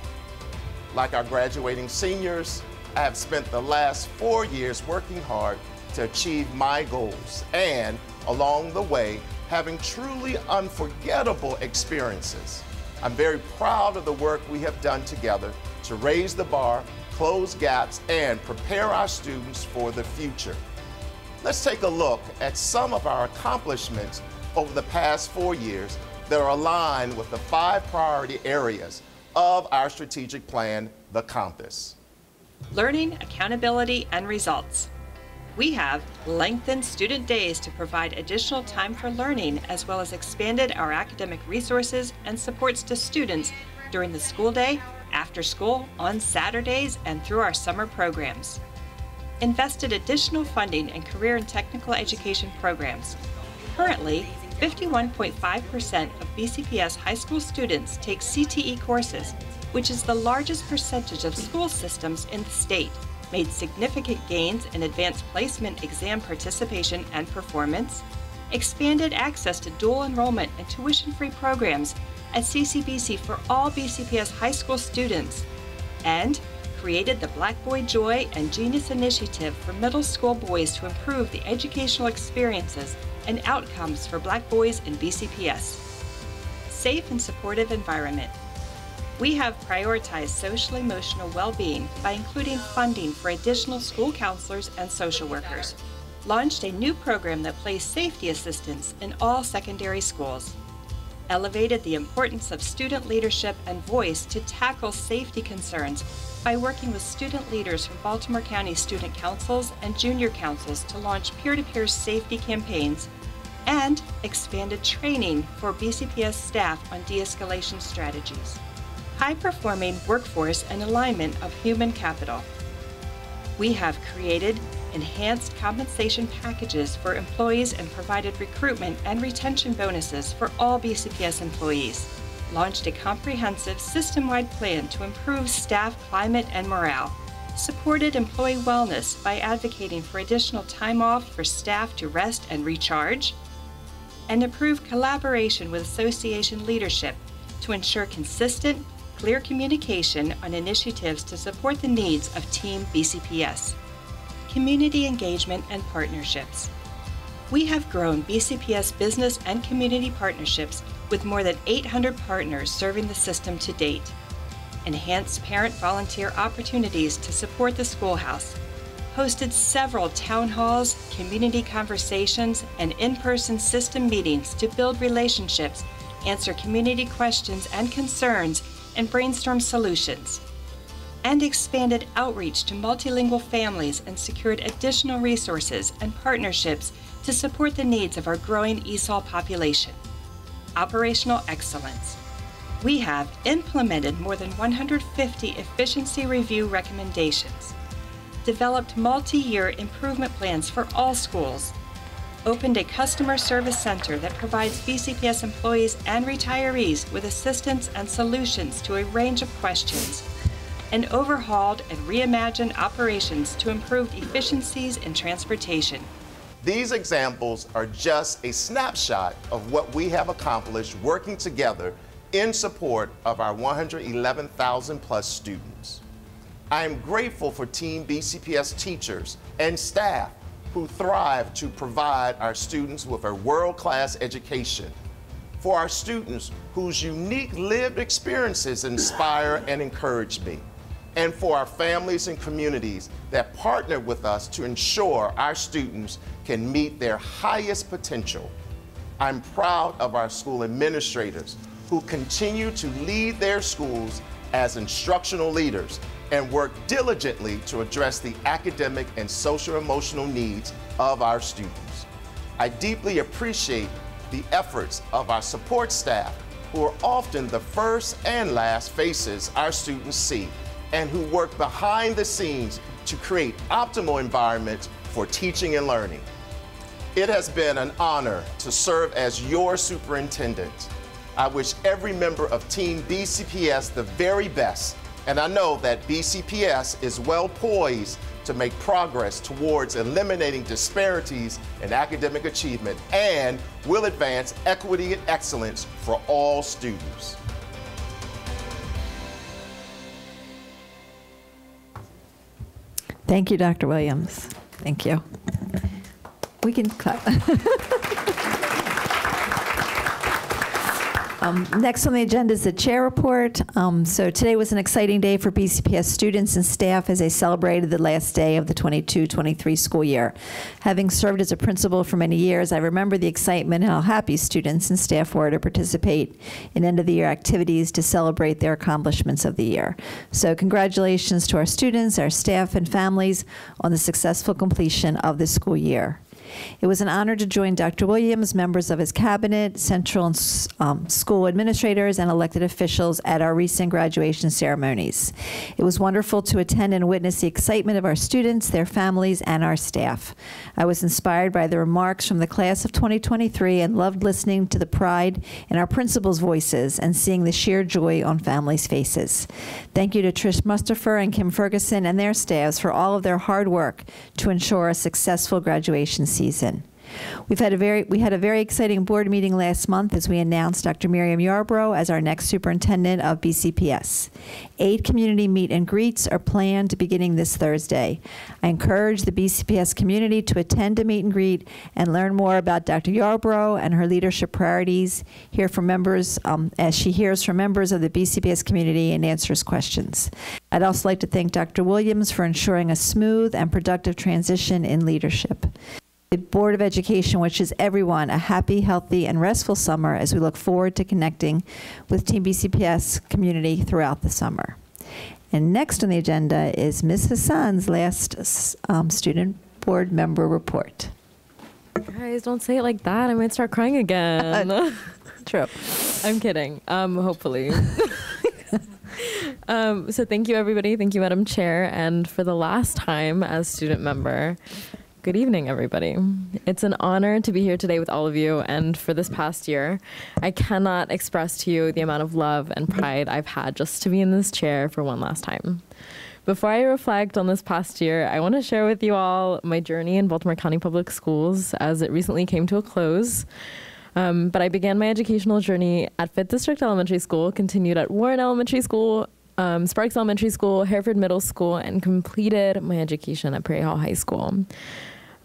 Like our graduating seniors, I have spent the last four years working hard to achieve my goals and, along the way, having truly unforgettable experiences. I'm very proud of the work we have done together to raise the bar, close gaps, and prepare our students for the future. Let's take a look at some of our accomplishments over the past four years that are aligned with the five priority areas of our strategic plan, the Compass. Learning, accountability, and results. We have lengthened student days to provide additional time for learning, as well as expanded our academic resources and supports to students during the school day, after school, on Saturdays, and through our summer programs. Invested additional funding in career and technical education programs. Currently, 51.5% of BCPS high school students take CTE courses, which is the largest percentage of school systems in the state, made significant gains in advanced placement exam participation and performance, expanded access to dual enrollment and tuition-free programs at CCBC for all BCPS high school students, and created the Black Boy Joy and Genius Initiative for middle school boys to improve the educational experiences and outcomes for black boys in BCPS. Safe and supportive environment. We have prioritized social emotional well-being by including funding for additional school counselors and social workers. Launched a new program that placed safety assistance in all secondary schools. Elevated the importance of student leadership and voice to tackle safety concerns by working with student leaders from Baltimore County student councils and junior councils to launch peer-to-peer safety campaigns and expanded training for BCPS staff on de-escalation strategies. High-performing workforce and alignment of human capital. We have created enhanced compensation packages for employees and provided recruitment and retention bonuses for all BCPS employees. Launched a comprehensive system-wide plan to improve staff climate and morale. Supported employee wellness by advocating for additional time off for staff to rest and recharge and improve collaboration with association leadership to ensure consistent, clear communication on initiatives to support the needs of Team BCPS. Community engagement and partnerships. We have grown BCPS business and community partnerships with more than 800 partners serving the system to date. Enhanced parent volunteer opportunities to support the schoolhouse hosted several town halls, community conversations, and in-person system meetings to build relationships, answer community questions and concerns, and brainstorm solutions. and expanded outreach to multilingual families and secured additional resources and partnerships to support the needs of our growing ESOL population. Operational excellence. We have implemented more than 150 efficiency review recommendations, developed multi year improvement plans for all schools, opened a customer service center that provides BCPS employees and retirees with assistance and solutions to a range of questions, and overhauled and reimagined operations to improve efficiencies in transportation. These examples are just a snapshot of what we have accomplished working together in support of our 111,000 plus students. I am grateful for Team BCPS teachers and staff who thrive to provide our students with a world-class education, for our students whose unique lived experiences inspire and encourage me, and for our families and communities that partner with us to ensure our students can meet their highest potential. I'm proud of our school administrators who continue to lead their schools as instructional leaders and work diligently to address the academic and social emotional needs of our students. I deeply appreciate the efforts of our support staff who are often the first and last faces our students see and who work behind the scenes to create optimal environments for teaching and learning. It has been an honor to serve as your superintendent. I wish every member of Team BCPS the very best, and I know that BCPS is well poised to make progress towards eliminating disparities in academic achievement and will advance equity and excellence for all students. Thank you, Dr. Williams. Thank you. We can clap. Um, Next on the agenda is the chair report. Um, So today was an exciting day for BCPS students and staff as they celebrated the last day of the 22-23 school year. Having served as a principal for many years, I remember the excitement and how happy students and staff were to participate in end-of-the-year activities to celebrate their accomplishments of the year. So congratulations to our students, our staff, and families on the successful completion of the school year. It was an honor to join Dr. Williams, members of his cabinet, central and um, school administrators, and elected officials at our recent graduation ceremonies. It was wonderful to attend and witness the excitement of our students, their families, and our staff. I was inspired by the remarks from the class of 2023 and loved listening to the pride in our principals' voices and seeing the sheer joy on families' faces. Thank you to Trish Mustafer and Kim Ferguson and their staffs for all of their hard work to ensure a successful graduation season. We've had a very we had a very exciting board meeting last month as we announced Dr. Myriam Yarbrough as our next superintendent of BCPS. Eight community meet and greets are planned beginning this Thursday. I encourage the BCPS community to attend a meet and greet and learn more about Dr. Yarbrough and her leadership priorities. Hear from members um, as she hears from members of the BCPS community and answers questions. I'd also like to thank Dr. Williams for ensuring a smooth and productive transition in leadership the Board of Education wishes everyone a happy, healthy, and restful summer as we look forward to connecting with Team BCPS community throughout the summer. And next on the agenda is Ms. Hassan's last um, student board member report. Guys, don't say it like that. I might start crying again. True. I'm kidding. Um, hopefully. um, so thank you, everybody. Thank you, Madam Chair. And for the last time as student member, good evening, everybody. It's an honor to be here today with all of you. And for this past year, I cannot express to you the amount of love and pride I've had just to be in this chair for one last time. Before I reflect on this past year, I want to share with you all my journey in Baltimore County Public Schools as it recently came to a close. Um, but I began my educational journey at Fifth District Elementary School, continued at Warren Elementary School, um, Sparks Elementary School, Hereford Middle School, and completed my education at Perry Hall High School.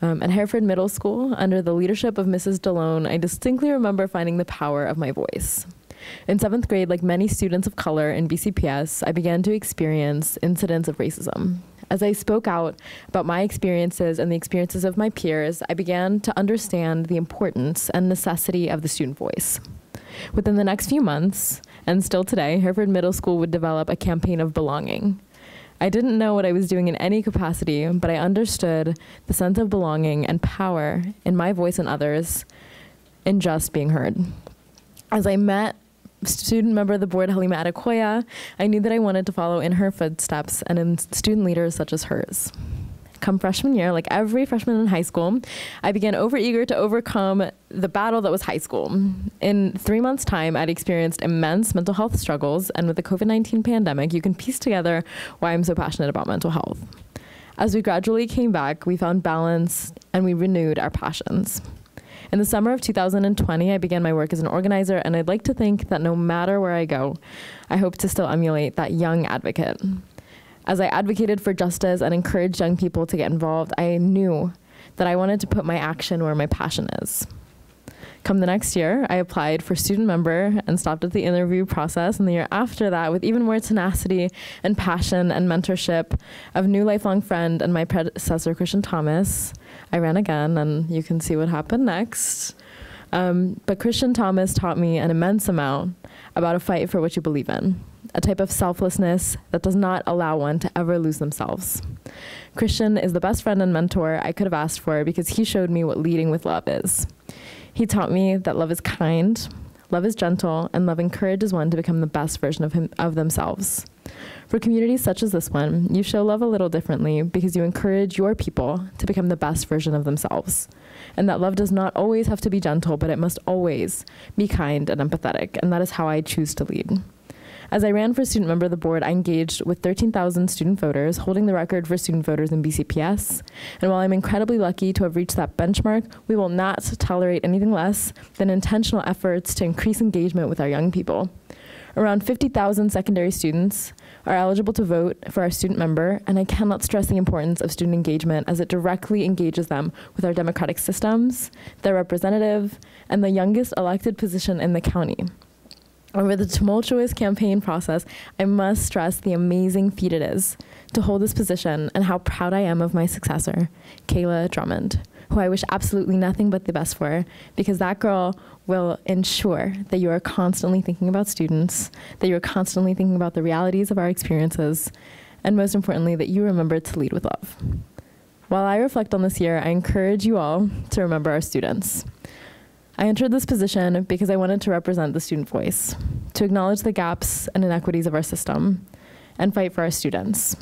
Um, at Hereford Middle School, under the leadership of Mrs. Delone, I distinctly remember finding the power of my voice. In seventh grade, like many students of color in BCPS, I began to experience incidents of racism. As I spoke out about my experiences and the experiences of my peers, I began to understand the importance and necessity of the student voice. Within the next few months, and still today, Hereford Middle School would develop a campaign of belonging. I didn't know what I was doing in any capacity, but I understood the sense of belonging and power in my voice and others in just being heard. As I met student member of the board, Halima Adekoya, I knew that I wanted to follow in her footsteps and in student leaders such as hers. Come freshman year, like every freshman in high school, I began overeager to overcome the battle that was high school. In three months' time, I'd experienced immense mental health struggles, and with the COVID 19 pandemic, you can piece together why I'm so passionate about mental health. As we gradually came back, we found balance and we renewed our passions. In the summer of 2020, I began my work as an organizer, and I'd like to think that no matter where I go, I hope to still emulate that young advocate. As I advocated for justice and encouraged young people to get involved, I knew that I wanted to put my action where my passion is. Come the next year, I applied for student member and stopped at the interview process. And the year after that, with even more tenacity and passion and mentorship of new lifelong friend and my predecessor, Christian Thomas, I ran again, and you can see what happened next. Um, but Christian Thomas taught me an immense amount about a fight for what you believe in a type of selflessness that does not allow one to ever lose themselves. Christian is the best friend and mentor I could have asked for because he showed me what leading with love is. He taught me that love is kind, love is gentle, and love encourages one to become the best version of him of themselves. For communities such as this one, you show love a little differently because you encourage your people to become the best version of themselves. And that love does not always have to be gentle, but it must always be kind and empathetic. And that is how I choose to lead. As I ran for student member of the board, I engaged with 13,000 student voters, holding the record for student voters in BCPS. And while I'm incredibly lucky to have reached that benchmark, we will not tolerate anything less than intentional efforts to increase engagement with our young people. Around 50,000 secondary students are eligible to vote for our student member, and I cannot stress the importance of student engagement as it directly engages them with our democratic systems, their representative, and the youngest elected position in the county. Over the tumultuous campaign process, I must stress the amazing feat it is to hold this position and how proud I am of my successor, Kayla Drummond, who I wish absolutely nothing but the best for, because that girl will ensure that you are constantly thinking about students, that you're constantly thinking about the realities of our experiences, and most importantly, that you remember to lead with love. While I reflect on this year, I encourage you all to remember our students. I entered this position because I wanted to represent the student voice, to acknowledge the gaps and inequities of our system, and fight for our students.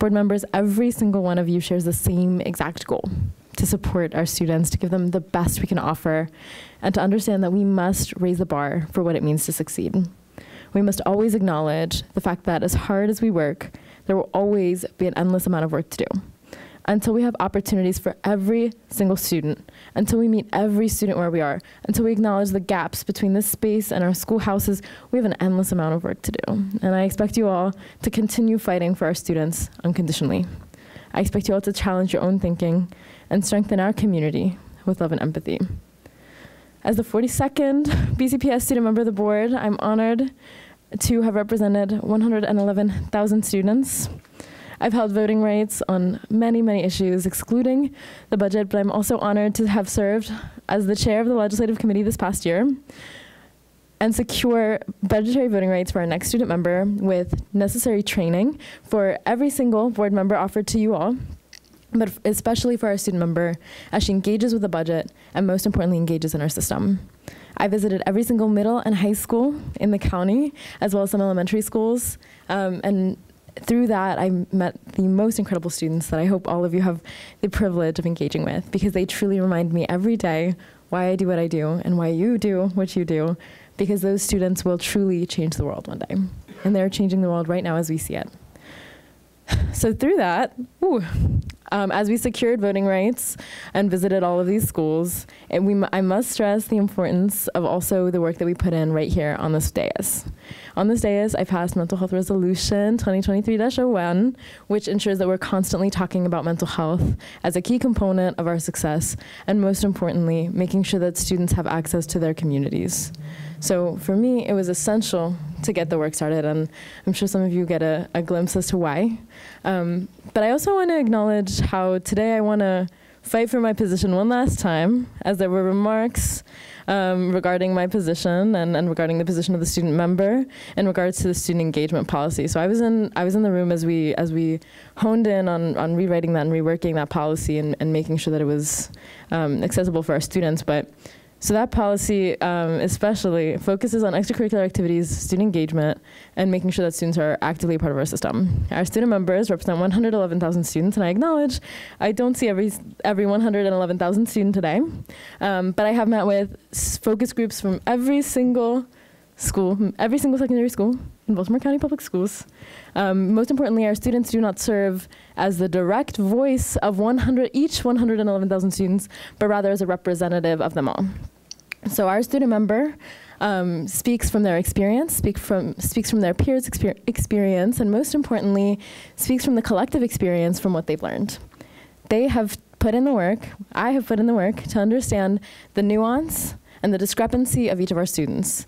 Board members, every single one of you shares the same exact goal to support our students, to give them the best we can offer, and to understand that we must raise the bar for what it means to succeed. We must always acknowledge the fact that as hard as we work, there will always be an endless amount of work to do until we have opportunities for every single student, until we meet every student where we are, until we acknowledge the gaps between this space and our schoolhouses, we have an endless amount of work to do. And I expect you all to continue fighting for our students unconditionally. I expect you all to challenge your own thinking and strengthen our community with love and empathy. As the 42nd BCPS student member of the board, I'm honored to have represented 111,000 students I've held voting rights on many, many issues, excluding the budget, but I'm also honored to have served as the chair of the legislative committee this past year and secure budgetary voting rights for our next student member with necessary training for every single board member offered to you all, but especially for our student member as she engages with the budget and most importantly engages in our system. I visited every single middle and high school in the county, as well as some elementary schools, um, and through that, I met the most incredible students that I hope all of you have the privilege of engaging with because they truly remind me every day why I do what I do and why you do what you do because those students will truly change the world one day. And they're changing the world right now as we see it. So through that, ooh, um, as we secured voting rights and visited all of these schools, and we, I must stress the importance of also the work that we put in right here on this dais. On this dais, I passed Mental Health Resolution 2023-01, which ensures that we're constantly talking about mental health as a key component of our success, and most importantly, making sure that students have access to their communities. So for me, it was essential to get the work started, and I'm sure some of you get a, a glimpse as to why. Um, but I also want to acknowledge how today I want to fight for my position one last time, as there were remarks um, regarding my position and, and regarding the position of the student member in regards to the student engagement policy. So I was in I was in the room as we as we honed in on, on rewriting that and reworking that policy and, and making sure that it was um, accessible for our students. But so that policy um, especially focuses on extracurricular activities, student engagement, and making sure that students are actively part of our system. Our student members represent 111,000 students, and I acknowledge I don't see every every 111,000 student today, um, but I have met with focus groups from every single school, every single secondary school in Baltimore County Public Schools. Um, most importantly, our students do not serve as the direct voice of 100 each 111,000 students, but rather as a representative of them all. So our student member um, speaks from their experience, speak from, speaks from their peers' exper- experience, and most importantly, speaks from the collective experience from what they've learned. They have put in the work, I have put in the work to understand the nuance and the discrepancy of each of our students.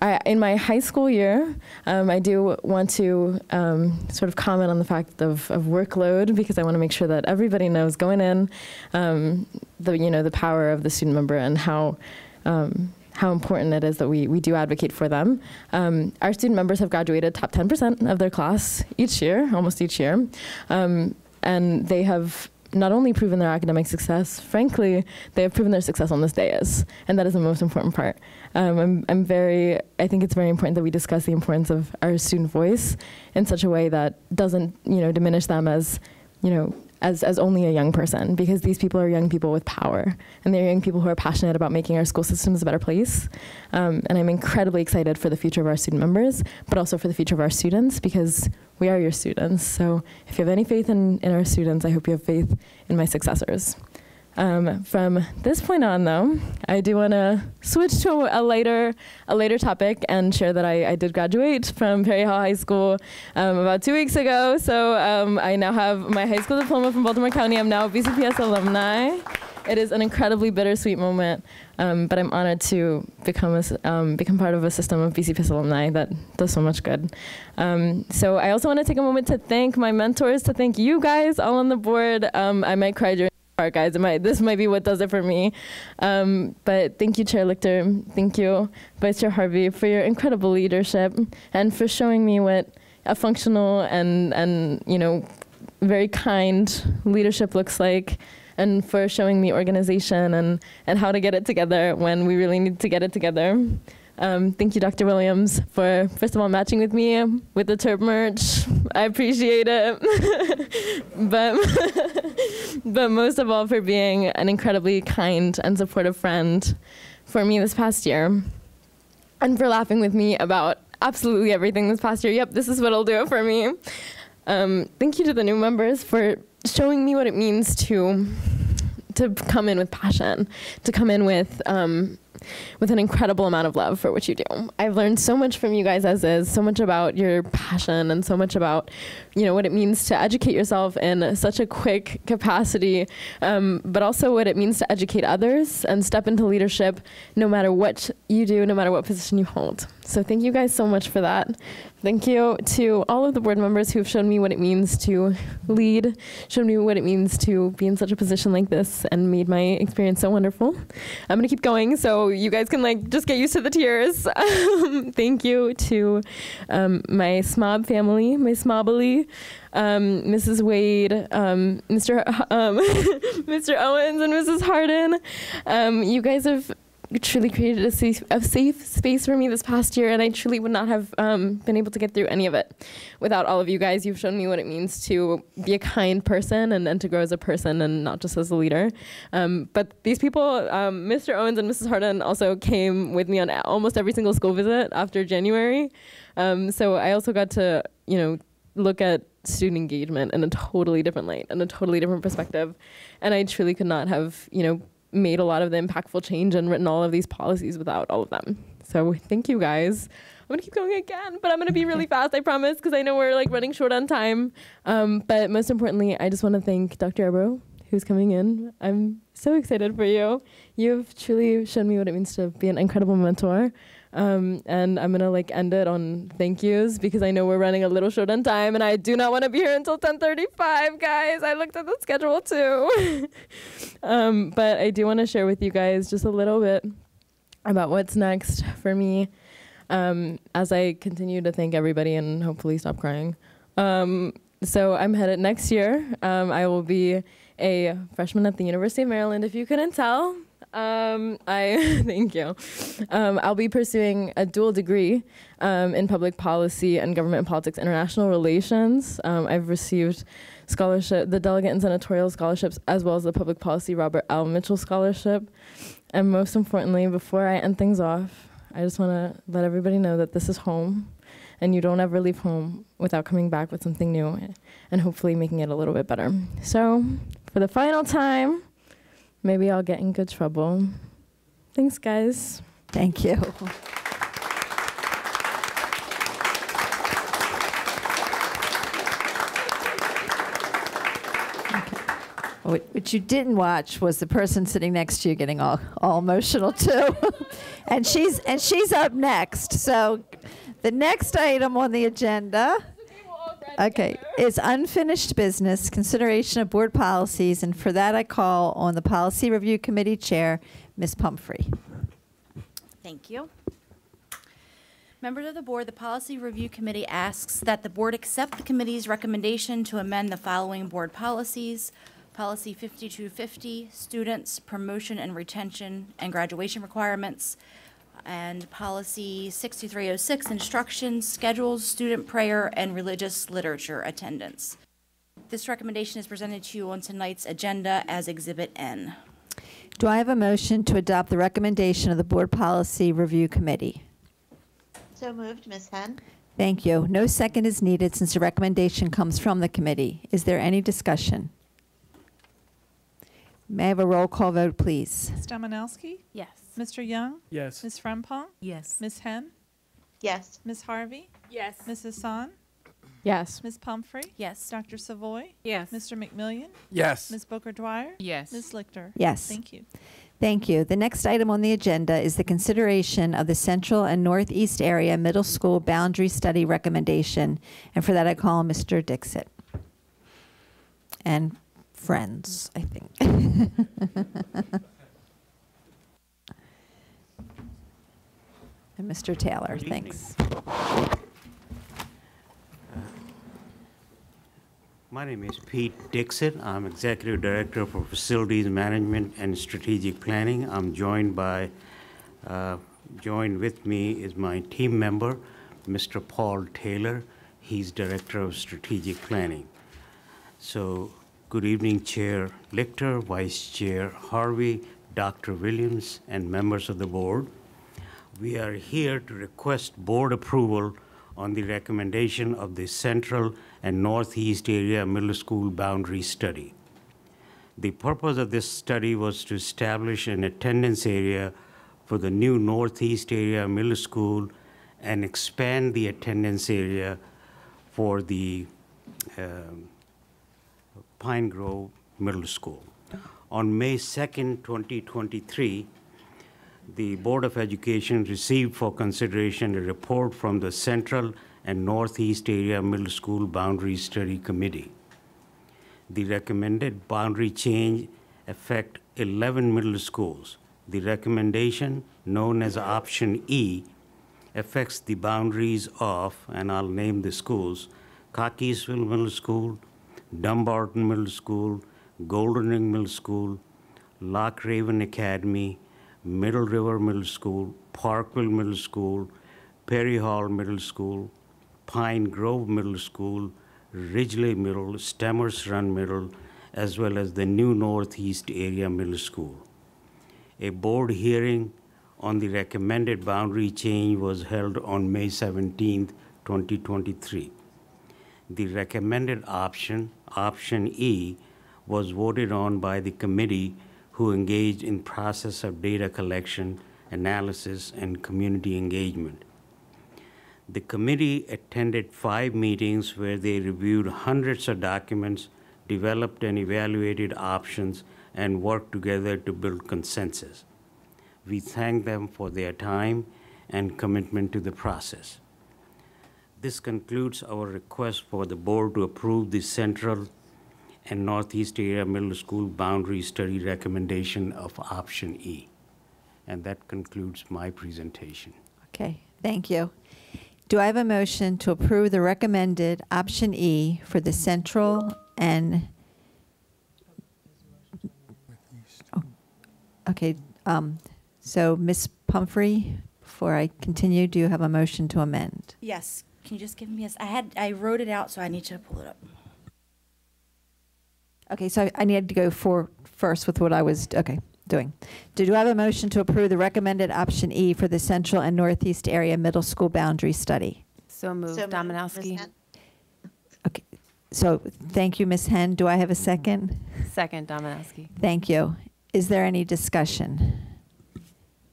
I, in my high school year, um, I do want to um, sort of comment on the fact of, of workload because I want to make sure that everybody knows going in um, the you know the power of the student member and how um, how important it is that we, we do advocate for them. Um, our student members have graduated top 10% of their class each year, almost each year, um, and they have not only proven their academic success, frankly, they have proven their success on this dais, and that is the most important part. Um, I'm, I'm very, I think it's very important that we discuss the importance of our student voice in such a way that doesn't, you know, diminish them as, you know, as, as only a young person, because these people are young people with power, and they're young people who are passionate about making our school systems a better place. Um, and I'm incredibly excited for the future of our student members, but also for the future of our students, because we are your students. So if you have any faith in, in our students, I hope you have faith in my successors. Um, from this point on, though, I do want to switch to a later, a later topic and share that I, I did graduate from Perry Hall High School um, about two weeks ago. So um, I now have my high school diploma from Baltimore County. I'm now a BCPS alumni. It is an incredibly bittersweet moment, um, but I'm honored to become a um, become part of a system of BCPS alumni that does so much good. Um, so I also want to take a moment to thank my mentors, to thank you guys all on the board. I might cry during part, guys. Might, this might be what does it for me. Um, but thank you, Chair Lichter. Thank you, Vice Chair Harvey, for your incredible leadership and for showing me what a functional and, and you know, very kind leadership looks like and for showing me organization and, and how to get it together when we really need to get it together. Um, thank you, Dr. Williams, for first of all matching with me with the Terp merch. I appreciate it. but, but most of all, for being an incredibly kind and supportive friend for me this past year. And for laughing with me about absolutely everything this past year. Yep, this is what'll do it for me. Um, thank you to the new members for showing me what it means to to come in with passion, to come in with um, with an incredible amount of love for what you do. I've learned so much from you guys as is, so much about your passion and so much about, you know, what it means to educate yourself in such a quick capacity, um, but also what it means to educate others and step into leadership no matter what you do, no matter what position you hold. So thank you guys so much for that. Thank you to all of the board members who have shown me what it means to lead, shown me what it means to be in such a position like this, and made my experience so wonderful. I'm gonna keep going so you guys can like just get used to the tears. Thank you to um, my SMOB family, my SMOBily, um, Mrs. Wade, um, Mr. H- um, Mr. Owens, and Mrs. Harden. Um, you guys have truly created a safe, a safe space for me this past year, and I truly would not have um, been able to get through any of it without all of you guys. You've shown me what it means to be a kind person and, and to grow as a person and not just as a leader. Um, but these people, um, Mr. Owens and Mrs. Harden, also came with me on almost every single school visit after January. Um, so I also got to, you know, look at student engagement in a totally different light and a totally different perspective. And I truly could not have, you know, made a lot of the impactful change and written all of these policies without all of them. So thank you guys. I'm gonna keep going again, but I'm gonna be really fast, I promise, because I know we're like running short on time. Um, but most importantly, I just want to thank Dr. Yarbrough, who's coming in. I'm so excited for you. You've truly shown me what it means to be an incredible mentor. Um, and I'm gonna like end it on thank yous because I know we're running a little short on time, and I do not want to be here until 10:35, guys. I looked at the schedule too. um, but I do want to share with you guys just a little bit about what's next for me um, as I continue to thank everybody and hopefully stop crying. Um, so I'm headed next year. Um, I will be a freshman at the University of Maryland, if you couldn't tell. Um, I thank you. Um, I'll be pursuing a dual degree um, in public policy and government and politics international relations. Um, I've received scholarship, the delegate and senatorial scholarships, as well as the public policy Robert L. Mitchell scholarship. And most importantly, before I end things off, I just want to let everybody know that this is home, and you don't ever leave home without coming back with something new, and hopefully making it a little bit better. So, for the final time. Maybe I'll get in good trouble. Thanks, guys. Thank you. What what you didn't watch was the person sitting next to you getting all, all emotional too. and she's and she's up next. So the next item on the agenda Okay, it's unfinished business, consideration of board policies, and for that I call on the Policy Review Committee Chair, Ms. Pumphrey. Thank you. Members of the board, the Policy Review Committee asks that the board accept the committee's recommendation to amend the following board policies. Policy 5250, students, promotion and retention, and graduation requirements and policy 6306, instruction, schedules, student prayer, and religious literature attendance. This recommendation is presented to you on tonight's agenda as Exhibit N. Do I have a motion to adopt the recommendation of the Board Policy Review Committee? So moved, Ms. Henn. Thank you. No second is needed since the recommendation comes from the committee. Is there any discussion? May I have a roll call vote, please? Ms. Domanowski? Yes. Mr. Young? Yes. Ms. Frempong? Yes. Ms. Henn? Yes. Ms. Harvey? Yes. Ms. Hassan? Yes. Ms. Pumphrey? Yes. Dr. Savoy? Yes. Mr. McMillion? Yes. Ms. Booker Dwyer? Yes. Ms. Lichter? Yes. Thank you. Thank you. The next item on the agenda is the consideration of the Central and Northeast Area Middle School Boundary Study Recommendation. And for that, I call Mr. Dixit. And friends, I think. And Mr. Taylor, thanks. My name is Pete Dixit. I'm Executive Director for Facilities Management and Strategic Planning. I'm joined by, uh, joined with me is my team member, Mr. Paul Taylor. He's Director of Strategic Planning. So, good evening, Chair Lichter, Vice Chair Harvey, Dr. Williams, and members of the board. We are here to request board approval on the recommendation of the Central and Northeast Area Middle School Boundary Study. The purpose of this study was to establish an attendance area for the new Northeast Area Middle School and expand the attendance area for the um, Pine Grove Middle School. On May 2nd, 2023, the Board of Education received for consideration a report from the Central and Northeast Area Middle School Boundary Study Committee. The recommended boundary change affect 11 middle schools. The recommendation, known as option E, affects the boundaries of, and I'll name the schools, Cockeysville Middle School, Dumbarton Middle School, Golden Ring Middle School, Loch Raven Academy, Middle River Middle School, Parkville Middle School, Perry Hall Middle School, Pine Grove Middle School, Ridgely Middle, Stemmers Run Middle, as well as the new Northeast Area Middle School. A board hearing on the recommended boundary change was held on May 17, 2023. The recommended option, option E, was voted on by the committee who engaged in process of data collection, analysis, and community engagement. The committee attended five meetings where they reviewed hundreds of documents, developed and evaluated options, and worked together to build consensus. We thank them for their time and commitment to the process. This concludes our request for the board to approve the Central and Northeast Area Middle School Boundary Study recommendation of option E. And that concludes my presentation. Okay, thank you. Do I have a motion to approve the recommended option E for the central and? Oh, Okay, um, so Ms. Pumphrey, before I continue, do you have a motion to amend? Yes, can you just give me a? I had, I wrote it out, so I need to pull it up. Okay, so I needed to go for, first with what I was, okay, doing. Do I have a motion to approve the recommended option E for the central and northeast area middle school boundary study? So moved, So moved, Domanowski. Henn. So, thank you, Ms. Henn. Do I have a second? Second, Domanowski. Thank you. Is there any discussion?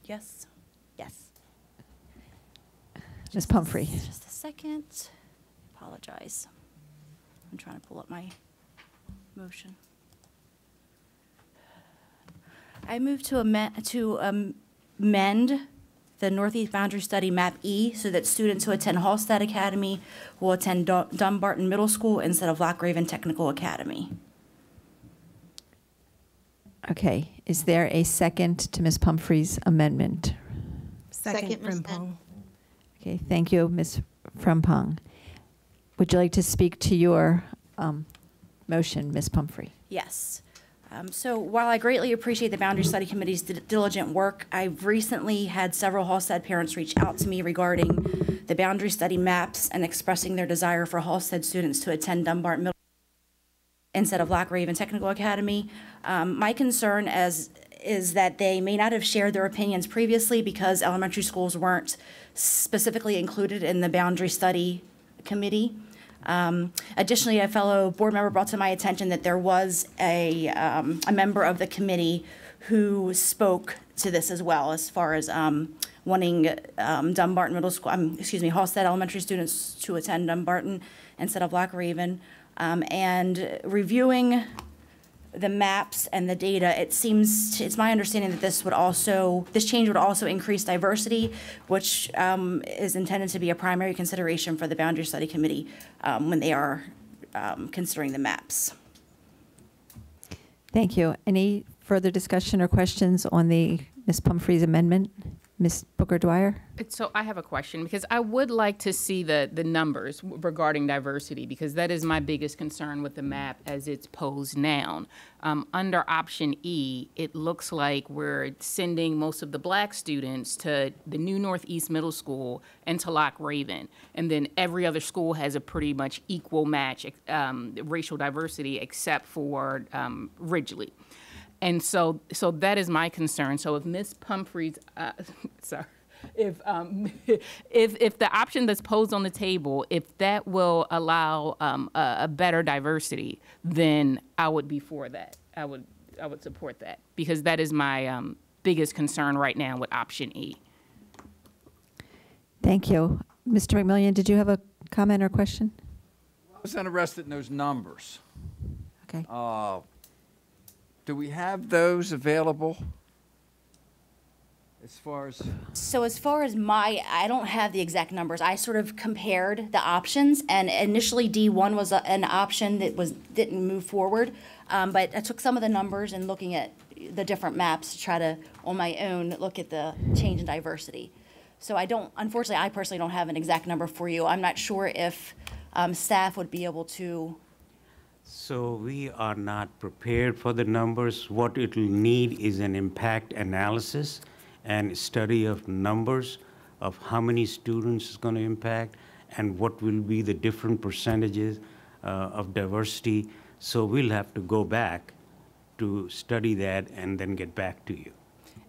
Yes, yes. Ms. Pumphrey? Just a second. Apologize. I'm trying to pull up my motion. I move to amend, to um, amend the Northeast Boundary Study Map E so that students who attend Halstead Academy will attend Dun- Dumbarton Middle School instead of Loch Raven Technical Academy. Okay, is there a second to Ms. Pumphrey's amendment? Second, Ms. Henn. Okay, thank you, Ms. Frempong. Would you like to speak to your um, motion, Ms. Pumphrey? Yes. Um, So while I greatly appreciate the Boundary Study Committee's di- diligent work, I've recently had several Halstead parents reach out to me regarding the boundary study maps and expressing their desire for Halstead students to attend Dunbar Middle instead of Loch Raven Technical Academy. Um, My concern as, is that they may not have shared their opinions previously because elementary schools weren't specifically included in the Boundary Study Committee. Um, Additionally, a fellow board member brought to my attention that there was a, um, a member of the committee who spoke to this as well, as far as um, wanting um, Dumbarton Middle School, um, excuse me, Halstead Elementary students to attend Dumbarton instead of Loch Raven. Um, And reviewing the maps and the data, it seems, it's my understanding that this would also, this change would also increase diversity, which um, is intended to be a primary consideration for the Boundary Study Committee um, when they are um, considering the maps. Thank you. Any further discussion or questions on the Ms. Pumphrey's amendment? Ms. Booker Dwyer? So I have a question because I would like to see the, the numbers regarding diversity because that is my biggest concern with the map as it's posed now. Um, under option E, it looks like we're sending most of the black students to the new Northeast Middle School and to Loch Raven. And then every other school has a pretty much equal match, um, racial diversity except for um, Ridgely. And so, so that is my concern. So if Ms. Pumphrey's, uh, sorry, if, um, if, if the option that's posed on the table, if that will allow um, a, a better diversity, then I would be for that. I would, I would support that because that is my um, biggest concern right now with option E. Thank you. Mr. McMillion, did you have a comment or question? I was interested in those numbers. Okay. Uh, do we have those available? As far as, So as far as my, I don't have the exact numbers. I sort of compared the options, and initially D1 was a- an option that was, didn't move forward. Um, But I took some of the numbers and looking at the different maps to try to, on my own, look at the change in diversity. So I don't, unfortunately, I personally don't have an exact number for you. I'm not sure if um, staff would be able to So we are not prepared for the numbers. What it'll need is an impact analysis and study of numbers of how many students it's going to impact and what will be the different percentages uh, of diversity. So we'll have to go back to study that and then get back to you.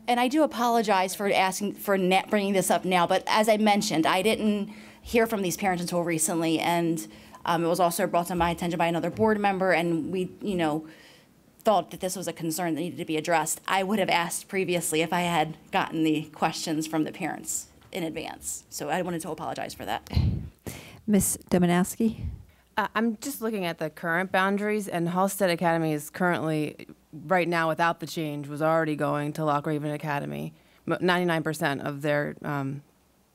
And I do apologize for asking, for bringing this up now, but as I mentioned, I didn't hear from these parents until recently, and um, it was also brought to my attention by another board member, and we, you know, thought that this was a concern that needed to be addressed. I would have asked previously if I had gotten the questions from the parents in advance. So I wanted to apologize for that. Ms. Domanowski? Uh, I'm just looking at the current boundaries, and Halstead Academy is currently, right now, without the change, was already going to Loch Raven Academy. 99% of their um,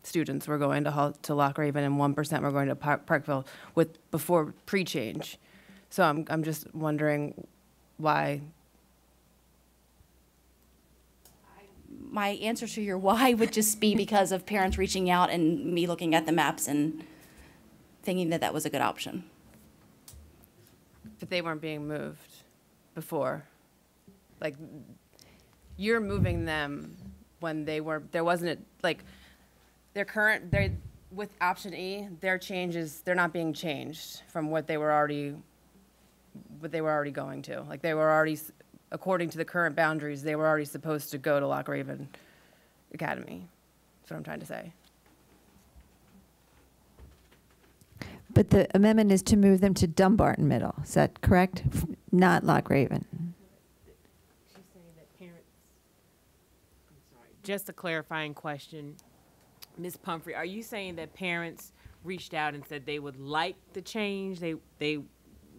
students were going to Hall, to Loch Raven and 1% were going to Park, Parkville with, before pre-change. So I'm, I'm just wondering why My answer to your why would just be because of parents reaching out and me looking at the maps and thinking that that was a good option. But they weren't being moved before. Like, you're moving them when they were, there wasn't, a like, their current, they with option E, their changes, they're not being changed from what they were already, what they were already going to. Like, they were already, according to the current boundaries, they were already supposed to go to Loch Raven Academy. That's what I'm trying to say. But the amendment is to move them to Dumbarton Middle. Is that correct? F- Not Loch Raven. Just a clarifying question. Ms. Pumphrey, are you saying that parents reached out and said they would like the change, they, they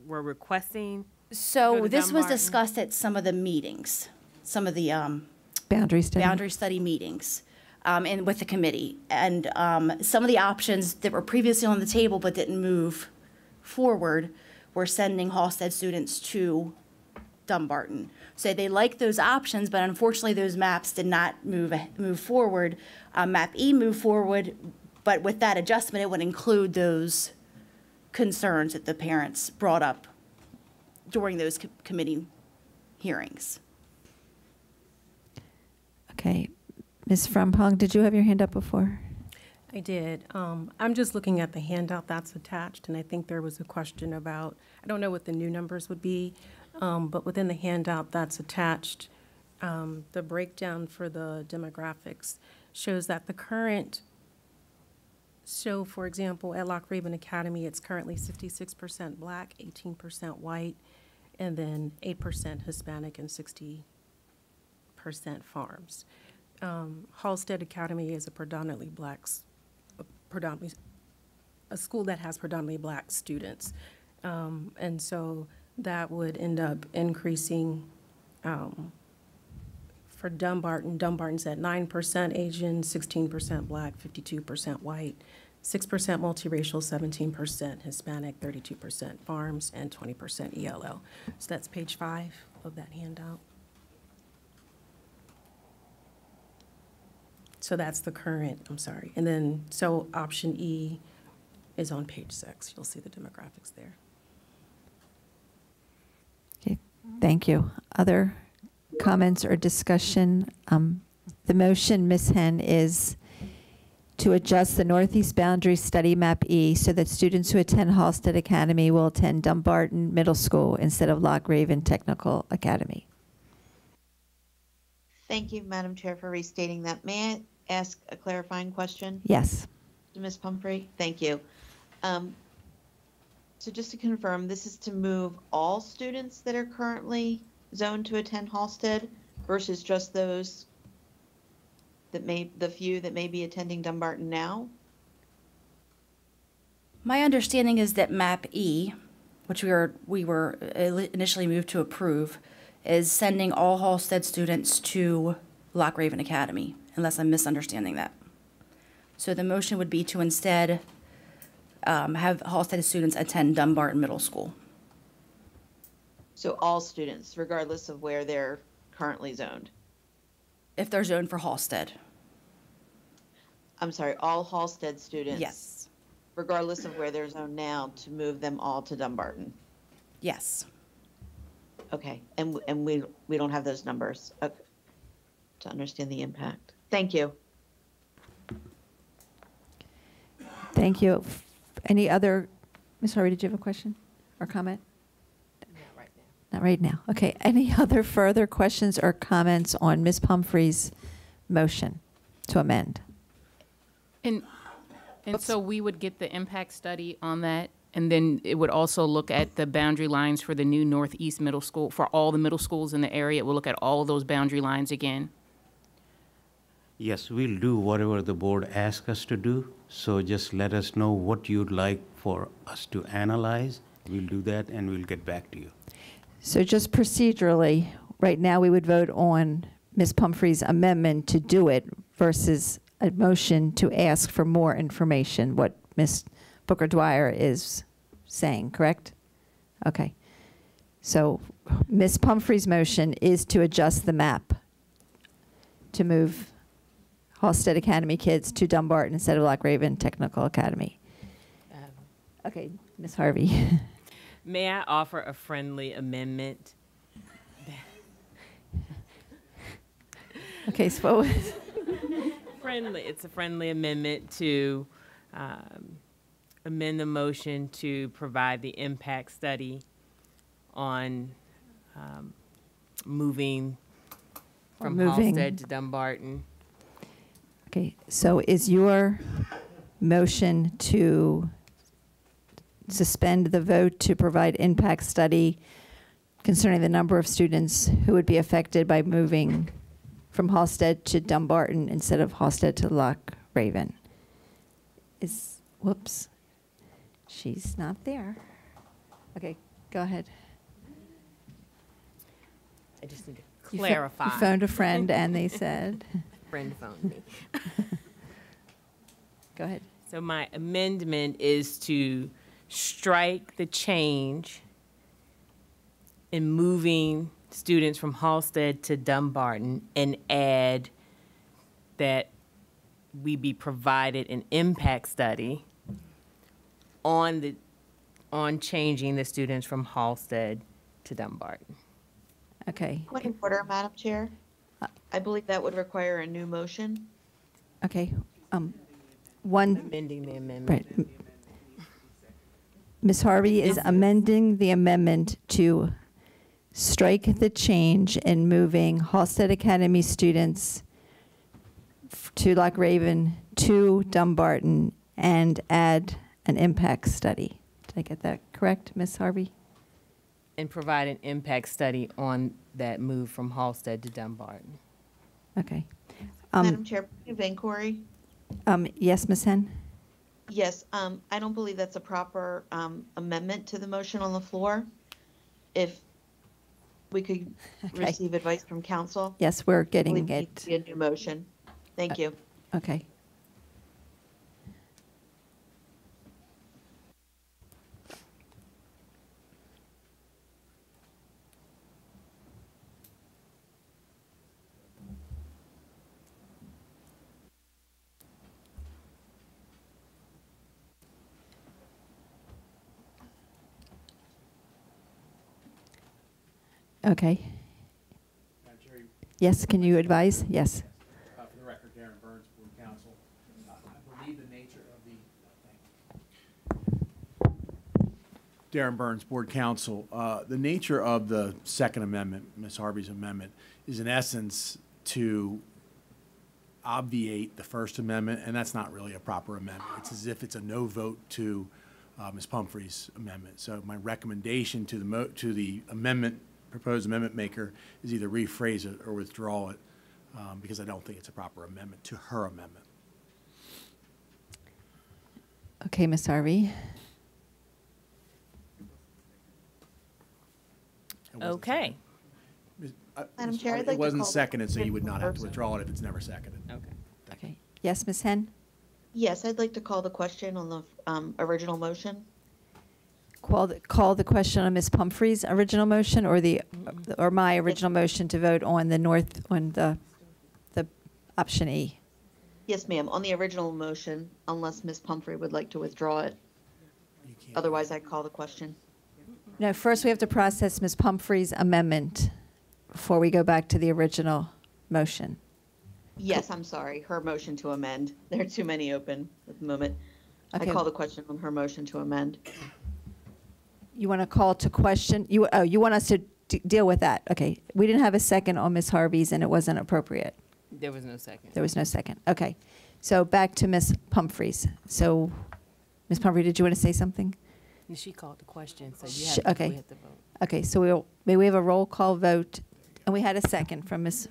were requesting? So Go to this was discussed at some of the meetings, some of the um, Boundary study. boundary study meetings, um, and with the committee. And um, some of the options that were previously on the table but didn't move forward were sending Halstead students to Dumbarton. So they liked those options, but unfortunately, those maps did not move, move forward. Uh, Map E moved forward, but with that adjustment, it would include those concerns that the parents brought up during those co- committee hearings. Okay. Ms. Frempong, did you have your hand up before? I did. Um, I'm just looking at the handout that's attached, and I think there was a question about, I don't know what the new numbers would be, um, but within the handout that's attached, um, the breakdown for the demographics shows that the current, so for example, at Loch Raven Academy, it's currently 66% black, 18% white, and then 8% Hispanic and 60% farms. Um, Halstead Academy is a predominantly black, a predominantly, a school that has predominantly black students. Um, and so that would end up increasing, um, for Dumbarton, Dumbarton's at nine percent Asian, sixteen percent black, fifty-two percent white, six percent multiracial, seventeen percent Hispanic, thirty-two percent farms, and twenty percent ELL. So that's page five of that handout. So that's the current, I'm sorry. And then, so option E is on page six. You'll see the demographics there. Okay, thank you. Other comments or discussion? Um, The motion, Ms. Henn, is to adjust the northeast boundary study map E so that students who attend Halstead Academy will attend Dumbarton Middle School instead of Loch Raven Technical Academy. Thank you, Madam Chair, for restating that. May I ask a clarifying question? Yes. Ms. Pumphrey? Thank you. Um, So just to confirm, this is to move all students that are currently zoned to attend Halstead versus just those that may, the few that may be attending Dumbarton now? My understanding is that MAP E, which we were, we were initially moved to approve, is sending all Halstead students to Loch Raven Academy, unless I'm misunderstanding that. So the motion would be to instead um, have Halstead students attend Dumbarton Middle School. So all students, regardless of where they're currently zoned? If they're zoned for Halstead. I'm sorry, all Halstead students? Yes. Regardless of where they're zoned now, to move them all to Dumbarton? Yes. Okay, and, and we, we don't have those numbers uh, to understand the impact. Thank you. Thank you. Any other, Ms. Harvey, did you have a question or comment? Not right now. Okay. Any other further questions or comments on Ms. Pumphrey's motion to amend? And, and so we would get the impact study on that, and then it would also look at the boundary lines for the new Northeast Middle School, for all the middle schools in the area. It will look at all those boundary lines again. Yes, we'll do whatever the board asks us to do. So just let us know what you'd like for us to analyze. We'll do that and we'll get back to you. So just procedurally, right now, we would vote on Ms. Pumphrey's amendment to do it versus a motion to ask for more information, what Ms. Booker Dwyer is saying, correct? Okay. So Ms. Pumphrey's motion is to adjust the map to move Halstead Academy kids to Dumbarton instead of Loch Raven Technical Academy. Okay, Ms. Harvey. May I offer a friendly amendment? Okay, so what was- Friendly, it's a friendly amendment to um, amend the motion to provide the impact study on um, moving from moving. Halstead to Dumbarton. Okay, so is your motion to suspend the vote to provide impact study concerning the number of students who would be affected by moving from Halstead to Dumbarton instead of Halstead to Loch Raven? Is, whoops, she's not there. Okay, go ahead. I just need to You clarify. You phoned a friend and they said, Friend phoned me. go ahead. So my amendment is to strike the change in moving students from Halstead to Dumbarton and add that we be provided an impact study on the, on changing the students from Halstead to Dumbarton. Okay, Point of order, Madam Chair. I believe that would require a new motion. okay. Um, One, Amending the amendment. Right. Ms. Harvey is amending the amendment to strike the change in moving Halstead Academy students to Loch Raven to Dumbarton and add an impact study. Did I get that correct, Ms. Harvey? And provide an impact study on that move from Halstead to Dumbarton. Okay. Madam Um, Chair, point of inquiry. um, Yes, Ms. Henn? Yes, um, I don't believe that's a proper, um, amendment to the motion on the floor. If we could Okay. receive advice from council. Yes, we're getting it needs it. to be a new motion. Thank you. Okay. Okay. Yes, can you advise? Yes. Uh, For the record, Darren Burns, Board Counsel. Uh, I believe the nature of the. Darren Burns, Board Counsel. Uh, The nature of the Second Amendment, Ms. Harvey's amendment, is in essence to obviate the First Amendment, and that's not really a proper amendment. It's as if it's a no vote to uh, Ms. Pumphrey's amendment. So my recommendation to the mo, to the amendment, proposed amendment maker is either rephrase it or withdraw it, um, because I don't think it's a proper amendment to her amendment. Okay, Ms. Harvey. Okay. Uh, Madam Chair, I'd like It wasn't call seconded, so you would not have to withdraw it if it's never seconded. Okay. Okay. Yes, Ms. Henn? Yes, I'd like to call the question on the, um, original motion. Call, the- call the question on Ms. Pumphrey's original motion or the, or my original motion to vote on the north, on the, the option E? Yes, ma'am, on the original motion, unless Ms. Pumphrey would like to withdraw it. Otherwise, I call the question. No, first we have to process Ms. Pumphrey's amendment before we go back to the original motion. Yes, I'm sorry, her motion to amend. There are too many open at the moment. I call the question on her motion to amend. You want to call to question, you, oh, you want us to d- deal with that? Okay. We didn't have a second on Ms. Harvey's and it wasn't appropriate. There was no second. There was no second. Okay. So back to Ms. Pumphrey's. So, Ms. Pumphrey, did you want to say something? And She called the question, so you Sh- have, to- okay. we have to vote. Okay, so we'll, may we have a roll call vote? And we had a second from Ms.,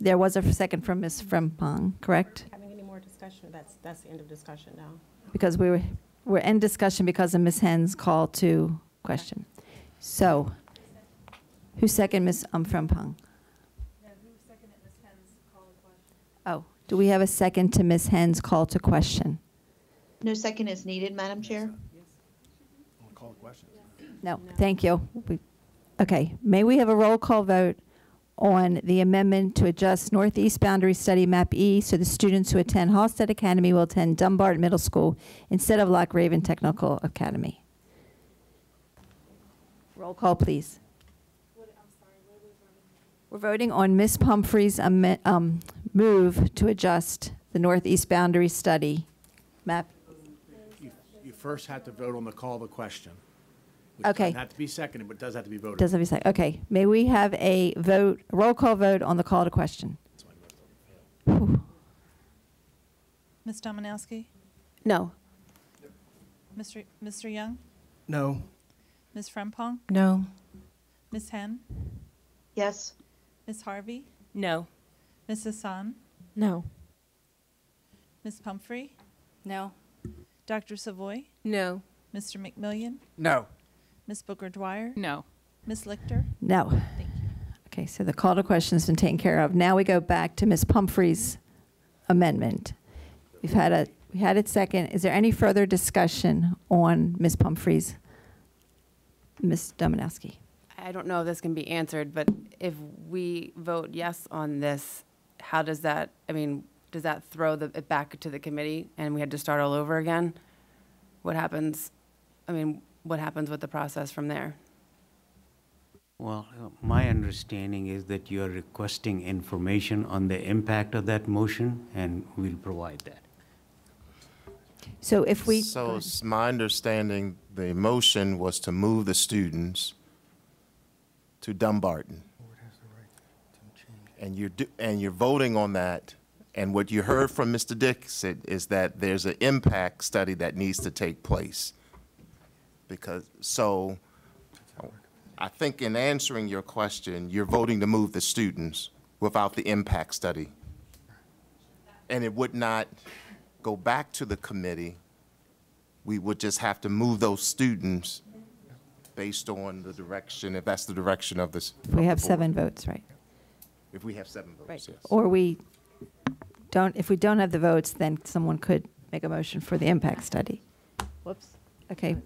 there was a second from Ms. Frempong, correct? Having any more discussion, that's, that's the end of discussion now. Because we were, we're in discussion because of Ms. Henn's call to question. So, who second Ms. Um, Frempong? Oh, Do we have a second to Ms. Henn's call to question? No second is needed, Madam Chair. Call the question. No, thank you. We- Okay, may we have a roll call vote on the amendment to adjust Northeast Boundary Study Map E so the students who attend Halstead Academy will attend Dumbarton Middle School instead of Loch Raven Technical Academy? Roll call, please. We're voting on Ms. Pumphrey's amen- um, move to adjust the Northeast Boundary Study Map. You, you first have to vote on the call the question. Which Okay. Doesn't have to be seconded, but does have to be voted. Does have a second? Okay, may we have a vote, roll call vote on the call to question? Ms. Domanowski? No. Mr. Mr. Young? No. Ms. Frempong? No. Ms. Henn? Yes. Ms. Harvey? No. Ms. Hassan? No. Ms. Pumphrey? No. Dr. Savoy? No. Mr. McMillion? No. Ms. Booker Dwyer? No. Ms. Lichter? No. Thank you. Okay, so the call to question's been taken care of. Now we go back to Ms. Pumphrey's amendment. We've had a, we had it second. Is there any further discussion on Ms. Pumphrey's? Ms. Domanowski? I don't know if this can be answered, but if we vote yes on this, how does that, I mean, does that throw the, it back to the committee and we had to start all over again? What happens, I mean, what happens with the process from there? Well, uh, my understanding is that you are requesting information on the impact of that motion, and we'll provide that. So if we. So it's my understanding, the motion was to move the students to Dumbarton. And you're, do- and you're voting on that, and what you heard from Mr. Dixit is that there's an impact study that needs to take place. Because, so, I think in answering your question, you're voting to move the students without the impact study. And it would not go back to the committee. We would just have to move those students based on the direction, if that's the direction of this. We have board. seven votes, right? If we have seven votes, yes. Or we don't, if we don't have the votes, then someone could make a motion for the impact study. Whoops. Okay.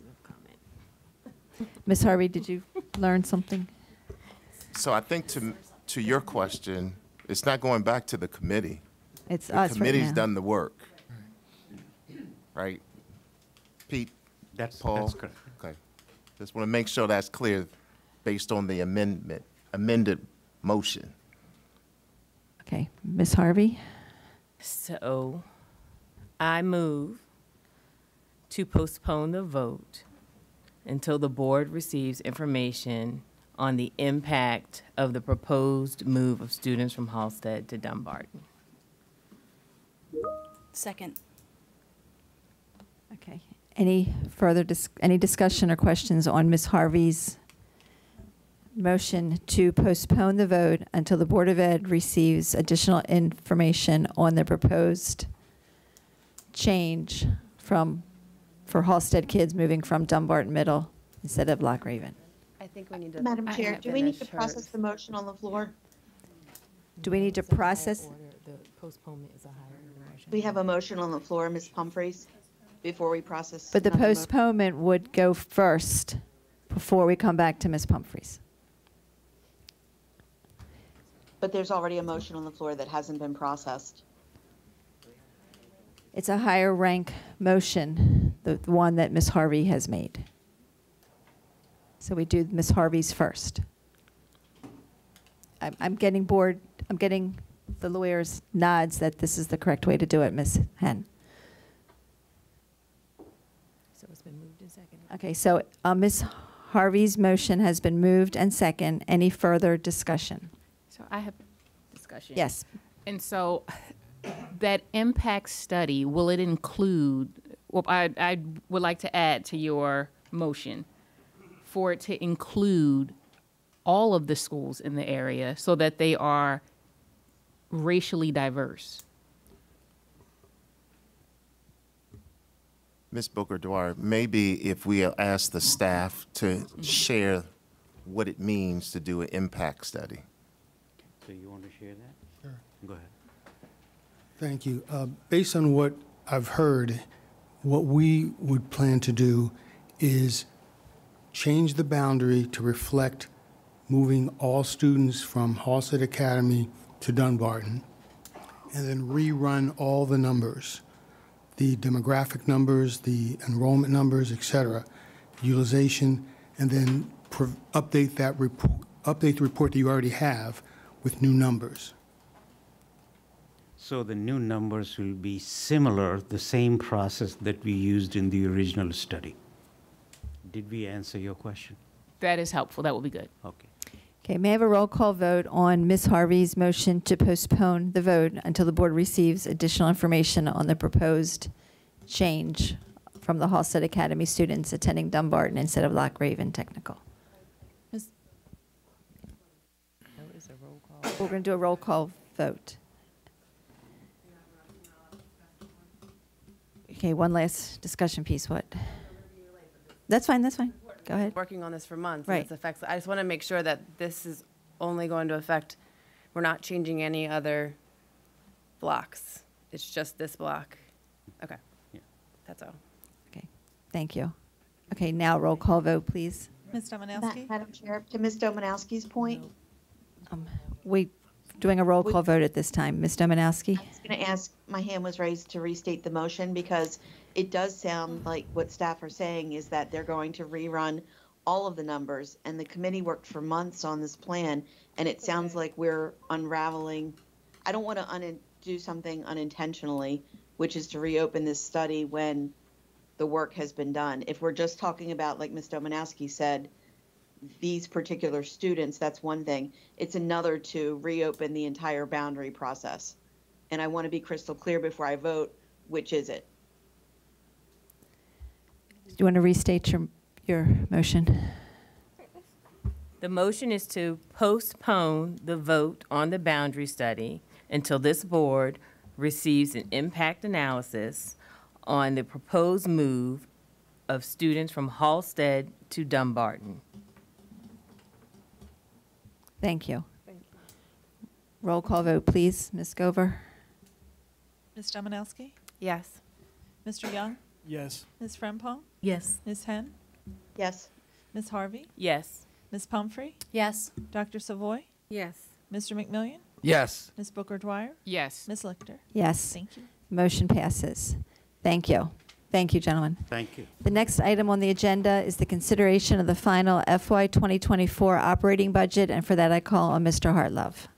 Ms. Harvey, did you learn something? So I think to, to your question, it's not going back to the committee. It's The us right committee's now. done the work. Right? Pete? That's, Paul? that's correct. Okay. Just want to make sure that's clear based on the amendment, amended motion. Okay, Ms. Harvey? So I move to postpone the vote until the board receives information on the impact of the proposed move of students from Halstead to Dumbarton. Second. Okay. Any further, dis- any discussion or questions on Ms. Harvey's motion to postpone the vote until the Board of Ed receives additional information on the proposed change from, for Halstead kids moving from Dumbarton Middle instead of Loch Raven? I think we need to. Madam Chair, do we need to process hers. the motion on the floor? Do we need to process? The postponement is a higher motion. We have a motion on the floor, Ms. Pumphrey's, before we process. But the another mo- postponement would go first before we come back to Ms. Pumphrey's. But there's already a motion on the floor that hasn't been processed. It's a higher rank motion, the the one that Ms. Harvey has made. So we do Ms. Harvey's first. I'm, I'm getting bored, I'm getting the lawyer's nods that this is the correct way to do it, Ms. Henn. So it's been moved and seconded. Okay, so uh, Ms. Harvey's motion has been moved and second. Any further discussion? So I have discussion. Yes. And so that impact study, will it include, well, I, I would like to add to your motion for it to include all of the schools in the area so that they are racially diverse. Ms. Booker Dwyer, maybe if we ask the staff to share what it means to do an impact study. So you want to share that? Sure. Go ahead. Thank you. Uh, Based on what I've heard, what we would plan to do is change the boundary to reflect moving all students from Halstead Academy to Dumbarton, and then rerun all the numbers, the demographic numbers, the enrollment numbers, et cetera, utilization, and then update that report, update the report that you already have with new numbers. So the new numbers will be similar, the same process that we used in the original study. Did we answer your question? That is helpful. That will be good. Okay. Okay, may I have a roll call vote on Ms. Harvey's motion to postpone the vote until the board receives additional information on the proposed change from the Halstead Academy students attending Dumbarton instead of Loch Raven Technical? Ms. We're going to do a roll call vote. Okay, one last discussion piece, what? That's fine, that's fine. Go ahead. Working on this for months. Right. it's affects, I just want to make sure that this is only going to affect, we're not changing any other blocks. It's just this block. Okay. Yeah. That's all. Okay. Thank you. Okay, now roll call vote, please. Ms. Ma- Domanowski? Madam Chair, to Ms. Domanowski's point, Um, We, doing a roll call vote at this time. Ms. Domanowski? I was going to ask, my hand was raised to restate the motion because it does sound like what staff are saying is that they're going to rerun all of the numbers, and the committee worked for months on this plan, and it sounds like we're unraveling. I don't want to do something unintentionally, which is to reopen this study when the work has been done. If we're just talking about, like Ms. Domanowski said, these particular students, that's one thing. It's another to reopen the entire boundary process. And I want to be crystal clear before I vote, which is it? Do you want to restate your, your motion? The motion is to postpone the vote on the boundary study until this board receives an impact analysis on the proposed move of students from Halstead to Dumbarton. Thank you. Roll call vote, please. Ms. Gover? Ms. Domanowski? Yes. Mr. Young? Yes. Ms. Frempong? Yes. Ms. Henn? Yes. Ms. Harvey? Yes. Ms. Pumphrey? Yes. Dr. Savoy? Yes. Mr. McMillion? Yes. Ms. Booker Dwyer? Yes. Ms. Lichter? Yes. Thank you. Motion passes. Thank you. Thank you, gentlemen. Thank you. The next item on the agenda is the consideration of the final FY 2024 operating budget, and for that, I call on Mr. Hartlove.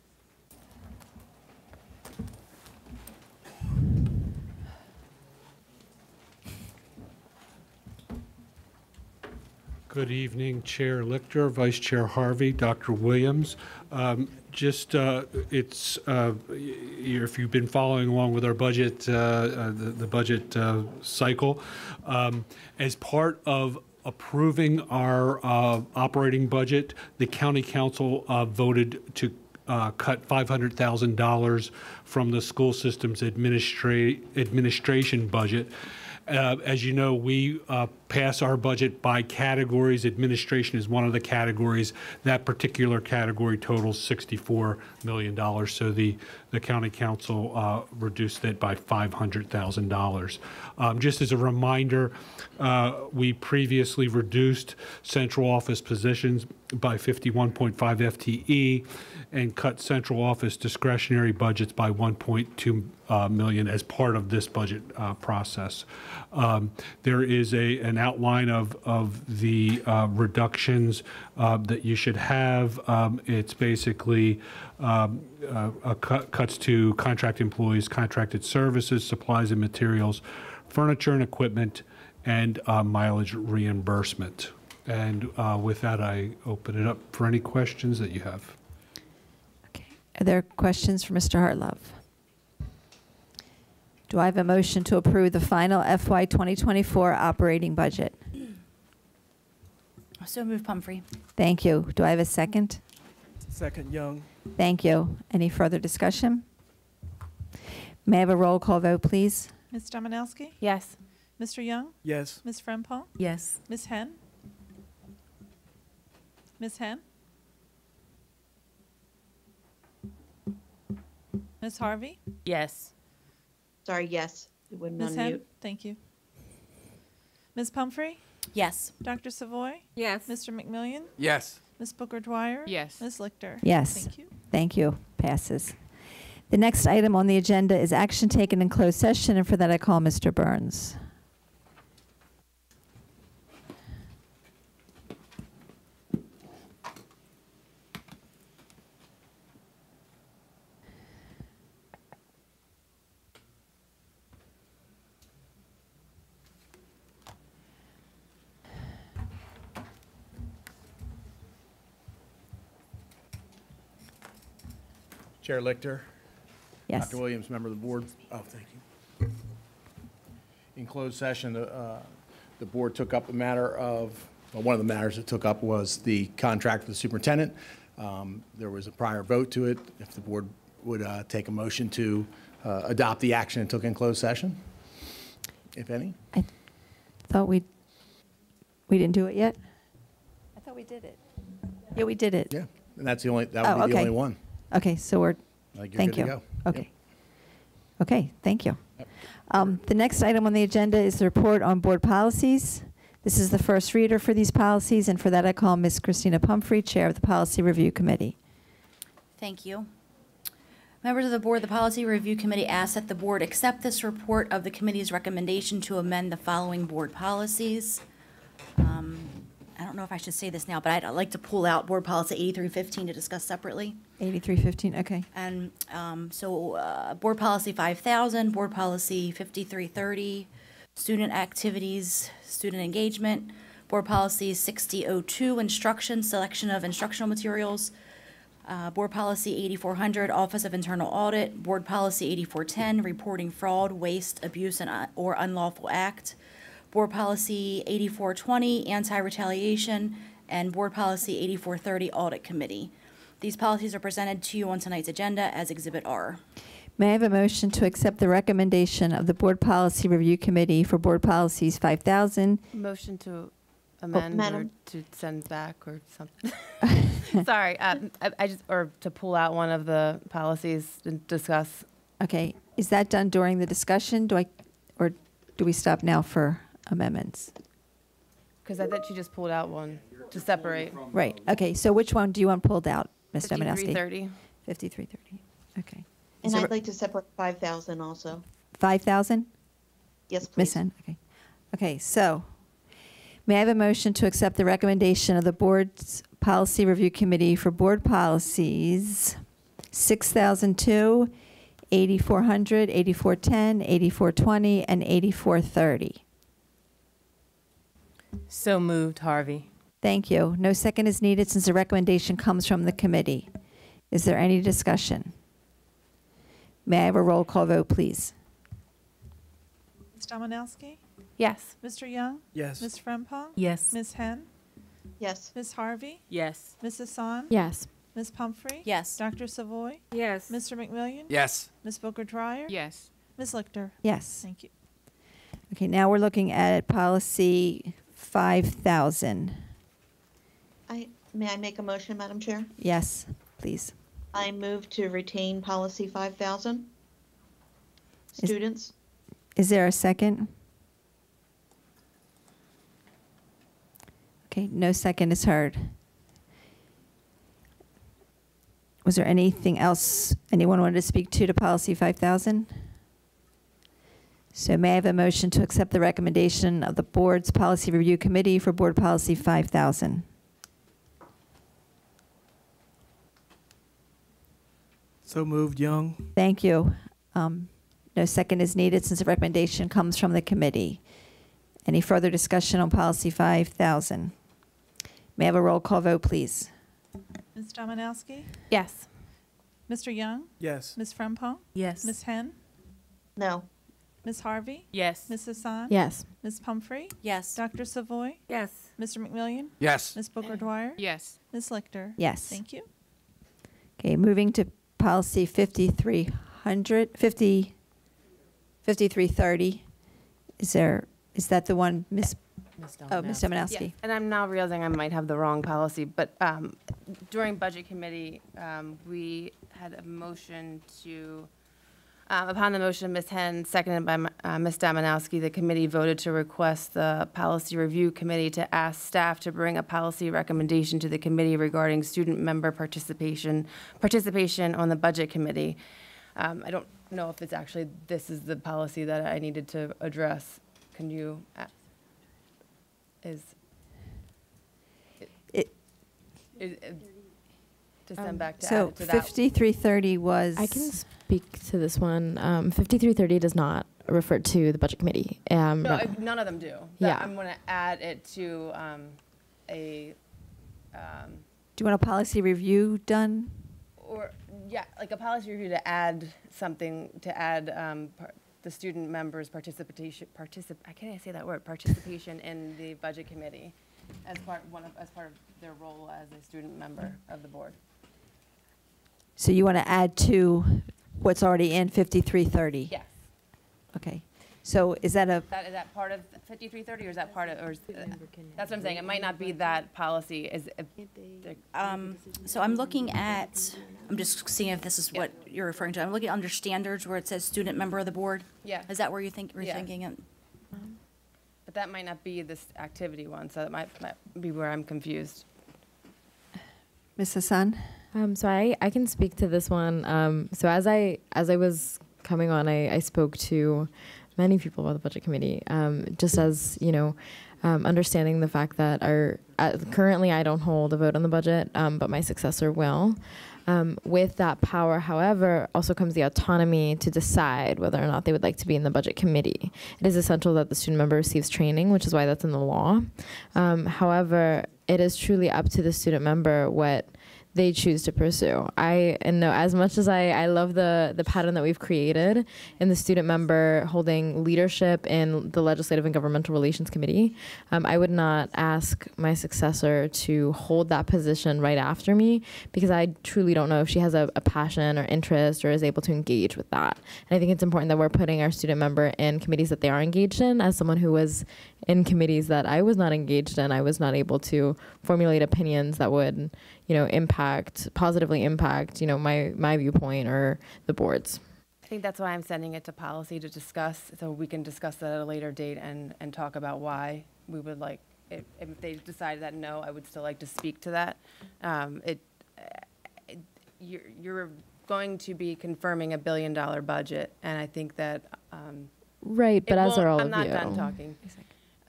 Good evening, Chair Lichter, Vice Chair Harvey, Dr. Williams. Um, Just, uh, it's, uh, if you've been following along with our budget, uh, uh, the the budget uh, cycle, um, as part of approving our uh, operating budget, the county council voted to cut $500,000 from the school system's administra- administration budget. As you know, we pass our budget by categories. Administration is one of the categories. That particular category totals $64 million. So the, the county council uh, reduced it by $500,000. Um, Just as a reminder, uh, we previously reduced central office positions by 51.5 FTE and cut central office discretionary budgets by 1.2 uh, million as part of this budget uh, process. Um, There is a, an outline of, of the uh, reductions uh, that you should have. Um, It's basically um, uh, cut- cuts to contract employees, contracted services, supplies and materials, furniture and equipment, and uh, mileage reimbursement. And uh, with that, I open it up for any questions that you have. Okay. Are there questions for Mr. Hartlove? Do I have a motion to approve the final FY 2024 operating budget? So move Pumphrey. Thank you. Do I have a second? Second, Young. Thank you. Any further discussion? May I have a roll call vote, please? Ms. Domanowski? Yes. Mr. Young? Yes. Ms. Frempong? Yes. Ms. Henn? Ms. Henn? Ms. Harvey? Yes. Sorry, yes. It wouldn't Ms. unmute. Henn? Thank you. Ms. Pumphrey? Yes. Dr. Savoy? Yes. Mr. McMillion? Yes. Ms. Booker Dwyer? Yes. Ms. Lichter? Yes. Thank you. Thank you. Passes. The next item on the agenda is action taken in closed session, and for that I call Mr. Burns. Chair Lichter. Yes. Dr. Williams, member of the board. Oh, thank you. In closed session, uh, the board took up a matter of, well, one of the matters it took up was the contract with the superintendent. Um, There was a prior vote to it. If the board would uh, take a motion to uh, adopt the action it took in closed session, if any. I thought we, we didn't do it yet? I thought we did it. Yeah, we did it. Yeah, and that's the only, that Oh, would be the only one. Okay, so we're, Like, you're thank good to you. go. Okay. Okay, thank you. Um, The next item on the agenda is the report on board policies. This is the first reader for these policies, and for that I call Ms. Christina Pumphrey, Chair of the Policy Review Committee. Thank you. Members of the board, the Policy Review Committee asks that the board accept this report of the committee's recommendation to amend the following board policies. I don't know if I should say this now, but I'd like to pull out Board Policy 8315 to discuss separately. 8315, okay. And um, so, uh, Board Policy 5000, Board Policy 5330, Student Activities, Student Engagement, Board Policy 6002, Instruction, Selection of Instructional Materials, uh, Board Policy 8400, Office of Internal Audit, Board Policy 8410, Reporting Fraud, Waste, Abuse, and uh, or Unlawful Act, Board Policy 8420, Anti-Retaliation, and Board Policy 8430, Audit Committee. These policies are presented to you on tonight's agenda as Exhibit R. May I have a motion to accept the recommendation of the Board Policy Review Committee for Board Policies 5000? Motion to amend or to send back or something. Sorry, um, I, I just, or to pull out one of the policies and discuss. Okay, is that done during the discussion? Do I, or do we stop now for amendments? Because I thought you just pulled out one to separate. Right, okay, so which one do you want pulled out, Ms. Domanowski? 5330. 5330, okay. And Is I'd like to separate 5,000 also. 5,000? Yes, please. Ms. Henn, okay. Okay, so, may I have a motion to accept the recommendation of the Board's Policy Review Committee for Board Policies 6002, 8400, 8410, 8420, and 8430? So moved, Harvey. Thank you. No second is needed since the recommendation comes from the committee. Is there any discussion? May I have a roll call vote, please? Ms. Domanowski? Yes. Mr. Young? Yes. Ms. Frempong? Yes. Ms. Henn? Yes. Ms. Harvey? Yes. Ms. Hassan? Yes. Ms. Pumphrey? Yes. Dr. Savoy? Yes. Mr. McMillion? Yes. Ms. Booker Dwyer? Yes. Ms. Lichter? Yes. Thank you. Okay, now we're looking at policy 5000. I, may I make a motion, Madam Chair? Yes, please. I move to retain policy 5,000. Students? Is there a second? Okay, no second is heard. Was there anything else anyone wanted to speak to to policy 5000? So may I have a motion to accept the recommendation of the board's policy review committee for board policy 5000? So moved, Young. Thank you. Um, No second is needed since the recommendation comes from the committee. Any further discussion on policy 5000? May I have a roll call vote, please? Ms. Domanowski? Yes. Mr. Young? Yes. Ms. Frempong? Yes. Ms. Henn? No. Ms. Harvey? Yes. Ms. Hassan? Yes. Ms. Pumphrey? Yes. Dr. Savoy? Yes. Mr. McMillion? Yes. Ms. Booker Dwyer? Yes. Ms. Lichter? Yes. Thank you. Okay, moving to policy 5300, 50, 5330. Is there, is that the one, Ms., oh, Ms. Domanowski? Yes, And I'm now realizing I might have the wrong policy, but um, during Budget Committee, um, we had a motion to Um, Upon the motion of Ms. Henn, seconded by uh, Ms. Domanowski, the committee voted to request the Policy Review Committee to ask staff to bring a policy recommendation to the committee regarding student member participation, participation on the Budget Committee. Um, I don't know if it's actually, this is the policy that I needed to address. Can you, uh, is? It- is- To send back to So add to that. 5330 was. I can speak to this one. Um, 5330 does not refer to the budget committee. Um, No, ra- I- none of them do. That- Yeah. I'm going to add it to um, a, um, Do you want a policy review done? or, yeah, like a policy review to add something, to add um, par- the student members' participation, particip, I can't even say that word, participation in the budget committee as part, one of, as part of their role as a student member of the board. So you want to add to what's already in 5330? Yes. Okay. So is that a, That, is that part of 5330 or is that part of, or is, uh, that's what I'm saying, it might not be that policy, is, if Um, So I'm looking at, I'm just seeing if this is what you're referring to. I'm looking under standards where it says student member of the board. Yeah. Is that where you think, you're Yeah. thinking it? But that might not be this activity one, so that might, might be where I'm confused. Ms. Hassan? Um, so I, I can speak to this one. Um, so as I as I was coming on, I, I spoke to many people about the budget committee. Um, just as you know, um, understanding the fact that our uh, currently I don't hold a vote on the budget, um, but my successor will. Um, with that power, however, also comes the autonomy to decide whether or not they would like to be in the budget committee. It is essential that the student member receives training, which is why that's in the law. However, it is truly up to the student member what they choose to pursue. I and know as much as I, I love the the pattern that we've created in the student member holding leadership in the legislative and governmental relations committee, um, I would not ask my successor to hold that position right after me because I truly don't know if she has a, a passion or interest or is able to engage with that. And I think it's important that we're putting our student member in committees that they are engaged in. As someone who was in committees that I was not engaged in, I was not able to formulate opinions that would, you know, impact positively impact, you know, my my viewpoint or the board's. I think that's why I'm sending it to policy to discuss, so we can discuss that at a later date and, and talk about why we would like, if, if they decide that no, I would still like to speak to that. Um, it, it- you're, you're going to be confirming a billion dollar budget, and I think that, um. Right, but as are won't- all I'm of not done you. talking.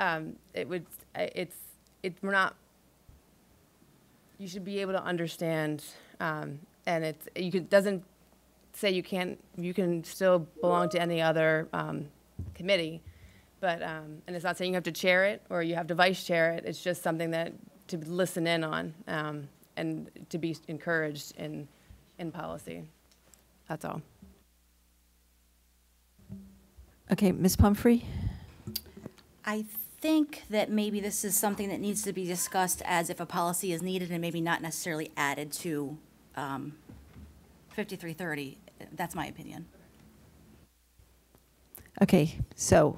Um, it would, I- it's, it, we're not, you should be able to understand, um, and it's, you could, doesn't say you can't, you can still belong to any other, um, committee. But, um, and it's not saying you have to chair it or you have to vice chair it. It's just something that, to listen in on, um, and to be encouraged in, in policy. That's all. Okay, Ms. Pumphrey? I think that maybe this is something that needs to be discussed as if a policy is needed and maybe not necessarily added to um, 5330. That's my opinion. Okay, so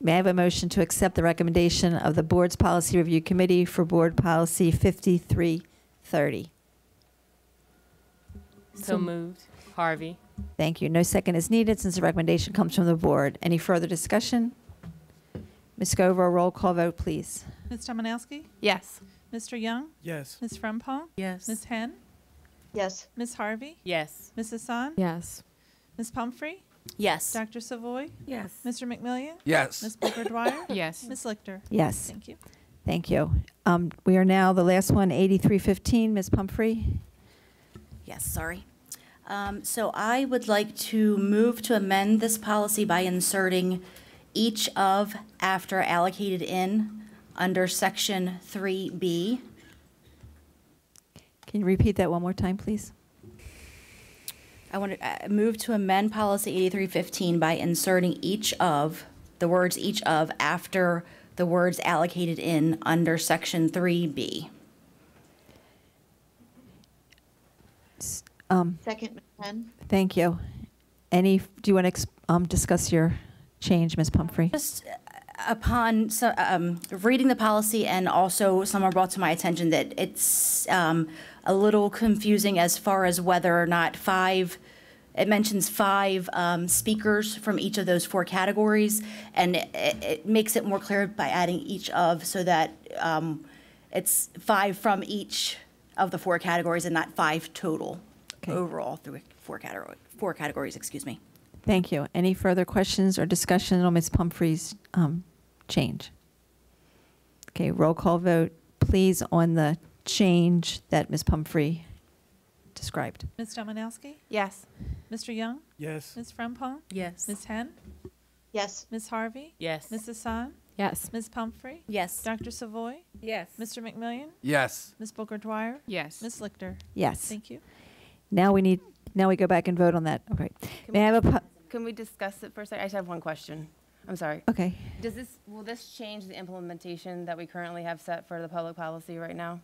may I have a motion to accept the recommendation of the Board's Policy Review Committee for Board Policy 5330? So moved. Harvey. Thank you. No second is needed since the recommendation comes from the Board. Any further discussion? Ms. Scoville, roll call vote, please. Ms. Domanowski? Yes. Mr. Young? Yes. Ms. Frempong? Yes. Ms. Henn? Yes. Ms. Harvey? Yes. Ms. Hassan? Yes. Ms. Pumphrey? Yes. Dr. Savoy? Yes. Mr. McMillion? Yes. Ms. Booker Dwyer? Yes. Ms. Lichter? Yes. Thank you. Thank you. Um, We are now, the last one, 8315. Ms. Pumphrey? Yes, sorry. Um, So I would like to move to amend this policy by inserting each of after allocated in under section 3B. Can you repeat that one more time, please? I want to uh, move to amend policy 8315 by inserting each of, the words each of, after the words allocated in under section 3B. Um, Second, Ms. Henn. Thank you. Any, do you want to discuss your change, Ms. Pumphrey? Just uh, upon so, um, reading the policy and also someone brought to my attention that it's um, a little confusing as far as whether or not five It mentions five um, speakers from each of those four categories, and it, it makes it more clear by adding each of so that um, it's five from each of the four categories and not five total overall through four category, four categories, excuse me. Thank you. Any further questions or discussion on Ms. Pumphrey's um, change? Okay, roll call vote, please, on the change that Ms. Pumphrey described. Ms. Domanowski? Yes. Mr. Young? Yes. Ms. Frempong? Yes. Ms. Henn? Yes. Ms. Harvey? Yes. Ms. Hassan? Yes. Ms. Pumphrey? Yes. Dr. Savoy? Yes. Mr. McMillion? Yes. Ms. Booker Dwyer? Yes. Ms. Lichter? Yes. Thank you. Now we need, now we go back and vote on that. Okay. May I have a, pu- Can we discuss it for a second? I just have one question. I'm sorry. okay. Does this, will this change the implementation that we currently have set for the public policy right now?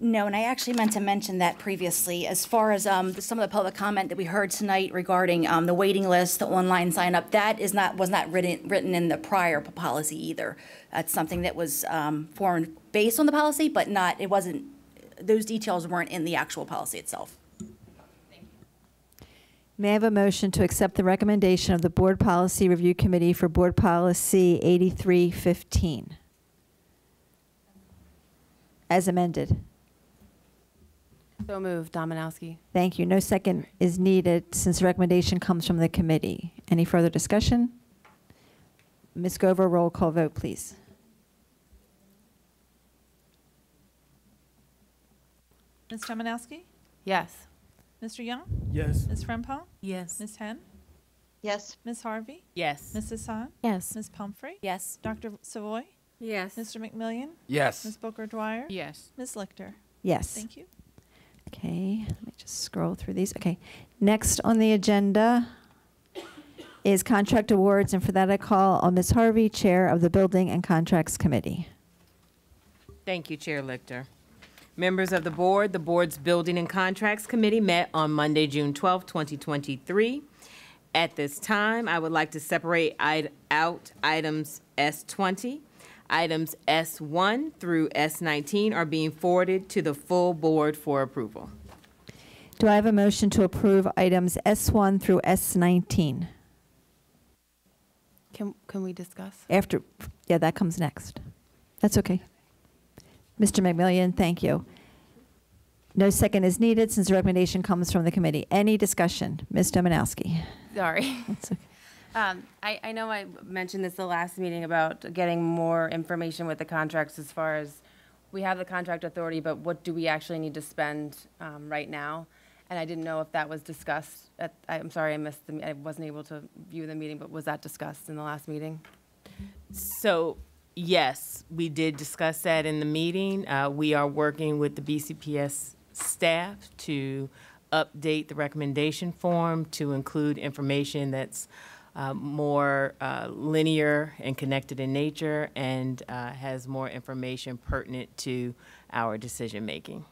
No, and I actually meant to mention that previously, as far as um, some of the public comment that we heard tonight regarding um, the waiting list, the online sign up, that is not, was not written, written in the prior policy either. That's something that was um, formed based on the policy, but not, it wasn't, those details weren't in the actual policy itself. May I have a motion to accept the recommendation of the Board Policy Review Committee for Board Policy 8315? As amended. So moved, Domanowski. Thank you. No second is needed since the recommendation comes from the committee. Any further discussion? Ms. Gover, roll call vote, please. Ms. Domanowski? Yes. Mr. Young? Yes. Ms. Frempong? Yes. Ms. Henn? Yes. Ms. Harvey? Yes. Ms. Hassan? Yes. Ms. Pumphrey? Yes. Dr. Savoy? Yes. Mr. McMillion? Yes. Ms. Booker Dwyer? Yes. Ms. Lichter? Yes. Thank you. Okay, let me just scroll through these. Okay, next on the agenda is contract awards, and for that I call on Ms. Harvey, Chair of the Building and Contracts Committee. Thank you, Chair Lichter. Members of the board, the board's Building and Contracts Committee met on Monday, June 12, 2023. At this time, I would like to separate id- out items S20. Items S1 through S19 are being forwarded to the full board for approval. Do I have a motion to approve items S1 through S19? Can, can we discuss? After, yeah, that comes next. That's okay. Mr. McMillion, thank you. No second is needed since the recommendation comes from the committee. Any discussion? Ms. Domanowski? Sorry. That's okay. Um, I, I know I mentioned this the last meeting about getting more information with the contracts as far as, we have the contract authority, but what do we actually need to spend, um, right now? And I didn't know if that was discussed at, I'm sorry, I missed the, I wasn't able to view the meeting, but was that discussed in the last meeting? So, yes, we did discuss that in the meeting. Uh, We are working with the BCPS staff to update the recommendation form to include information that's uh, more uh, linear and connected in nature and uh, has more information pertinent to our decision-making.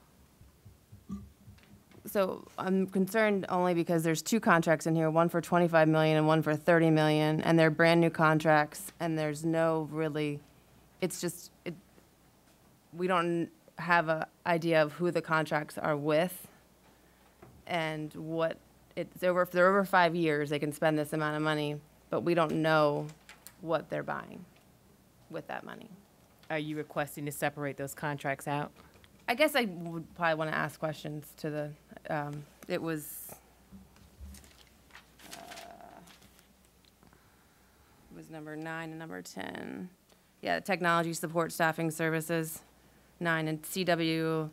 So I'm concerned only because there's two contracts in here, one for 25 million and one for 30 million, and they're brand-new contracts, and there's no really, it's just, it, we don't have an idea of who the contracts are with and what, it's over, if they're over five years, they can spend this amount of money, but we don't know what they're buying with that money. Are you requesting to separate those contracts out? I guess I would probably want to ask questions to the, um, it was, uh, it was number nine and number 10. Yeah, technology support staffing services, nine, and CWA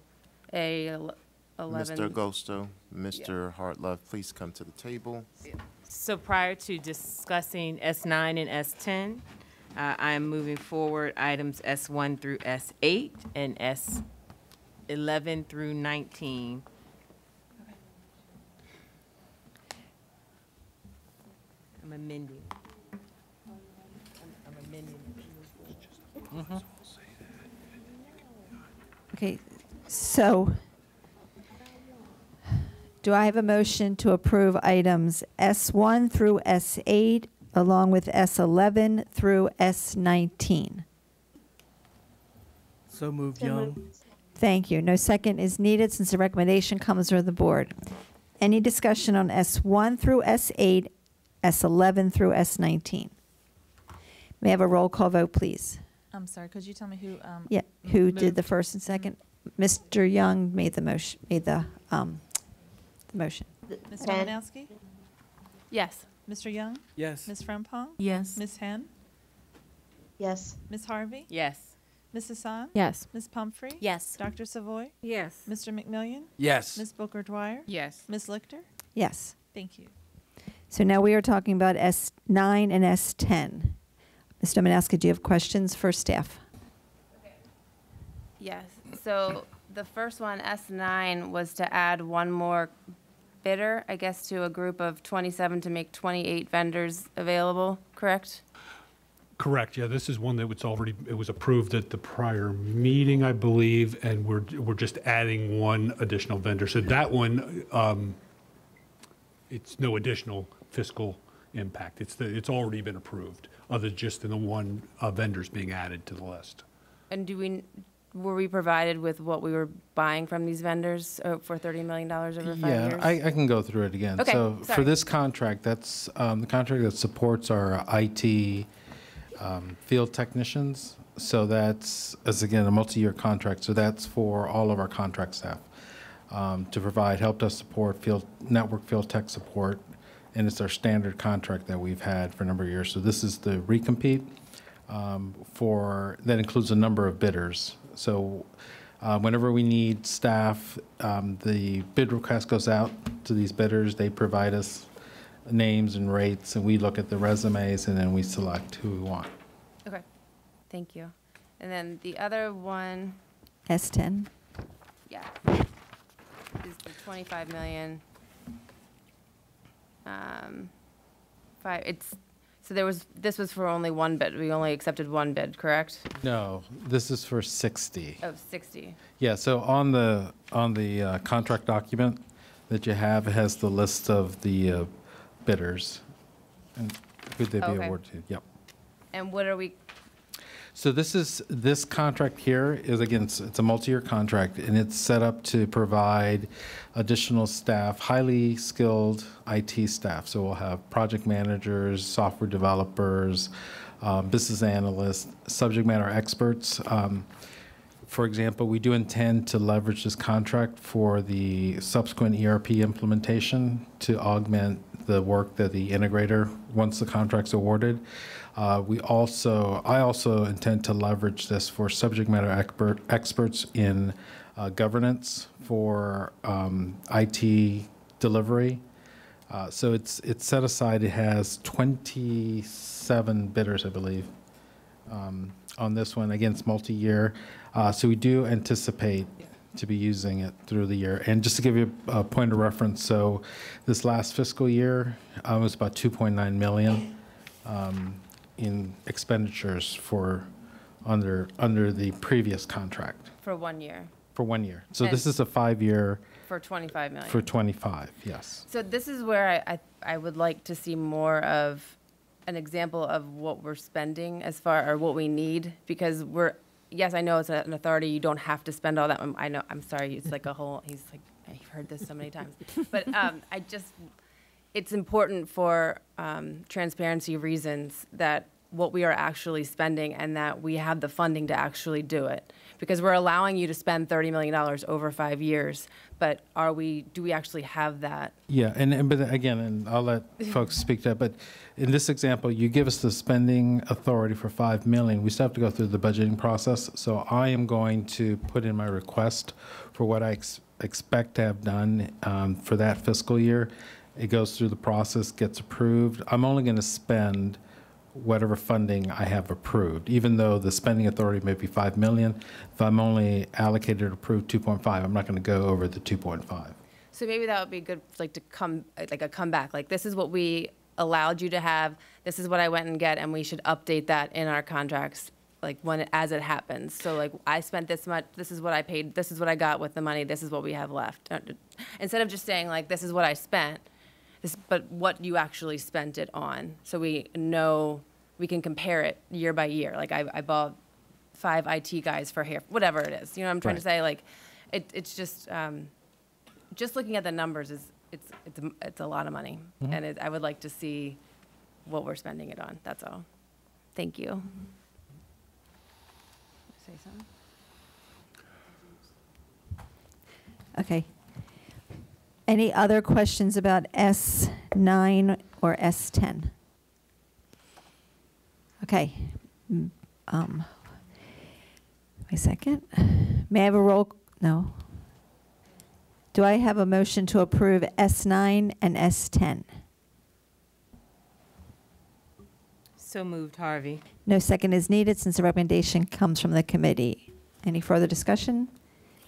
ele- 11. Mr. Agosto, Mr. Hartlove, please come to the table. So prior to discussing S9 and S10, uh, I am moving forward items S1 through S8 and S11 through 19. I'm amending. I'm amending. Mm-hmm. Okay, so do I have a motion to approve items S1 through S8 along with S11 through S19? So moved, Young. Thank you. No second is needed since the recommendation comes from the board. Any discussion on S1 through S8, S11 through S19? May I have a roll call vote, please? I'm sorry, could you tell me who? um, Yeah, who moved? did the first and second? Mr. Young made the motion, made the, um, the motion. Ms. Henn. Domanowski? Yes. Mr. Young? Yes. Ms. Frempong? Yes. Ms. Henn? Yes. Ms. Harvey? Yes. Ms. Hassan? Yes. Ms. Pumphrey? Yes. Dr. Savoy? Yes. Mr. McMillion? Yes. Ms. Booker Dwyer? Yes. Ms. Lichter? Yes. Thank you. So now we are talking about S9 and S10. Ms. Domanowski, do you have questions for staff? Yes. So the first one, S9, was to add one more bidder, I guess, to a group of 27 to make 28 vendors available, correct? Correct, yeah, this is one that was already, it was approved at the prior meeting, I believe, and we're, we're just adding one additional vendor. So that one, um, it's no additional fiscal impact. It's the, it's already been approved, other just than the one uh, vendors being added to the list. And do we, were we provided with what we were buying from these vendors uh, for $30 million over five Yeah, years? I, I can go through it again. Okay, So for this contract, that's um, the contract that supports our IT um, field technicians. So that's, as again, a multi-year contract. So that's for all of our contract staff um, to provide help desk support, field, network field tech support. And it's our standard contract that we've had for a number of years. So this is the recompete um, for, that includes a number of bidders. So uh, whenever we need staff, um, the bid request goes out to these bidders. They provide us names and rates, and we look at the resumes, and then we select who we want. Okay, thank you. And then the other one, S10? yeah, is the 25 million. Um, Five, it's, so there was, this was for only one bid. We only accepted one bid, correct? No, this is for 60. Of 60. Yeah, so on the, on the uh, contract document that you have, it has the list of the uh, bidders and who they'd be Okay. awarded to. Yep. And what are we, So this is, this contract here is, again, it's it's a multi-year contract, and it's set up to provide additional staff, highly skilled IT staff. So we'll have project managers, software developers, um, business analysts, subject matter experts. Um, For example, we do intend to leverage this contract for the subsequent ERP implementation to augment the work that the integrator, once the contract's awarded. Uh, We also, I also intend to leverage this for subject matter expert, experts in uh, governance for um, IT delivery. Uh, So it's, it's set aside, it has 27 bidders, I believe um, on this one. Again, it's multi-year. Uh, So we do anticipate to be using it through the year. And just to give you a point of reference, so this last fiscal year uh, was about 2.9 million um, in expenditures for, under, under the previous contract for one year, for one year. So this is a five-year for 25 million? for 25, yes. So this is where I, I, I would like to see more of an example of what we're spending as far, or what we need, because we're, yes, I know it's an authority, you don't have to spend all that, I know, I'm sorry, it's like a whole, he's like, I've heard this so many times. But, um, I just, it's important for, um, transparency reasons that what we are actually spending and that we have the funding to actually do it. Because we're allowing you to spend $30 million over five years, but are we, do we actually have that? Yeah, and, and, but again, and I'll let folks speak to that, but in this example, you give us the spending authority for five million, we still have to go through the budgeting process, so I am going to put in my request for what I ex- expect to have done, um, for that fiscal year. It goes through the process, gets approved, I'm only gonna spend whatever funding I have approved, even though the spending authority may be five million, if I'm only allocated or approved two point five, I'm not gonna go over the two point five. So maybe that would be good, like to come, like a comeback, like this is what we allowed you to have, this is what I went and get, and we should update that in our contracts, like when, as it happens. So like, I spent this much, this is what I paid, this is what I got with the money, this is what we have left. Instead of just saying like, this is what I spent, this, but what you actually spent it on, so we know, we can compare it year by year. Like I, I bought five IT guys for hair, whatever it is, you know what I'm trying to say? Like, it, it's just, um, just looking at the numbers is, it's, it's, a- it's a lot of money. Mhm. And it, I would like to see what we're spending it on, that's all. Thank you. Say something? Okay. Any other questions about S9 or S10? Okay. Um, wait a second. May I have a roll? No. Do I have a motion to approve S9 and S10? So moved, Harvey. No second is needed since the recommendation comes from the committee. Any further discussion?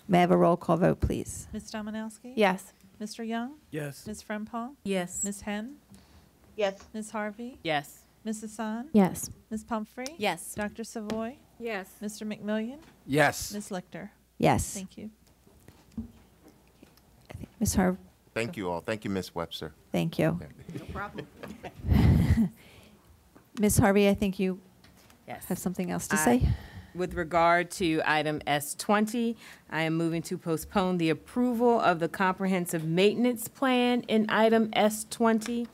May I have a roll call vote, please? Ms. Domanowski? Yes. Mr. Young? Yes. Ms. Frempong? Yes. Ms. Henn? Yes. Ms. Harvey? Yes. Ms. Hassan? Yes. Ms. Pumphrey? Yes. Dr. Savoy? Yes. Mr. McMillion? Yes. Ms. Lichter? Yes. Thank you. Ms. Harvey? Thank you all. Thank you, Ms. Webster. thank you. No problem. Ms. Harvey, I think you Yes. have something else to I- say? With regard to item S20, I am moving to postpone the approval of the comprehensive maintenance plan in item S20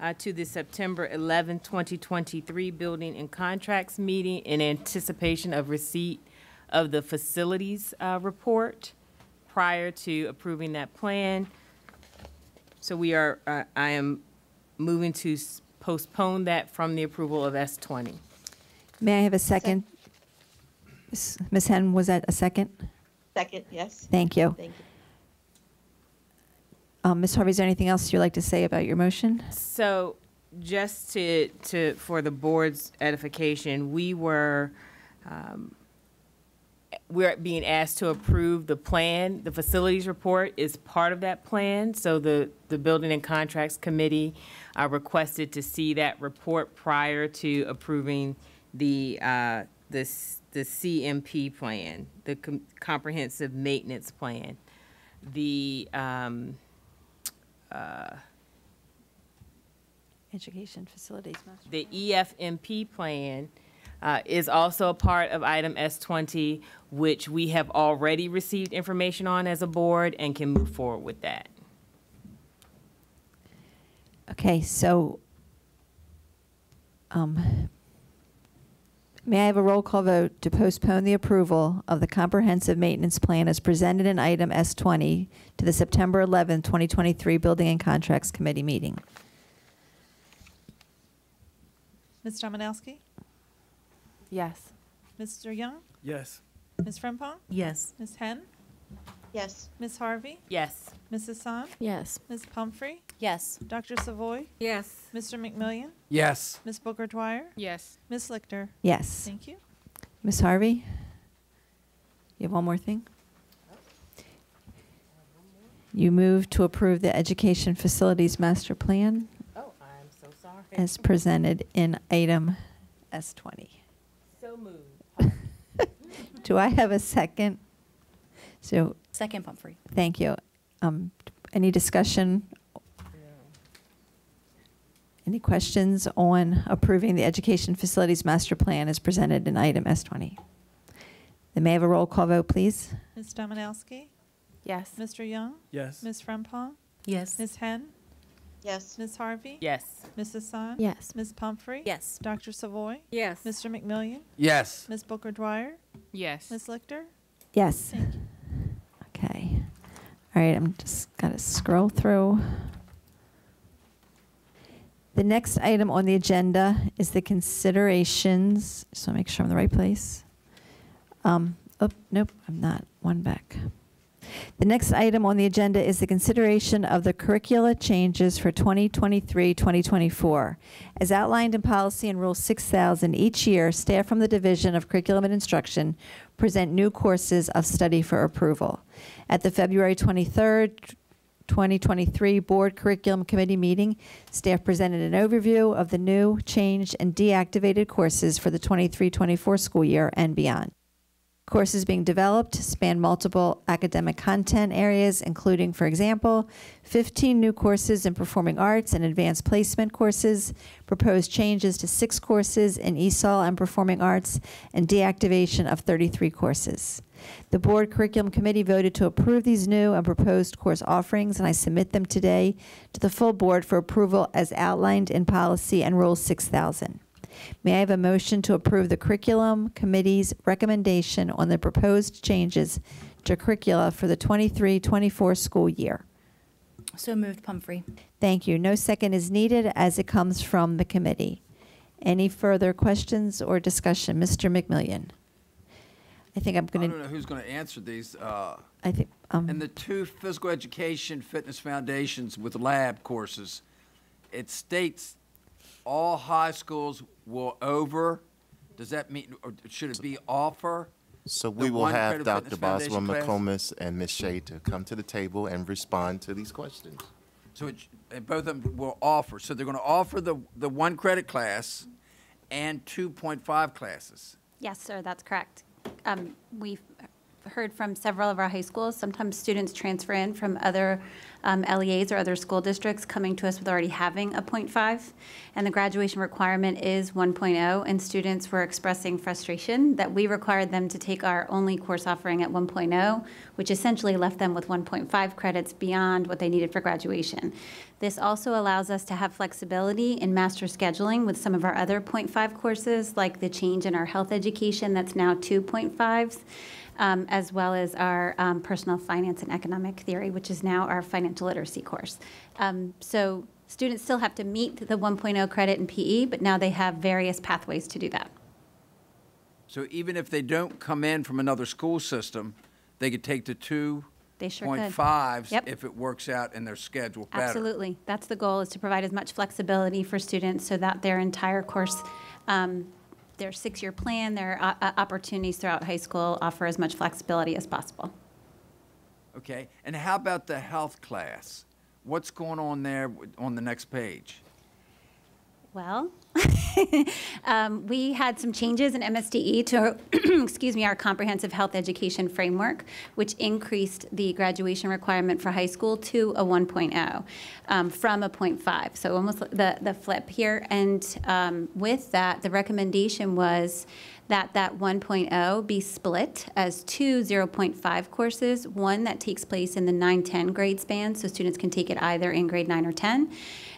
uh, to the September 11, 2023 Building and Contracts meeting in anticipation of receipt of the facilities uh, report prior to approving that plan. So we are, uh, I am moving to postpone that from the approval of S20. May I have a second? Ms. Ms. Henn, was that a second? Second, yes. Thank you. Thank you. Um, Ms. Harvey, is there anything else you'd like to say about your motion? So, just to, to, for the board's edification, we were, um, we're being asked to approve the plan. The facilities report is part of that plan. So the, the Building and Contracts Committee uh, requested to see that report prior to approving the, uh, the, s- the CMP plan, the Com- Comprehensive Maintenance Plan. The, um, uh, Education Facilities Master. the EFMP plan uh, is also a part of item S20, which we have already received information on as a board and can move forward with that. Okay, so, um, may I have a roll call vote to postpone the approval of the comprehensive maintenance plan as presented in item S20 to the September 11, 2023 Building and Contracts Committee meeting? Ms. Domanowski? Yes. Mr. Young? Yes. Ms. Frempong? Yes. Ms. Henn? Yes. Ms. Harvey? Yes. Ms. Hassan? Yes. Ms. Pumphrey? Yes. Dr. Savoy? Yes. Mr. McMillion? Yes. Ms. Booker Dwyer? Yes. Ms. Lichter? Yes. Thank you. Ms. Harvey? You have one more thing? You move to approve the Education Facilities Master Plan Oh, I'm so sorry. as presented in item S20. So moved. Do I have a second? So, Second Pumphrey. thank you. Um, Any discussion? Any questions on approving the Education Facilities Master Plan as presented in item S20? Then may I have a roll call vote, please? Ms. Domanowski? Yes. Mr. Young? Yes. Ms. Frempong? Yes. Ms. Henn? Yes. Ms. Harvey? Yes. Ms. Hassan? Yes. Ms. Pumphrey? Yes. Dr. Savoy? Yes. Mr. McMillion? Yes. Ms. Booker Dwyer? Yes. Ms. Lichter? Yes. Okay. All right, I'm just going to scroll through. The next item on the agenda is the considerations, So make sure I'm in the right place. Um, oh, nope, I'm not. One back. The next item on the agenda is the consideration of the curricula changes for 2023-2024. As outlined in policy and rule 6000, each year, staff from the Division of Curriculum and Instruction present new courses of study for approval. At the February 23rd, 2023 Board Curriculum Committee meeting, staff presented an overview of the new, changed, and deactivated courses for the 23-24 school year and beyond. Courses being developed span multiple academic content areas, including, for example, 15 new courses in performing arts and advanced placement courses, proposed changes to six courses in ESOL and performing arts, and deactivation of 33 courses. The Board Curriculum Committee voted to approve these new and proposed course offerings, and I submit them today to the full Board for approval as outlined in policy and Rule 6000. May I have a motion to approve the Curriculum Committee's recommendation on the proposed changes to curricula for the 23-24 school year? So moved, Pumphrey. Thank you. No second is needed as it comes from the committee. Any further questions or discussion? Mr. McMillion? I think I'm going to. I going don't to, know who's going to answer these. uh, I think, um, And the two physical education fitness foundations with lab courses, it states all high schools will over, does that mean, or should it be offer? So we will one have credit Dr. fitness Boswell foundation class? McComas and Ms. Shea to come to the table and respond to these questions. So it, and both of them will offer, so they're going to offer the, the one credit class and 2.5 classes. Yes, sir, that's correct. Um, We've heard from several of our high schools, sometimes students transfer in from other um, LEAs or other school districts coming to us with already having a .5, and the graduation requirement is 1.0, and students were expressing frustration that we required them to take our only course offering at 1.0, which essentially left them with 1.5 credits beyond what they needed for graduation. This also allows us to have flexibility in master scheduling with some of our other .5 courses, like the change in our health education that's now 2.5s, um, as well as our um, personal finance and economic theory, which is now our financial literacy course. Um, so students still have to meet the 1.0 credit in PE, but now they have various pathways to do that. So even if they don't come in from another school system, they could take the They sure could. 2.5s Yep. if it works out in their schedule better. Absolutely. That's the goal, is to provide as much flexibility for students so that their entire course, um, their six-year plan, their uh, uh, opportunities throughout high school offer as much flexibility as possible. Okay, and how about the health class? What's going on there on the next page? Well, um, we had some changes in MSDE to, excuse me, our comprehensive health education framework, which increased the graduation requirement for high school to a 1.0 um, from a 0.5. So almost the, the flip here. And um, with that, the recommendation was that that 1.0 be split as two 0.5 courses, one that takes place in the 9-10 grade span, so students can take it either in grade 9 or 10,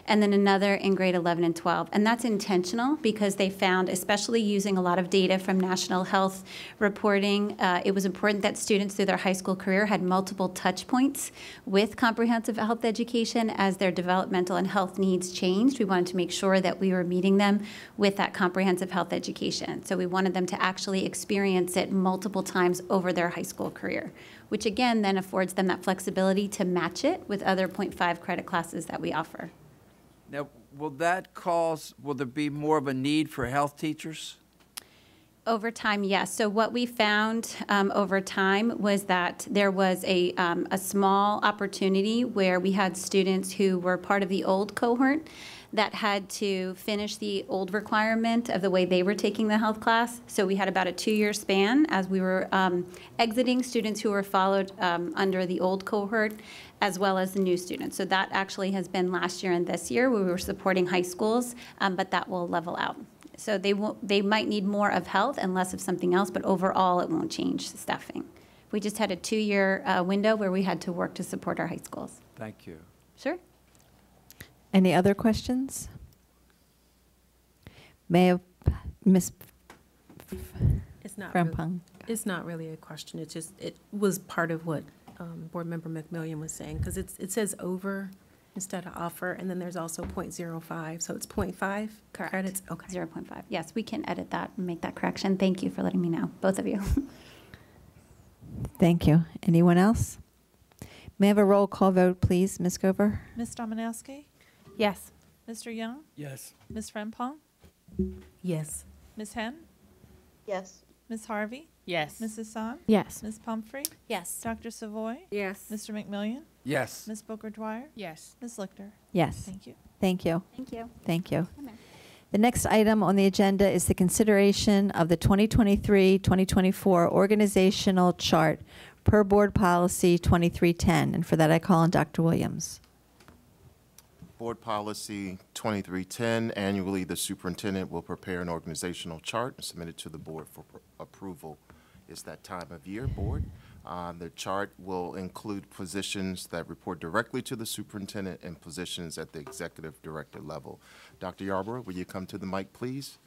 and then another in grade 11 and 12. And that's intentional because they found, especially using a lot of data from national health reporting, uh, it was important that students through their high school career had multiple touch points with comprehensive health education as their developmental and health needs changed. We wanted to make sure that we were meeting them with that comprehensive health education. So we wanted them to actually experience it multiple times over their high school career, which again then affords them that flexibility to match it with other 0.5 credit classes that we offer. Now, will that cause, will there be more of a need for health teachers? Over time, yes. So what we found um, over time was that there was a, um, a small opportunity where we had students who were part of the old cohort that had to finish the old requirement of the way they were taking the health class. So we had about a two-year span as we were um, exiting students who were followed um, under the old cohort as well as the new students. So that actually has been last year and this year we were supporting high schools, um, but that will level out. So they will, they might need more of health and less of something else, but overall it won't change the staffing. We just had a two-year uh, window where we had to work to support our high schools. Thank you. Sure. Any other questions? May I, Ms. It's not, really- it's not really a question, it's just, it was part of what um, Board Member McMillion was saying, because it's, it says over instead of offer, and then there's also .05, so it's .5 Correct. credits? Okay. 0.5. Yes, we can edit that and make that correction. Thank you for letting me know, both of you. Thank you. Anyone else? May I have a roll call vote, please, Ms. Gover? Ms. Domanowski? Yes. Mr. Young? Yes. Ms. Frempong? Yes. Ms. Henn? Yes. Ms. Harvey? Yes. Ms. Hassan? Yes. Ms. Pumphrey? Yes. Dr. Savoy? Yes. Mr. McMillion? Yes. Ms. Booker Dwyer? Yes. Ms. Lichter? Yes. Thank you. Thank you. Thank you. Thank you. The next item on the agenda is the consideration of the 2023-2024 organizational chart per Board Policy 2310. And for that, I call on Dr. Williams. Board Policy 2310, annually, the superintendent will prepare an organizational chart and submit it to the board for pr- approval. It's that time of year, board. Uh, The chart will include positions that report directly to the superintendent and positions at the executive director level. Dr. Yarbrough, will you come to the mic, please?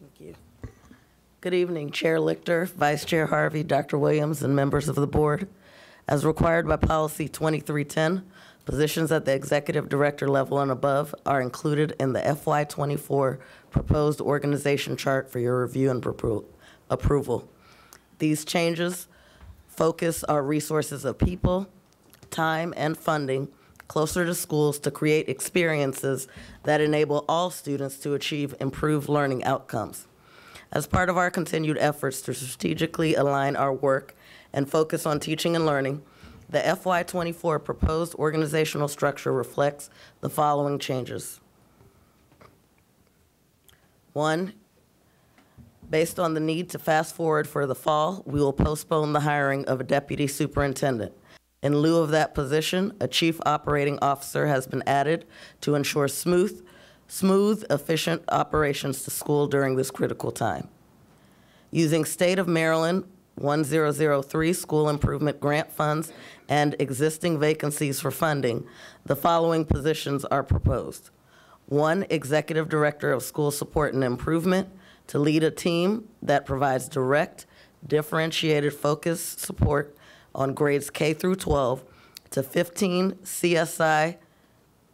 Thank you. Good evening, Chair Lichter, Vice Chair Harvey, Dr. Williams, and members of the board. As required by Policy 2310, positions at the executive director level and above are included in the FY24 proposed organization chart for your review and appro- approval. These changes focus our resources of people, time, and funding closer to schools to create experiences that enable all students to achieve improved learning outcomes. As part of our continued efforts to strategically align our work and focus on teaching and learning, the FY24 proposed organizational structure reflects the following changes. One, based on the need to fast forward for the fall, we will postpone the hiring of a deputy superintendent. In lieu of that position, a chief operating officer has been added to ensure smooth, smooth, efficient operations to school during this critical time. Using State of Maryland 1003 school improvement grant funds and existing vacancies for funding, the following positions are proposed. One, Executive Director of School Support and Improvement to lead a team that provides direct, differentiated focus support on grades K through 12 to 15 CSI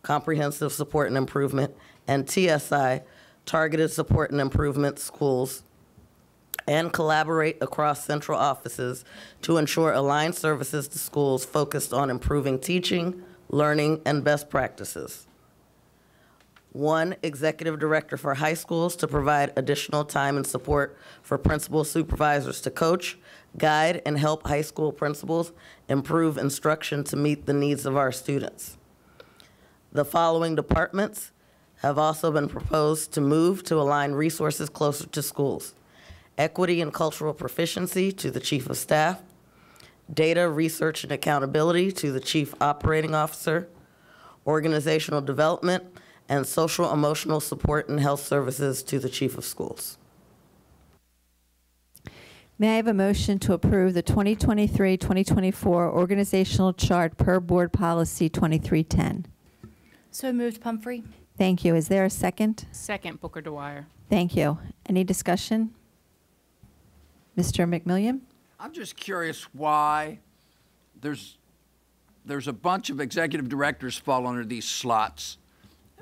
comprehensive support and improvement and TSI targeted support and improvement schools and collaborate across central offices to ensure aligned services to schools focused on improving teaching, learning, and best practices. One, executive director for high schools to provide additional time and support for principal supervisors to coach, guide, and help high school principals improve instruction to meet the needs of our students. The following departments have also been proposed to move to align resources closer to schools. Equity and cultural proficiency to the chief of staff, data, research, and accountability to the chief operating officer, organizational development, and social emotional support and health services to the chief of schools. May I have a motion to approve the 2023-2024 organizational chart per Board Policy 2310? So moved, Pumphrey. Thank you. Is there a second? Second, Booker Dwyer. Thank you. Any discussion? Mr. McMillion? I'm just curious why there's, there's a bunch of executive directors fall under these slots.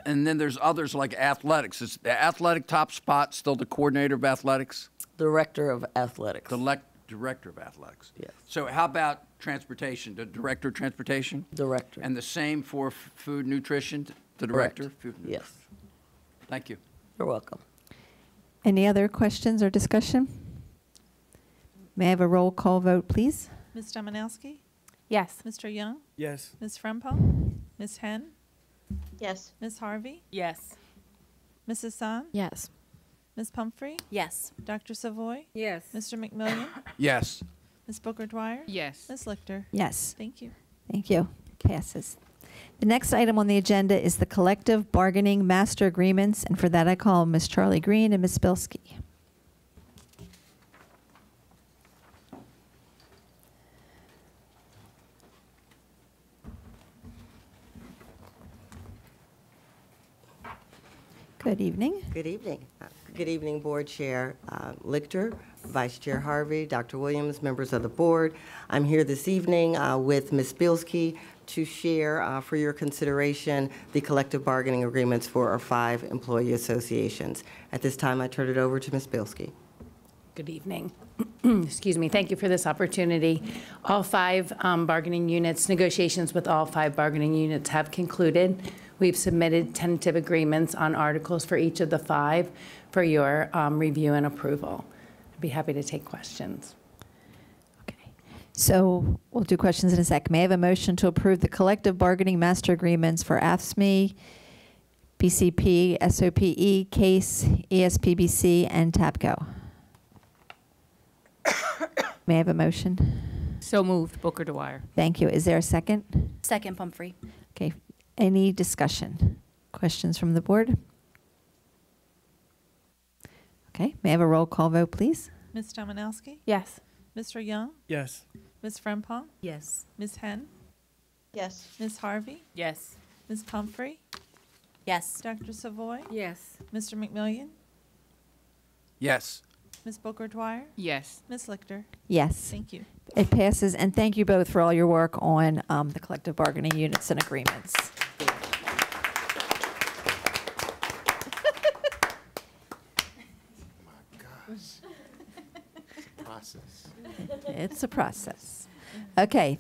And then there's others like athletics. Is the athletic top spot still the coordinator of athletics? Director of athletics. The lec- director of athletics. Yes. So how about transportation? The director of transportation? Director. And the same for f- food nutrition, the Correct. director? Food and Yes. Thank you. You're welcome. Any other questions or discussion? May I have a roll call vote, please? Ms. Domanowski? Yes. Mr. Young? Yes. Ms. Frempong? Ms. Henn? Yes. Ms. Harvey? Yes. Ms. Hassan? Yes. Ms. Pumphrey? Yes. Dr. Savoy? Yes. Mr. McMillion? Yes. Ms. Booker Dwyer? Yes. Ms. Lichter? Yes. Thank you. Thank you. Passes. The next item on the agenda is the collective bargaining master agreements, and for that I call Ms. Charlie Green and Ms. Bilski. Good evening. Good evening. Uh, Good evening, Board Chair uh, Lichter, Vice Chair Harvey, Dr. Williams, members of the board. I'm here this evening uh, with Ms. Bilski to share uh, for your consideration the collective bargaining agreements for our five employee associations. At this time, I turn it over to Ms. Bilski. Good evening. Excuse me. Thank you for this opportunity. All five um, bargaining units, negotiations with all five bargaining units have concluded. We've submitted tentative agreements on articles for each of the five for your um, review and approval. I'd be happy to take questions. Okay. So we'll do questions in a sec. May I have a motion to approve the collective bargaining master agreements for AFSCME, BCP, SOPE, CASE, ESPBC, and TABCO? May I have a motion? So moved, Booker Dwyer. Thank you. Is there a second? Second, Pumphrey. Okay. Any discussion? Questions from the board? Okay. May I have a roll call vote, please? Ms. Domanowski? Yes. Mr. Young? Yes. Ms. Frempong? Yes. Ms. Henn? Yes. Ms. Harvey? Yes. Ms. Pumphrey? Yes. Dr. Savoy? Yes. Mr. McMillion? Yes. Ms. Booker Dwyer? Yes. Ms. Lichter? Yes. Thank you. It passes, and thank you both for all your work on um, the collective bargaining units and agreements. It's a process. Okay.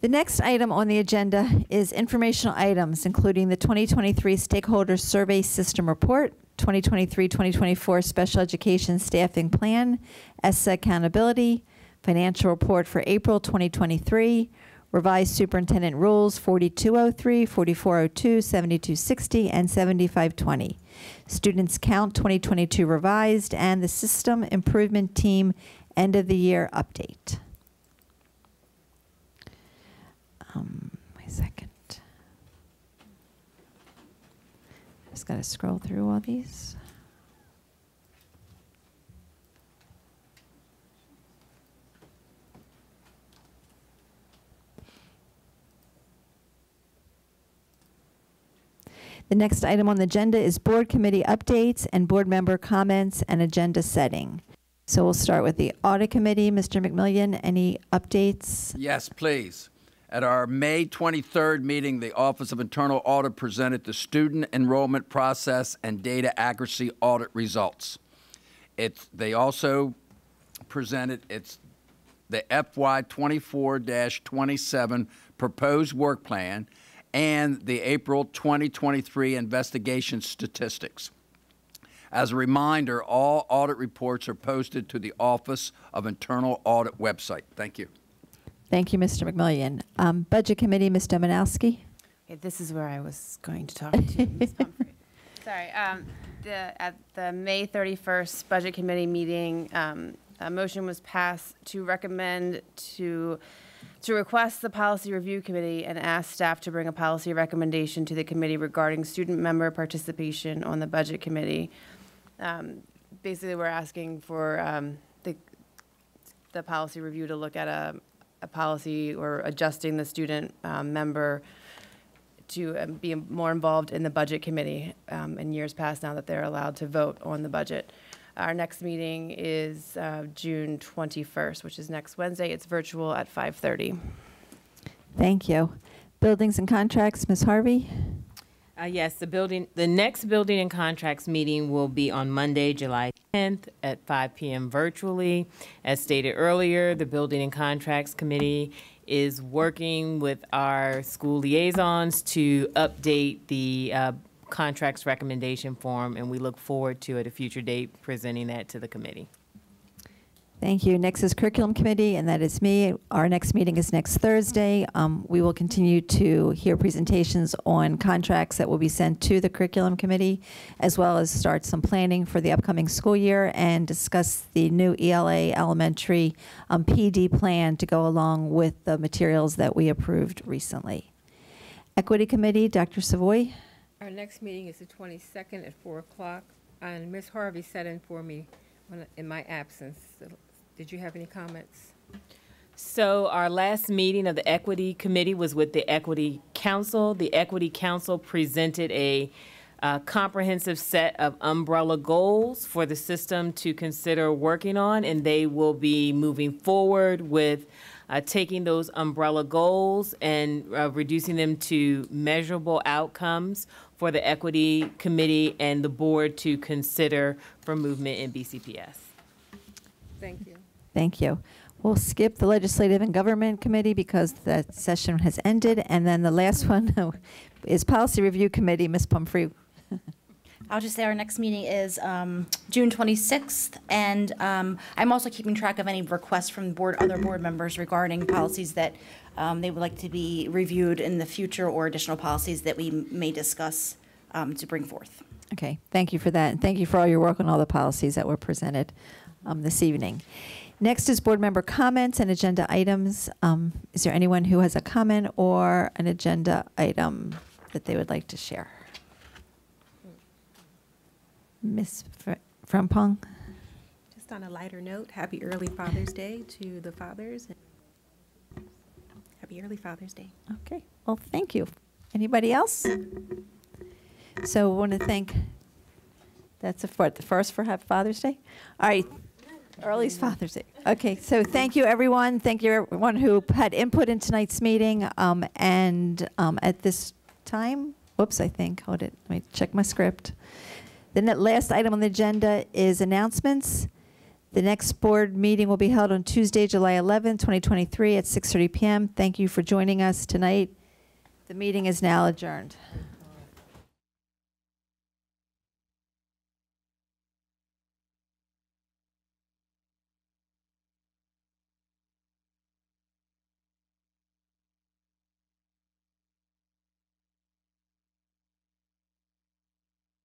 The next item on the agenda is informational items, including the 2023 Stakeholder Survey System Report, 2023-2024 Special Education Staffing Plan, ESSA Accountability, Financial Report for April 2023, Revised Superintendent Rules 4203, 4402, 7260, and 7520. Students Count 2022 Revised, and the System Improvement Team End of the Year Update. Um, a second. Just got to scroll through all these. The next item on the agenda is board committee updates and board member comments and agenda setting. So we'll start with the audit committee. Mr. McMillion, any updates? Yes, please. At our May 23rd meeting, the Office of Internal Audit presented the student enrollment process and data accuracy audit results. They also presented its, the FY 24-27 proposed work plan and the April 2023 investigation statistics. As a reminder, all audit reports are posted to the Office of Internal Audit website. Thank you. Thank you, Mr. McMillion. Um, Budget Committee, Ms. Domanowski. Okay, this is where I was going to talk to Ms. Pumphrey. Sorry, um, the, at the May 31st Budget Committee meeting, um, a motion was passed to recommend to, to request the Policy Review Committee and ask staff to bring a policy recommendation to the committee regarding student member participation on the Budget Committee. Um, Basically, we're asking for um, the, the policy review to look at a, a policy or adjusting the student um, member to um, be more involved in the budget committee um, in years past now that they're allowed to vote on the budget. Our next meeting is uh, June 21st, which is next Wednesday. It's virtual at 5:30. Thank you. Buildings and Contracts, Ms. Harvey. Uh, yes, the building, the next building and contracts meeting will be on Monday, July 10th at 5 PM virtually. As stated earlier, the Building and Contracts Committee is working with our school liaisons to update the uh, contracts recommendation form, and we look forward to, at a future date, presenting that to the committee. Thank you. Next is Curriculum Committee, and that is me. Our next meeting is next Thursday. Um, We will continue to hear presentations on contracts that will be sent to the Curriculum Committee, as well as start some planning for the upcoming school year and discuss the new ELA elementary um, PD plan to go along with the materials that we approved recently. Equity Committee, Dr. Savoy. Our next meeting is the 22nd at 4 o'clock, and Ms. Harvey sat in for me in my absence. Did you have any comments? So our last meeting of the Equity Committee was with the Equity Council. The Equity Council presented a uh, comprehensive set of umbrella goals for the system to consider working on, and they will be moving forward with uh, taking those umbrella goals and uh, reducing them to measurable outcomes for the Equity Committee and the board to consider for movement in BCPS. Thank you. Thank you. We'll skip the Legislative and Government Committee because that session has ended. And then the last one is Policy Review Committee, Ms. Pumphrey. I'll just say our next meeting is um, June 26th, and um, I'm also keeping track of any requests from board, other board members regarding policies that um, they would like to be reviewed in the future or additional policies that we may discuss um, to bring forth. Okay, thank you for that. And thank you for all your work on all the policies that were presented um, this evening. Next is board member comments and agenda items. Um, Is there anyone who has a comment or an agenda item that they would like to share? Ms. Fr- Frempong? Just on a lighter note, happy early Father's Day to the fathers. Happy early Father's Day. Okay, well, thank you. Anybody else? So I want to thank, that's the fir- the first for Happy Father's Day? All right, early Father's Day. Okay, so thank you, everyone. Thank you, everyone who had input in tonight's meeting. Um, And um, at this time, whoops, I think, hold it, let me check my script. The last item on the agenda is announcements. The next board meeting will be held on Tuesday, July 11, 2023, at 6:30 PM. Thank you for joining us tonight. The meeting is now adjourned.